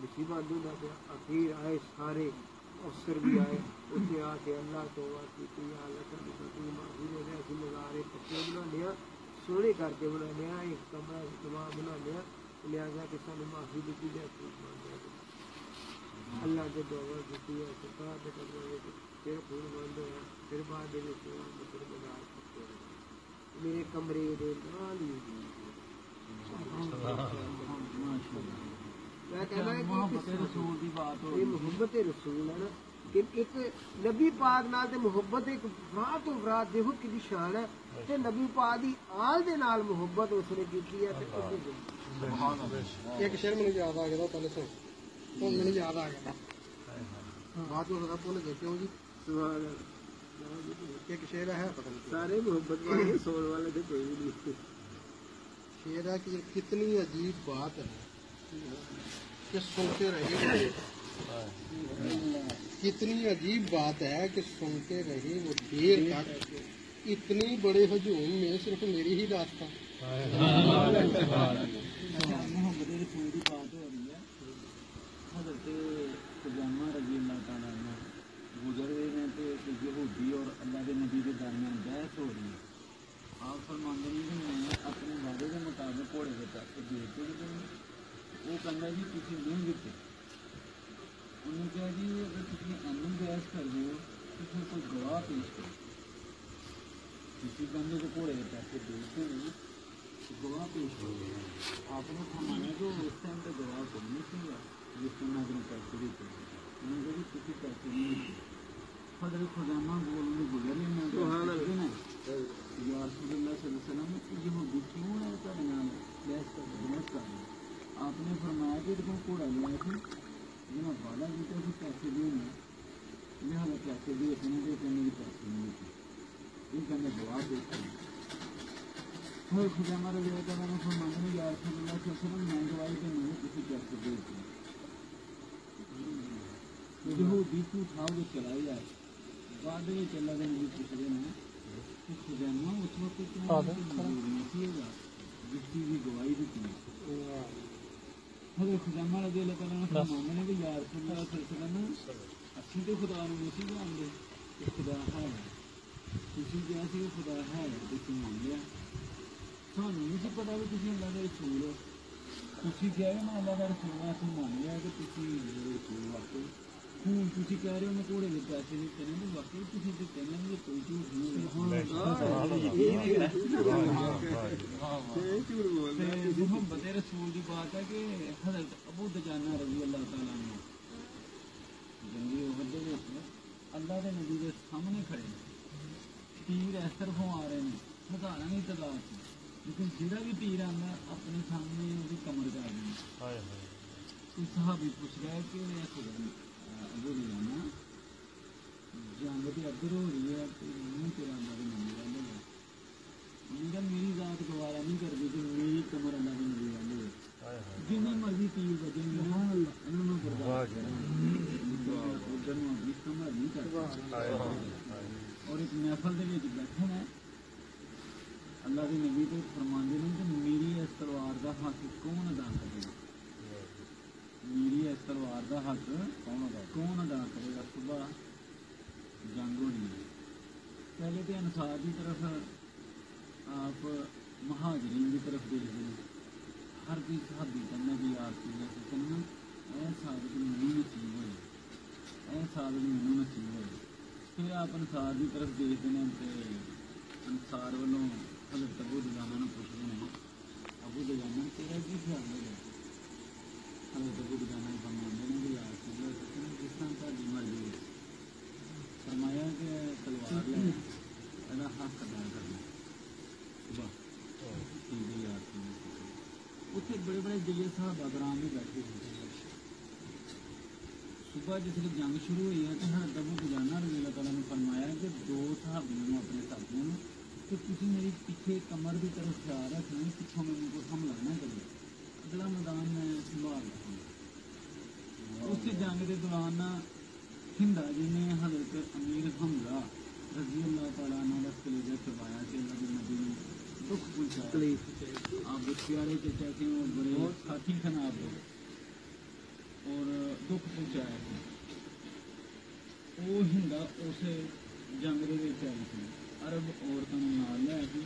ਮਿੱਟੀ ਬੰਦ ਹੁੰਦਾ ਪਿਆ। ਅਖੀਰ ਆਏ ਸਾਰੇ, ਅਫਸਰ ਵੀ ਆਏ। ਉੱਥੇ ਆ ਕੇ ਅੱਲਾਹ ਤੋਂ ਆ ਕੀਤੀ ਆ ਅੱਲਾਹ ਸਾਡੀ ਮਾਫੀ ਦੇ ਦੇ ਅਸੀਂ ਨਜ਼ਾਰੇ ਪੱਕੇ ਬਣਾਉਂਦੇ ਆ ਸੋਹਣੇ ਕਰਕੇ ਬਣਾਉਂਦੇ ਆ ਇੱਕ ਕਮਰਾ ਜਮਾ ਬਣਾਉਂਦੇ ਆ ਲਿਆਜ਼ਾ ਕਿ ਸਾਨੂੰ ਮਾਫੀ ਦਿੱਤੀ ਜਾਏ ਠੀਕ ਅੱਲਾਹ ਦੇ ਦੁਆ ਕੀਤੀ ਹੈ ਸਰਕਾਰ ਦੇ ਕਦਮਾਂ ਵਿੱਚ ਫਿਰ ਖੂਨ ਬੰਦ ਹੋਇਆ। ਫਿਰ ਬਾਅਦ ਦੇ ਵਿੱਚ ਉਹ ਮਤਲਬ ਬਾਜ਼ਾਰ ਪੱਕੇ ਮੇਰੇ ਕਮਰੇ ਦੇ ਨਾਲ ਹੀ ਮੈਂ ਕਹਿੰਦਾ ਕਿ ਮੁਹੱਬਤ ਰਸੂਲ ਦੀ ਬਾਤ ਹੋ ਇਹ ਮੁਹੱਬਤ ਰਸੂਲ ਹੈ ਨਾ। ਕਿ ਇੱਕ ਨਬੀ ਪਾਕ ਨਾਲ ਤੇ ਮੁਹੱਬਤ ਇੱਕ ਫਰਾਦ ਤੋਂ ਫਰਾਦ ਦੇਖੋ ਕਿੰਨੀ ਸ਼ਾਨ ਹੈ। ਤੇ ਨਬੀ ਪਾਕ ਦੀ ਆਲ ਦੇ ਨਾਲ ਮੁਹੱਬਤ ਉਸਨੇ ਕੀਤੀ ਹੈ ਤੇ ਉਹਦੀ ਇੱਕ ਸ਼ੇਰ ਮੈਨੂੰ ਯਾਦ ਆ ਗਿਆ ਪਹਿਲੇ ਸੁਣ। ਹੁਣ ਮੈਨੂੰ ਯਾਦ ਆ ਗਿਆ। ਵਿੱਚ ਉਹਦਾ ਭੁੱਲ ਗਏ ਕਿਉਂ ਜੀ? ਸੁਭਾਨ ਅੱਲਾਹ। एक शेर है सारे मोहब्बत वाले सोल वाले थे कोई नहीं। शेर है कि कितनी अजीब बात है। कि सुनते रहे कितनी अजीब बात है कि सुनते रहे वो देर तक। इतनी बड़े हजूम में सिर्फ़ मेरी ही रात था। हाँ, हाँ, हाँ। ਫਿਰ ਖੁਦਾ ਮਾਰੇ ਦੇ ਤਾਂ ਮੈਂ ਫਰਮਾਇਆ ਨੇ ਯਾਰ ਸੱਲੱਲਾਹੁ ਅਲੈहि ਵਸੱਲਮ ਮੈਂ ਗਵਾਹੀ ਦੇ ਨਹੀਂ ਤੁਸੀਂ ਪੈਸੇ ਦੇ ਦਿੱਤੇ ਯਹੂਦੀ ਝੂਠ ਖਾਓ ਦੇ ਚਲਾਈ ਜਾਏ ਬਾਅਦ ਦੇ ਵਿੱਚ ਅੱਲਾਹ ਦੇ ਨਬੀ ਪੁੱਛਦੇ ਨੇ ਕਿ ਖੁਦਾਨਾ ਉਸ ਵਕਤ ਕਿਉਂ ਨਹੀਂ ਸੀਗਾ ਜਿਸਦੀ ਵੀ ਗਵਾਹੀ ਦਿੱਤੀ ਹਜ਼ਰਤ ਖੁਦਾਮਾ ਰਜ਼ੀ ਅੱਲਾਹ ਤਾਲਾ ਨੇ ਫਰਮਾਉਂਦੇ ਨੇ ਕਿ ਯਾਰ ਸੱਲੱਲਾਹੁ ਅਲੈहि ਵਸੱਲਮ ਅਸੀਂ ਤੇ ਖੁਦਾ ਨੂੰ ਨਹੀਂ ਸੀ ਜਾਣਦੇ ਕਿ ਖੁਦਾ ਹੈ ਤੁਸੀਂ ਕਿਹਾ ਸੀ ਕਿ ਖੁਦਾ ਹੈ ਤੁਸੀਂ ਮੰਨ ਲਿਆ ਤੁਹਾਨੂੰ ਨਹੀਂ ਸੀ ਪਤਾ ਵੀ ਤੁਸੀਂ ਅੱਲਾਹ ਦੇ ਰਸੂਲ ਹੋ ਤੁਸੀਂ ਕਹਿ ਰਹੇ ਮੈਂ ਅੱਲਾਹ ਦਾ ਰਸੂਲ ਹਾਂ ਅਸੀਂ ਮੰਨ ਲਿਆ ਕਿ ਤੁਸੀਂ ਮੇਰੇ ਰਸੂਲ ਵਾਕਈ ਹੁਣ ਤੁਸੀਂ ਕਹਿ ਰਹੇ ਹੋ ਮੈਂ ਘੋੜੇ ਦੇ ਪੈਸੇ ਦਿੱਤੇ ਨੇ ਤੇ ਵਾਕਈ ਤੁਸੀਂ ਦਿੱਤੇ ਨੇ ਇਹ ਕੋਈ ਝੂਠ ਨਹੀਂ ਇਹ ਝੂਠ ਬੋਲਦਾ ਤੇ ਮੁਹੱਬਤ ਰਸੂਲ ਦੀ ਬਾਤ ਹੈ ਕਿ ਹਜ਼ਰਤ ਅਬੂ ਦਜਾਨਾ ਰਜ਼ੀ ਅੱਲਾਹ ਤਾਲਾ ਨੂੰ ਜੰਗੀ ਉਹਦ ਦੇ ਵਿੱਚ ਅੱਲਾਹ ਦੇ ਨਬੀ ਦੇ ਸਾਹਮਣੇ ਖੜੇ ਨੇ। ਤੀਰ ਇਸ ਤਰਫੋਂ ਆ ਰਹੇ ਨੇ। ਹਜ਼ਾਰਾਂ ਦੀ ਤਾਦਾਦ ਚ ਲੇਕਿਨ ਜਿਹੜਾ ਵੀ ਤੀਰ ਆਉਂਦਾ ਆਪਣੇ ਸਾਹਮਣੇ ਉਹਦੀ ਕਮਰ ਕਰ ਦਿੰਦਾ ਹਾਏ ਹਾਏ ਕੋਈ ਸਹਾਬੀ ਪੁੱਛ ਰਿਹਾ ਹੈ ਕਿ ਇਹ ਖੁਦਾ ਅਬੂ ਦਜਾਨਾ ਜੰਗ ਤੇ ਅੱਧਰ ਹੋ ਰਹੀ ਹੈ ਤੇ ਮੂੰਹ ਤੇਰਾ ਅੱਲਾਹ ਦੇ ਨਬੀ ਵੱਲ ਹੈ ਮੇਰਾ ਮੇਰੀ ਜ਼ਾਤ ਗਵਾਰਾ ਨਹੀਂ ਕਰਦੀ ਕਿ ਮੇਰੀ ਕਮਰ ਅੱਲਾਹ ਦੇ ਨਬੀ ਵੱਲ ਹੋਵੇ ਹਾਏ ਹਾਏ ਜਿੰਨੇ ਮਰਜ਼ੀ ਤੀਰ ਵਜਣਗੇ ਨਾ ਇਹਨਾਂ ਨੂੰ ਬਰਬਾਦ ਕਰਨਾ ਉਧਰ ਨੂੰ ਆਪਣੀ ਕਮਰ ਦੇ ਨਬੀ ਤੇ ਫਰਮਾਉਂਦੇ ਨੇ ਕਿ ਮੇਰੀ ਇਸ ਤਲਵਾਰ ਦਾ ਹੱਕ ਕੌਣ ਅਦਾ ਕਰੇਗਾ? ਮੇਰੀ ਇਸ ਤਲਵਾਰ ਦਾ ਹੱਕ ਕੌਣ ਅਦਾ ਕੌਣ ਅਦਾ ਕਰੇਗਾ? ਸੁਬਾ ਜੰਗ ਹੋਣੀ ਹੈ। ਪਹਿਲੇ ਤੇ ਅਨਸਾਰ ਦੀ ਤਰਫ ਆਪ ਮਹਾਜਰੀਨ ਦੀ ਤਰਫ ਦੇਖਦੇ ਨੇ। ਹਰ ਕੋਈ ਸਾਹਬੀ ਕਹਿੰਦਾ ਵੀ ਯਾਰ ਕੀ ਹੈ ਕਹਿੰਦਾ ਇਹ ਸਾਬਤ ਮੈਨੂੰ ਨਸੀਬ ਹੋਏ। ਇਹ ਸਾਬਤ ਮੈਨੂੰ ਨਸੀਬ ਹੋਏ। ਫਿਰ ਆਪ ਅਨਸਾਰ ਦੀ ਤਰਫ ਦੇਖਦੇ ਨੇ ਤੇ ਅਨਸਾਰ ਵੱਲੋਂ ਹਜ਼ਰਤ ਅਬੂ ਦੁਜਾਨਾ ਨੂੰ ਪੁੱਛਦੇ ਨੇ ਅਬੂ ਦੁਜਾਨਾ ਤੇਰਾ ਕੀ ਖਿਆਲ ਹੈ ਹਜ਼ਰਤ ਅਬੂ ਦੁਜਾਨਾ ਨੂੰ ਫਰਮਾਉਂਦੇ ਨੇ ਕਿ ਯਾਰ ਕੀ ਹੈ ਜਿਸ ਤਰ੍ਹਾਂ ਤੁਹਾਡੀ ਮਰਜ਼ੀ ਹੈ ਫਰਮਾਇਆ ਕਿ ਤਲਵਾਰ ਲੈ ਇਹਦਾ ਹੱਕ ਅਦਾ ਕਰਨਾ ਸੁਬਾ ਠੀਕ ਹੈ ਯਾਰ ਕੀ ਹੈ। ਉੱਥੇ ਬੜੇ ਬੜੇ ਜਈਏ ਸਾਹਿਬ ਅਗਰਾਮ ਵੀ ਬੈਠੇ ਸੀ ਸੁਬਾ ਜਿਸ ਵੇਲੇ ਜੰਗ ਸ਼ੁਰੂ ਹੋਈ ਹੈ ਤੇ ਹਰ ਦਬੂ ਗੁਜ਼ਾਨਾ ਰਜ਼ੀ ਅੱਲਾਹ ਤਾਲਾ ਨੇ ਫਰਮਾਇਆ ਕਿ ਦੋ ਸਾਹਬੀਆਂ ਨੂੰ ਆਪਣੇ ਸਾਥੀਆਂ ਨੂੰ ਕਿ ਤੁਸੀਂ ਮੇਰੀ ਪਿੱਛੇ ਕਮਰ ਦੀ ਤਰਫ ਖਿਆਲ ਰੱਖਣਾ ਪਿੱਛੋਂ ਮੈਨੂੰ ਕੋਈ ਹਮਲਾ ਨਾ ਕਰੇ ਅਗਲਾ ਮੈਦਾਨ ਮੈਂ ਸੰਭਾਲ ਰੱਖਾਂਗਾ ਉਸੇ ਜੰਗ ਦੇ ਦੌਰਾਨ ਨਾ ਹਿੰਦਾ ਜੀ ਨੇ ਹਜ਼ਰਤ ਅਮੀਰ ਹਮਜ਼ਾ ਰਜ਼ੀ ਅੱਲਾਹ ਤਾਲਾ ਨਾਲ ਦਾ ਕਲੇਜਾ ਚਬਾਇਆ ਕਿ ਅੱਲਾਹ ਦੇ ਨਬੀ ਨੂੰ ਦੁੱਖ ਪਹੁੰਚਾਇਆ ਤਕਲੀਫ आप प्यारे चचा के वो बड़े साथी थे ना आप और दुख पहुंचाया ਸੀ ਉਹ ਹਿੰਦਾ ਉਸ ਜੰਗ ਦੇ ਵਿੱਚ ਆਈ ਸੀ ਅਰਬ ਔਰਤਾਂ ਨੂੰ ਨਾਲ ਲੈ ਕੇ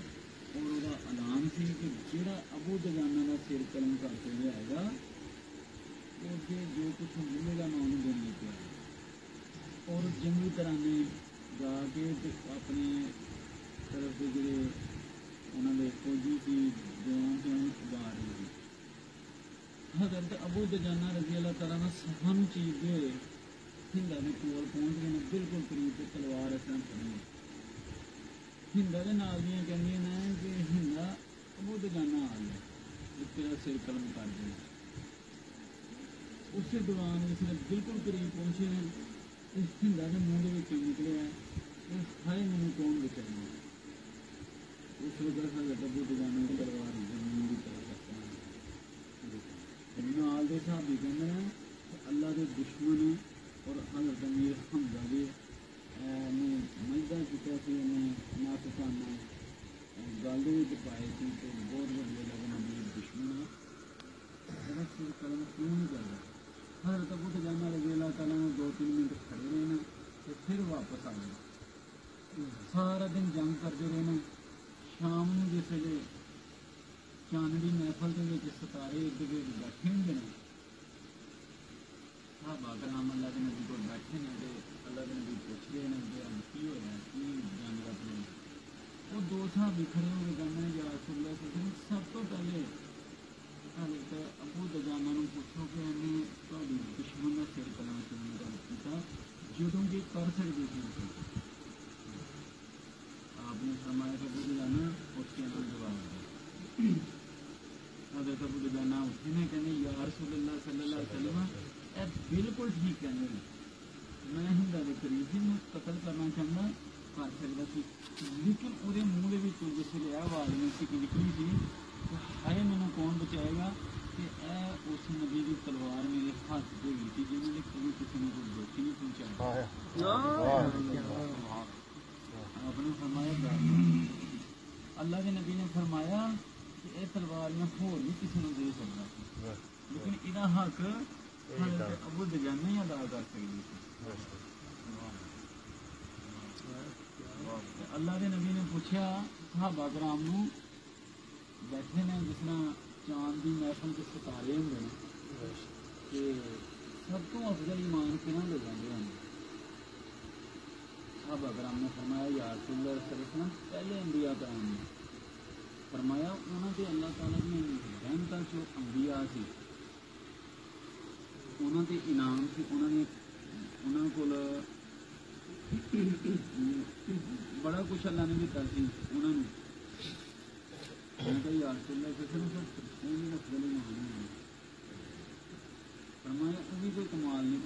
ਔਰ ਉਹਦਾ ਐਲਾਨ ਸੀ ਕਿ ਜਿਹੜਾ ਅਬੂ ਦਜਾਨਾ ਦਾ ਸਿਰ ਕਲਮ ਕਰਕੇ ਲਿਆਏਗਾ, ਉਹ ਅੱਗੇ ਜੋ ਕੁਝ ਮਿਲੇਗਾ ਮੈਂ ਉਹਨੂੰ ਦੇਣ ਲਈ ਤਿਆਰ ਹਾਂ। ਔਰ ਜੰਗੀ ਤਰਾਨੇ ਜਾ ਕੇ ਤੇ ਆਪਣੇ ਤਰਫ ਦੇ ਜਿਹੜੇ ਉਹਨਾਂ ਦੇ ਕੋਈ ਸੀ ਜਿਉਂ ਜਿਉਂ ਉਗਾ ਰਹੀ ਸੀ ਹਜ਼ਰਤ ਅਬੂ ਦਜਾਨਾ ਰਜ਼ੀ ਅੱਲਾਹ ਤਾਲਾ ਨੇ ਸਾਨੂੰ ਚੀਰਦੇ ਹੋਏ ਹਿੰਦਾ ਦੇ ਕੋਲ ਪਹੁੰਚ ਗਏ ਨੇ, ਬਿਲਕੁਲ ਕਰੀਬ ਤੇ ਤਲਵਾਰ ਇਸ ਤਰ੍ਹਾਂ ਹਿੰਦਾ ਦੇ ਨਾਲ ਦੀਆਂ ਕਹਿੰਦੀਆਂ ਨੇ ਕਿ ਹਿੰਦਾ ਅਬੂ ਦਜਾਨਾ ਆ ਗਿਆ ਵੀ ਤੇਰਾ ਸਿਰ ਕਲਮ ਕਰ ਦੇ ਉਸੇ ਦੌਰਾਨ ਇਸ ਨੇ ਬਿਲਕੁਲ ਕਰੀਬ ਪਹੁੰਚੇ ਨੇ ਤੇ ਹਿੰਦਾ ਦੇ ਮੂੰਹ ਦੇ ਵਿੱਚੋਂ ਨਿਕਲਿਆ ਇਹ ਹਾਏ ਮੈਨੂੰ ਕੌਣ ਬਚਾਉਣਾ ਉਸ ਵਕਤ ਹਜ਼ਰਤ ਅਬੂ ਦਜਾਨਾ ਦੀ ਤਲਵਾਰ ਜ਼ਮੀਨ ਦੀ ਤਰਫ ਰੱਖਣਾ ਨਾਲ ਦੇ ਸਾਹਬੀ ਕਹਿੰਦੇ ਨੇ ਕਿ ਅੱਲਾ ਦੇ ਦੁਸ਼ਮਣ ਔਰ ਹਜ਼ਰਤ ਅਮੀਰ ਹਮਜ਼ਾ ਦੇ ਅਹ, ਨੇ ਮਜਦਾ ਕੀਤਾ ਸੀ ਉਹਨੇ ਨਾਸਕਾਨਾ ਗੱਲ ਵਿੱਚ ਪਾਏ ਸੀ ਤੇ ਬਹੁਤ ਵੱਡੇ ਲੱਗਣ ਅਮੀਰ ਦੁਸ਼ਮਣ ਹੈ ਇਹਦਾ ਸਿਰ ਕਲਮ ਕਿਉਂ ਨਹੀਂ ਕਰਦਾ ਹਜ਼ਰਤ ਅਬੂ ਦਜਾਨਾ ਰਜ਼ੀ ਅੱਲਾਹ ਤਾਲਾ ਨੂੰ ਦੋ ਤਿੰਨ ਮਿੰਟ ਖੜੇ ਰਹੇ ਨੇ ਤੇ ਫਿਰ ਵਾਪਸ ਆ ਗਏ ਸਾਰਾ ਦਿਨ ਜੰਗ ਕਰਦੇ ਰਹੇ ਨੇ ਸ਼ਾਮ ਨੂੰ ਜਿਸ ਵੇਲੇ ਚਾਨਣੀ ਮਹਿਫਲ ਦੇ ਵਿੱਚ ਸਿਤਾਰੇ ਇੱਦ ਗਿਰਦ ਬੈਠੇ ਹੁੰਦੇ ਨੇ ਸਾਹਬਾ ਕਰਾਮ ਅੱਲਾ ਦੇ ਨਬੀ ਕੋਲ ਬੈਠੇ ਨੇ ਤੇ अलग अलग पुछदे न अग्गें की होएआ की जानवर अपने ओह् दो थां बिखरे हुए कन्नै या रसूल सब तो पहले हज़रत अबू दजामा नु पुच्छो कि इन्हें तुहाडी दुश्मन दा सिर कलां किवें गल कीता जदों के कर सकते थे आपने फरमाया था अबू दजामा उसके नाम जवाब दिया हज़रत अबू दजामा उठे ने कहने या रसूल अल्लाह सल्लल्लाहु अलैहि वसल्लम बिल्कुल ठीक कहने ਮੈਂ ਹਿੰਦਾ ਦੇ ਕਰੀਬ ਜੀ ਨੂੰ ਕਤਲ ਕਰਨਾ ਚਾਹੁੰਦਾ ਕਰ ਸਕਦਾ ਸੀ। ਲੇਕਿਨ ਉਹਦੇ ਮੂੰਹ ਦੇ ਵਿੱਚੋਂ ਜਿਸ ਲਿਆ ਆਵਾਜ਼ ਨਹੀਂ ਸੀ ਕਿ ਨਿਕਲੀ ਸੀ ਹਾਏ ਮੈਨੂੰ ਕੌਣ ਬਚਾਏਗਾ? ਕਿ ਇਹ ਉਸ ਨਬੀ ਦੀ ਤਲਵਾਰ ਮੇਰੇ ਹੱਥ ਦੇ ਵਿੱਚ ਜਿਹਨੇ ਨੇ ਕਦੇ ਕਿਸੇ ਨੂੰ ਕੋਈ ਦੋਖੀ ਨਹੀਂ ਪਹੁੰਚਾਇਆ। ਆਪਨੇ ਫਰਮਾਇਆ ਅੱਲਾਹ ਦੇ ਨਬੀ ਨੇ ਫਰਮਾਇਆ ਕਿ ਇਹ ਤਲਵਾਰ ਮੈਂ ਹੋਰ ਵੀ ਕਿਸੇ ਨੂੰ ਦੇ ਸਕਦਾ ਲੇਕਿਨ ਇਹਦਾ ਹੱਕ ਅਬੂ ਦਜਾਨਾ ਹੀ ਅਦਾ ਕਰ ਸਕਦੀ ਸੀ। ਅੱਲਾ ਦੇ ਨਬੀ ਨੇ ਪੁੱਛਿਆ, ਸਹਾਬਾ ਕਰਾਮ ਨੂੰ ਬੈਠੇ ਨੇ ਜਿਸ ਤਰ੍ਹਾਂ ਚਾਂਦ ਦੀ ਮਹਿਫਲ ਦੇ ਸਿਤਾਰੇ ਹੁੰਦੇ ਨੇ, ਤੇ ਸਭ ਤੋਂ ਅਫਜ਼ਲ ਇਮਾਨ ਕਿਹਨਾਂ ਦੇ ਜਾਂਦੇ ਹਨ? ਸਹਾਬਾ ਕਰਾਮ ਨੇ ਫਰਮਾਇਆ ਯਾ ਰਸੂਲ ਅੱਲਾਹ ਸਰਸਨਾ ਪਹਿਲੇ ਅੰਬੀਆ ਕਰਾਮ ਨੇ ਫਰਮਾਇਆ, ਉਹਨਾਂ ਦੇ ਅੱਲਾਹ ਤਾਲਾ ਨੇ ਰਹਿਮਤਾਂ ਜੋ ਅੰਬੀਆ ਸੀ। ਉਹਨਾਂ ਦੇ ਇਨਾਮ ਸੀ, ਉਹਨਾਂ ਨੇ ਉਹਨਾਂ ਕੋਲ, ਬੜਾ ਕੁਛ ਅੱਲਾ ਨੇ ਦਿੱਤਾ ਸੀ ਉਹਨਾਂ ਨੂੰ। ਮੈਂ ਤਾਂ ਯਾਰ ਚੱਲਿਆ ਕਿ ਸਿਰਫ ਉਹ ਨਹੀਂ ਰੱਖਦੇ ਨੇ ਫਰਮਾਇਆ ਉਹ ਵੀ ਕੋਈ ਕਮਾਲ ਨਹੀਂ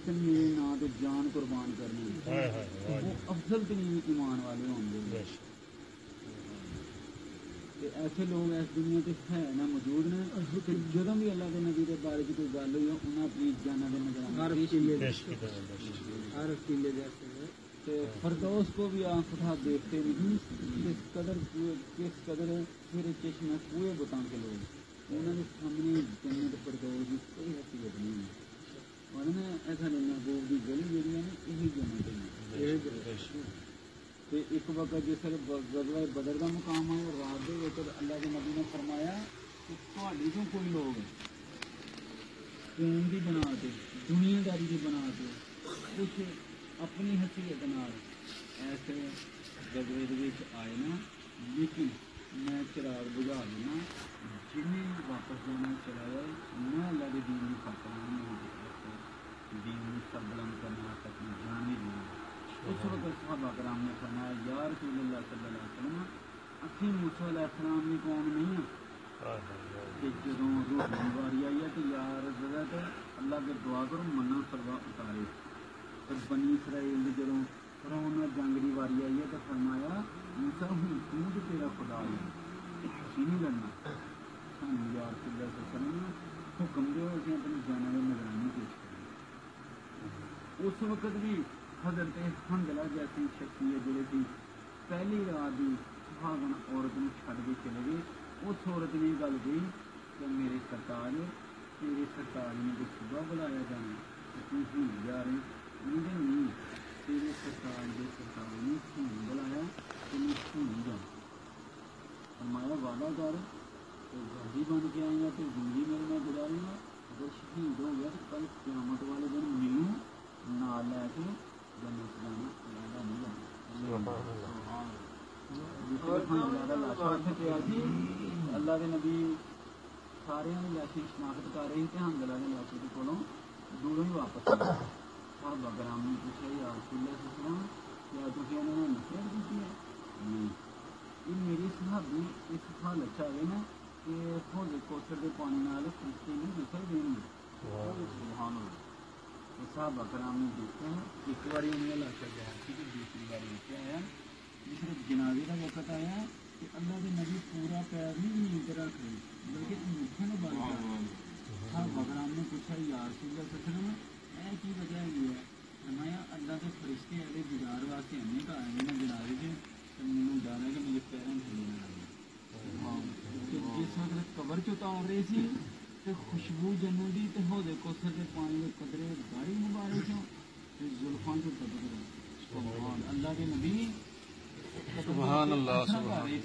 इतने ना तो जान कुर्बान करनी वो अफजल तरीन ईमान वाले होंगे। ऐसे लोग इस दुनिया से है ना मौजूद ने जो भी अल्लाह के नबी के बारे की कोई गल हुई उन्हें अपनी जाना के नज़र फरदोस को भी आँख उठा देखते नहीं किस कदर किस कदर मेरे चश्मे पूरे बताते लोग। उन्होंने सामने जन्नत फरदोस की कोई हैसियत नहीं है। ਉਹਨਾਂ ਅਸਾਂ ਨੂੰ ਗੋਲ ਦੀ ਗਲੀ ਜਿਹੜੀਆਂ ਨੇ ਇਹ ਜਮਾ ਦੇ ਇਹ ਤੇ ਇੱਕ ਵਕਤ ਜੇ ਸਰ ਗਜ਼ਵਾ ਬਦਰ ਦਾ ਮੁਕਾਮ ਆਇਆ ਰਾਤ ਦੇ ਵਿੱਚ ਅੱਲਾਹ ਦੇ ਨਬੀ ਨੇ ਫਰਮਾਇਆ ਕਿ ਤੁਹਾਡੇ ਤੋਂ ਕੋਈ ਲੋਗ ਕੌਮ ਦੀ ਬਣਾ ਦੇ ਦੁਨੀਆਦਾਰੀ ਦੀ ਬਣਾ ਦੇ ਕੁਝ ਆਪਣੀ ਹਸੀਅਤ ਨਾਲ। ਐਸੇ ਗਜ਼ਵੇ ਦੇ ਵਿੱਚ ਆਏ ਨਾ ਲੇਕਿਨ ਮੈਂ ਚਰਾਗ ਬੁਝਾ ਲੈਣਾ ਜਿੰਨੇ ਵਾਪਸ ਜਾਣਾ ਚਲਾ ਜਾਏ ਨਾ ਲੜੇ ਦੀ ਨਹੀਂ ਖਤਮ ਨਹੀਂ ਹੋਵੇ दीन का बलम करना तकलीफ़ जाने देना उस वक्त सब अकराम ने फरमाया यार सल्लम असी मूसा अलाम की कौम नहीं है जो रूह बीमारी आई है। कि यार अल्लाह के दुआ करो मना सरवा उतारे पर बनी इसराइल ने जो फिर जंग की वारी आई है तो फरमाया मूसा हूँ तू तो तेरा खुदा है नहीं लड़ना सानू यार सल्लम हुक्म दो असं अपनी जाना की निगरानी की ਅਲੈਹਿ ਵਸੱਲਮ ਨੇ ਹੁਕਮ ਦਿਓ ਅਸੀਂ ਆਪਣੀ ਜਾਨਾਂ ਦੀ ਨਿਗਰਾਨੀ ਪੇਸ਼ ਕਰੀਏ ਉਸ ਵਕਤ ਵੀ ਹਜ਼ਰਤ ਹੰਦਲਾ ਜੈਸੀ ਸ਼ਖਸੀਅਤ ਜਿਹੜੇ ਸੀ ਪਹਿਲੀ ਰਾਤ ਦੀ ਸੁਹਾਗਣ ਔਰਤ ਨੂੰ ਛੱਡ ਕੇ ਚਲੇ ਗਏ ਉਸ ਔਰਤ ਨੇ ਇਹ ਗੱਲ ਕਹੀ ਕਿ ਮੇਰੇ ਸਰਤਾਜ ਤੇਰੇ ਸਰਤਾਜ ਨੇ ਕੋਈ ਸੁਬਾ ਬੁਲਾਇਆ ਜਾਣਾ ਤੇ ਤੂੰ ਹੁਣ ਜਾ ਰਹੀ ਉਹਦੇ ਨਹੀਂ ਤੇਰੇ ਸਰਤਾਜ ਦੇ ਸਰਤਾਜ ਨੇ ਹੁਣ ਬੁਲਾਇਆ ਤੇ ਮੈਂ ਹੁਣ ਜਾ ਫਰਮਾਇਆ ਵਾਦਾ ਕਰ ਤੇ ਗਾਜੀ ਬਣ ਕੇ ਆਏਗਾ ਤੇ ਜ਼ਿੰਦਗੀ ਮੇਰੇ ਨਾਲ ਗੁਜ਼ਾਰੇਗਾ ਅਗਰ ਸ਼ਹੀਦ ਹੋ ਗਿਆ ਤਾਂ ਕੱਲ ਕਿਆਮਤ ਵਾਲੇ ਦਿਨ ਮੈਨੂੰ ਨਾਲ ਲੈ ਕੇ ਜੰਨਤ ਜਾਣਾ ਲੈਦਾ ਨਹੀਂ ਜਾਣਾ ਜਿਸ ਤਰ੍ਹਾਂ ਦਾ ਲਾਸ਼ਾ ਉੱਥੇ ਪਿਆ ਸੀ ਅੱਲਾ ਦੇ ਨਬੀ ਸਾਰਿਆਂ ਦੀ ਲਾਸ਼ੀ ਸ਼ਨਾਖਤ ਕਰ ਰਹੇ ਸੀ ਤੇ ਹੰਗਲਾ ਦੇ ਲਾਸ਼ੀ ਦੇ ਕੋਲੋਂ ਦੂਰੋਂ ਹੀ ਵਾਪਸ ਆ ਗਏ ਸਾਹਬਾ ਗ੍ਰਾਮ ਨੇ ਪੁੱਛਿਆ ਯਾਰ ਸੁੱਲਾ ਸੁਸਲਾਮ ਕਿਆ ਤੁਸੀਂ ਉਹਨਾਂ ਨਾਲ ਨਫ਼ਰਤ ਕੀਤੀ ਹੈ ਨਹੀਂ ਇਹ ਮੇਰੇ ਸੁਹਾਬੀ ਇਸ ਹਾਲਤ ਚ ਆ ਗਏ ਨਾ ਕਿ ਹੋਲੇ ਕੋਸਰ ਦੇ ਪਾਣੀ ਨਾਲ ਫਰਿਸ਼ਤੇ ਨੂੰ ਨਿਕਲ ਦੇਣਗੇ ਸੁਭਾਨ ਅੱਲਾਹ ਇਹ ਸਾਹਬਾ ਕਰਾਮ ਨੇ ਦੇਖਿਆ ਇੱਕ ਵਾਰੀ ਉਹਨੇ ਲਾਸ਼ਾ ਗਿਆ ਸੀ ਤੇ ਦੂਸਰੀ ਵਾਰੀ ਇੱਥੇ ਆਇਆ ਜਿਸ ਵੇਲੇ ਜਨਾਜ਼ੇ ਦਾ ਵਕਤ ਆਇਆ ਤੇ ਅੱਲਾਹ ਦੇ ਨਬੀ ਪੂਰਾ ਪੈਰ ਨਹੀਂ ਜ਼ਮੀਨ ਤੇ ਰੱਖ ਰਹੇ ਬਲਕਿ ਅੰਗੂਠੇ ਨੂੰ ਬੰਦ ਕਰ ਰਹੇ ਸਾਹਬਾ ਕਰਾਮ ਨੇ ਪੁੱਛਿਆ ਯਾਰ ਸੁੱਲਾ ਸੱਚਣਾ ਇਹ ਕੀ ਵਜ੍ਹਾ ਹੈਗੀ ਹੈ ਫਰਮਾਇਆ ਅੱਲਾਹ ਦੇ ਫਰਿਸ਼ਤੇ ਇਹਦੇ ਦੀਦਾਰ ਵਾਸਤੇ ਇੰਨੇ ਘਰ ਆਏ ਨੇ ਜਨਾਜ਼ੇ 'ਚ ਤੇ ਮੈਨੂੰ ਡਰ ਹੈ ਕਿ ਮੇਰੇ ਪੈਰਾਂ ਨੂੰ ਥੱਲੇ ਨਾ ਲੱਗੇ ਤੇ ਜਿਸ ਵਕਤ ਕਬਰ 'ਚ ਉਤਾਰ ਰਹੇ ਸੀ ਤੇ ਖੁਸ਼ਬੂ ਜੰਨਤ ਦੀ ਤੇ ਹੋਦੇ ਕੋਸਰ ਦੇ ਪਾਣੀ ਦੇ ਕਦਰੇ ਗਾੜੀ ਮੁਬਾਰਕ ਚੋਂ ਤੇ ਜ਼ੁਲਫਾਂ ਤੋਂ ਤਬਕ ਰਹੇ ਸੁਭਾਨ ਅੱਲਾਹ ਦੇ ਨਬੀ ਸੁਭਾਨ ਅੱਲਾਹ ਸੁਭਾਨ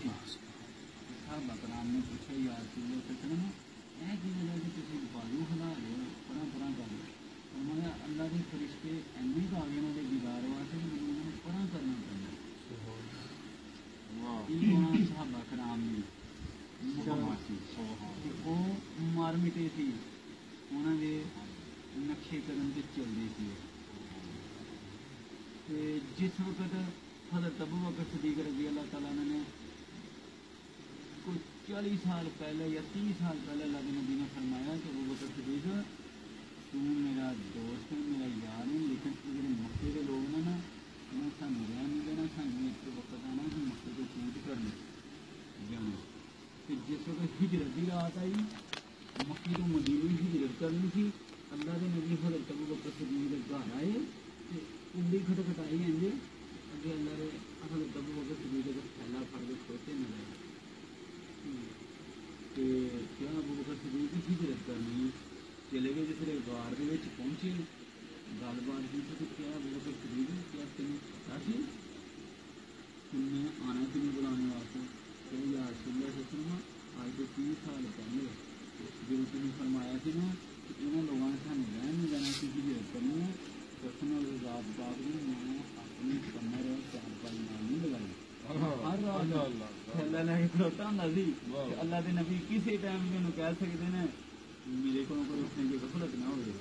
ਸੀ ਤੇ ਉਹ ਮਰ ਮਿਟੇ ਸੀ। ਉਹਨਾਂ ਦੇ ਨਖੇ ਕਰਨ ਤੇ ਚੱਲਦੇ ਸੀ। ਤੇ ਜਿਸ ਵਕਤ ਹਜ਼ਰਤ ਅਬੂ ਬਕਰ ਸਦੀਕ ਰਜ਼ੀ ਅੱਲਾਹ ਤਾਲਾ ਨੇ ਕੋਈ 40 ਸਾਲ ਪਹਿਲੇ ਜਾਂ 30 ਸਾਲ ਪਹਿਲੇ ਲੱਗ ਨਬੀ ਨੇ ਫਰਮਾਇਆ ਕਿ ਅਬੂ ਬਕਰ ਸਦੀਕ, ਤੂੰ ਮੇਰਾ ਦੋਸਤ ਹੈ ਮੇਰਾ ਯਾਰ ਹੈ, ਲੇਕਿਨ ਜਿਹੜੇ ਮੱਕੇ ਦੇ ਲੋਕ ਨੇ ਨਾ ਉਹਨਾਂ ਸਾਨੂੰ ਰਹਿਣ ਨਹੀਂ ਦੇਣਾ, ਸਾਨੂੰ ਇੱਕ ਵਕਤ ਆਣਾ ਕਿ ਮੱਕੇ ਤੋਂ ਚੂਟ ਕਰਨਾ ਜਾਣਾ। को चूट करना जाना ते जिस वक्त हिजरत की रात आई मक्के तो मदीने हिजरत करनी थी अल्लाह के नबी हजरत अबू बकर सदीक के घर आए ते कुंडी खटखटाई इंजे अगे अल्लाह के हजरत अबू बकर सदीक का थैला फड़ के खोते न गए ਤੇ ਕਿਆ ਅਬੂ ਬਕਰ ਸਦੀਕ ਹਿਜਰਤ ਕਰਨੀ ਚਲੇ ਗਏ ਜਿਸਲੇ ਗਾਰ ਦੇ ਵਿੱਚ ਪਹੁੰਚੇ ਗੱਲਬਾਤ ਕੀਤੀ ਤੇ ਕਿਆ ਅਬੂ ਬਕਰ ਸਦੀਕ ਕਿਆ ਤੈਨੂੰ ਪਤਾ ਸੀ ਕਿੰਨੇ ਆਣਾ ਤੈਨੂੰ ਬੁਲਾਉਣ ਵਾਸਤੇ ਤੇ ਯਾਰ ਸੁਣਿਆ ਸੱਚਾ ਅੱਜ ਤੋਂ 30 ਸਾਲ ਪਹਿਲੇ ਜਦੋਂ ਤੁਸੀਂ ਫਰਮਾਇਆ ਸੀ ਨਾ ਕਿ ਇਹਨਾਂ ਲੋਕਾਂ ਨੇ ਸਾਨੂੰ ਰਹਿਣ ਨਹੀਂ ਦੇਣਾ ਸੀ ਹਿਜਰਤ ਕਰਨੀ ਹੈ ਦਸਨ ਰਾਤ ਬਾਗ ਨੂੰ ਮੈਂ ਆਪਣੀ ਕਮਰ ਚਾਰ ਪਾਈ ਨਾਲ ਨਹੀਂ ਲਗਾਈ ਹਰ ਰਾਤ ਥੈਲਾ ਲੈ ਕੇ ਖਲੋਤਾ ਹੁੰਦਾ ਸੀ ਤੇ ਅੱਲਾ ਦੇ ਨਬੀ ਕਿਸੇ ਟਾਈਮ ਵੀ ਉਹਨੂੰ ਕਹਿ ਸਕਦੇ ਨੇ ਮੇਰੇ ਕੋਲੋਂ ਕੋਈ ਉਸਨੇ ਜੇ ਗਫਲਤ ਨਾ ਹੋਵੇ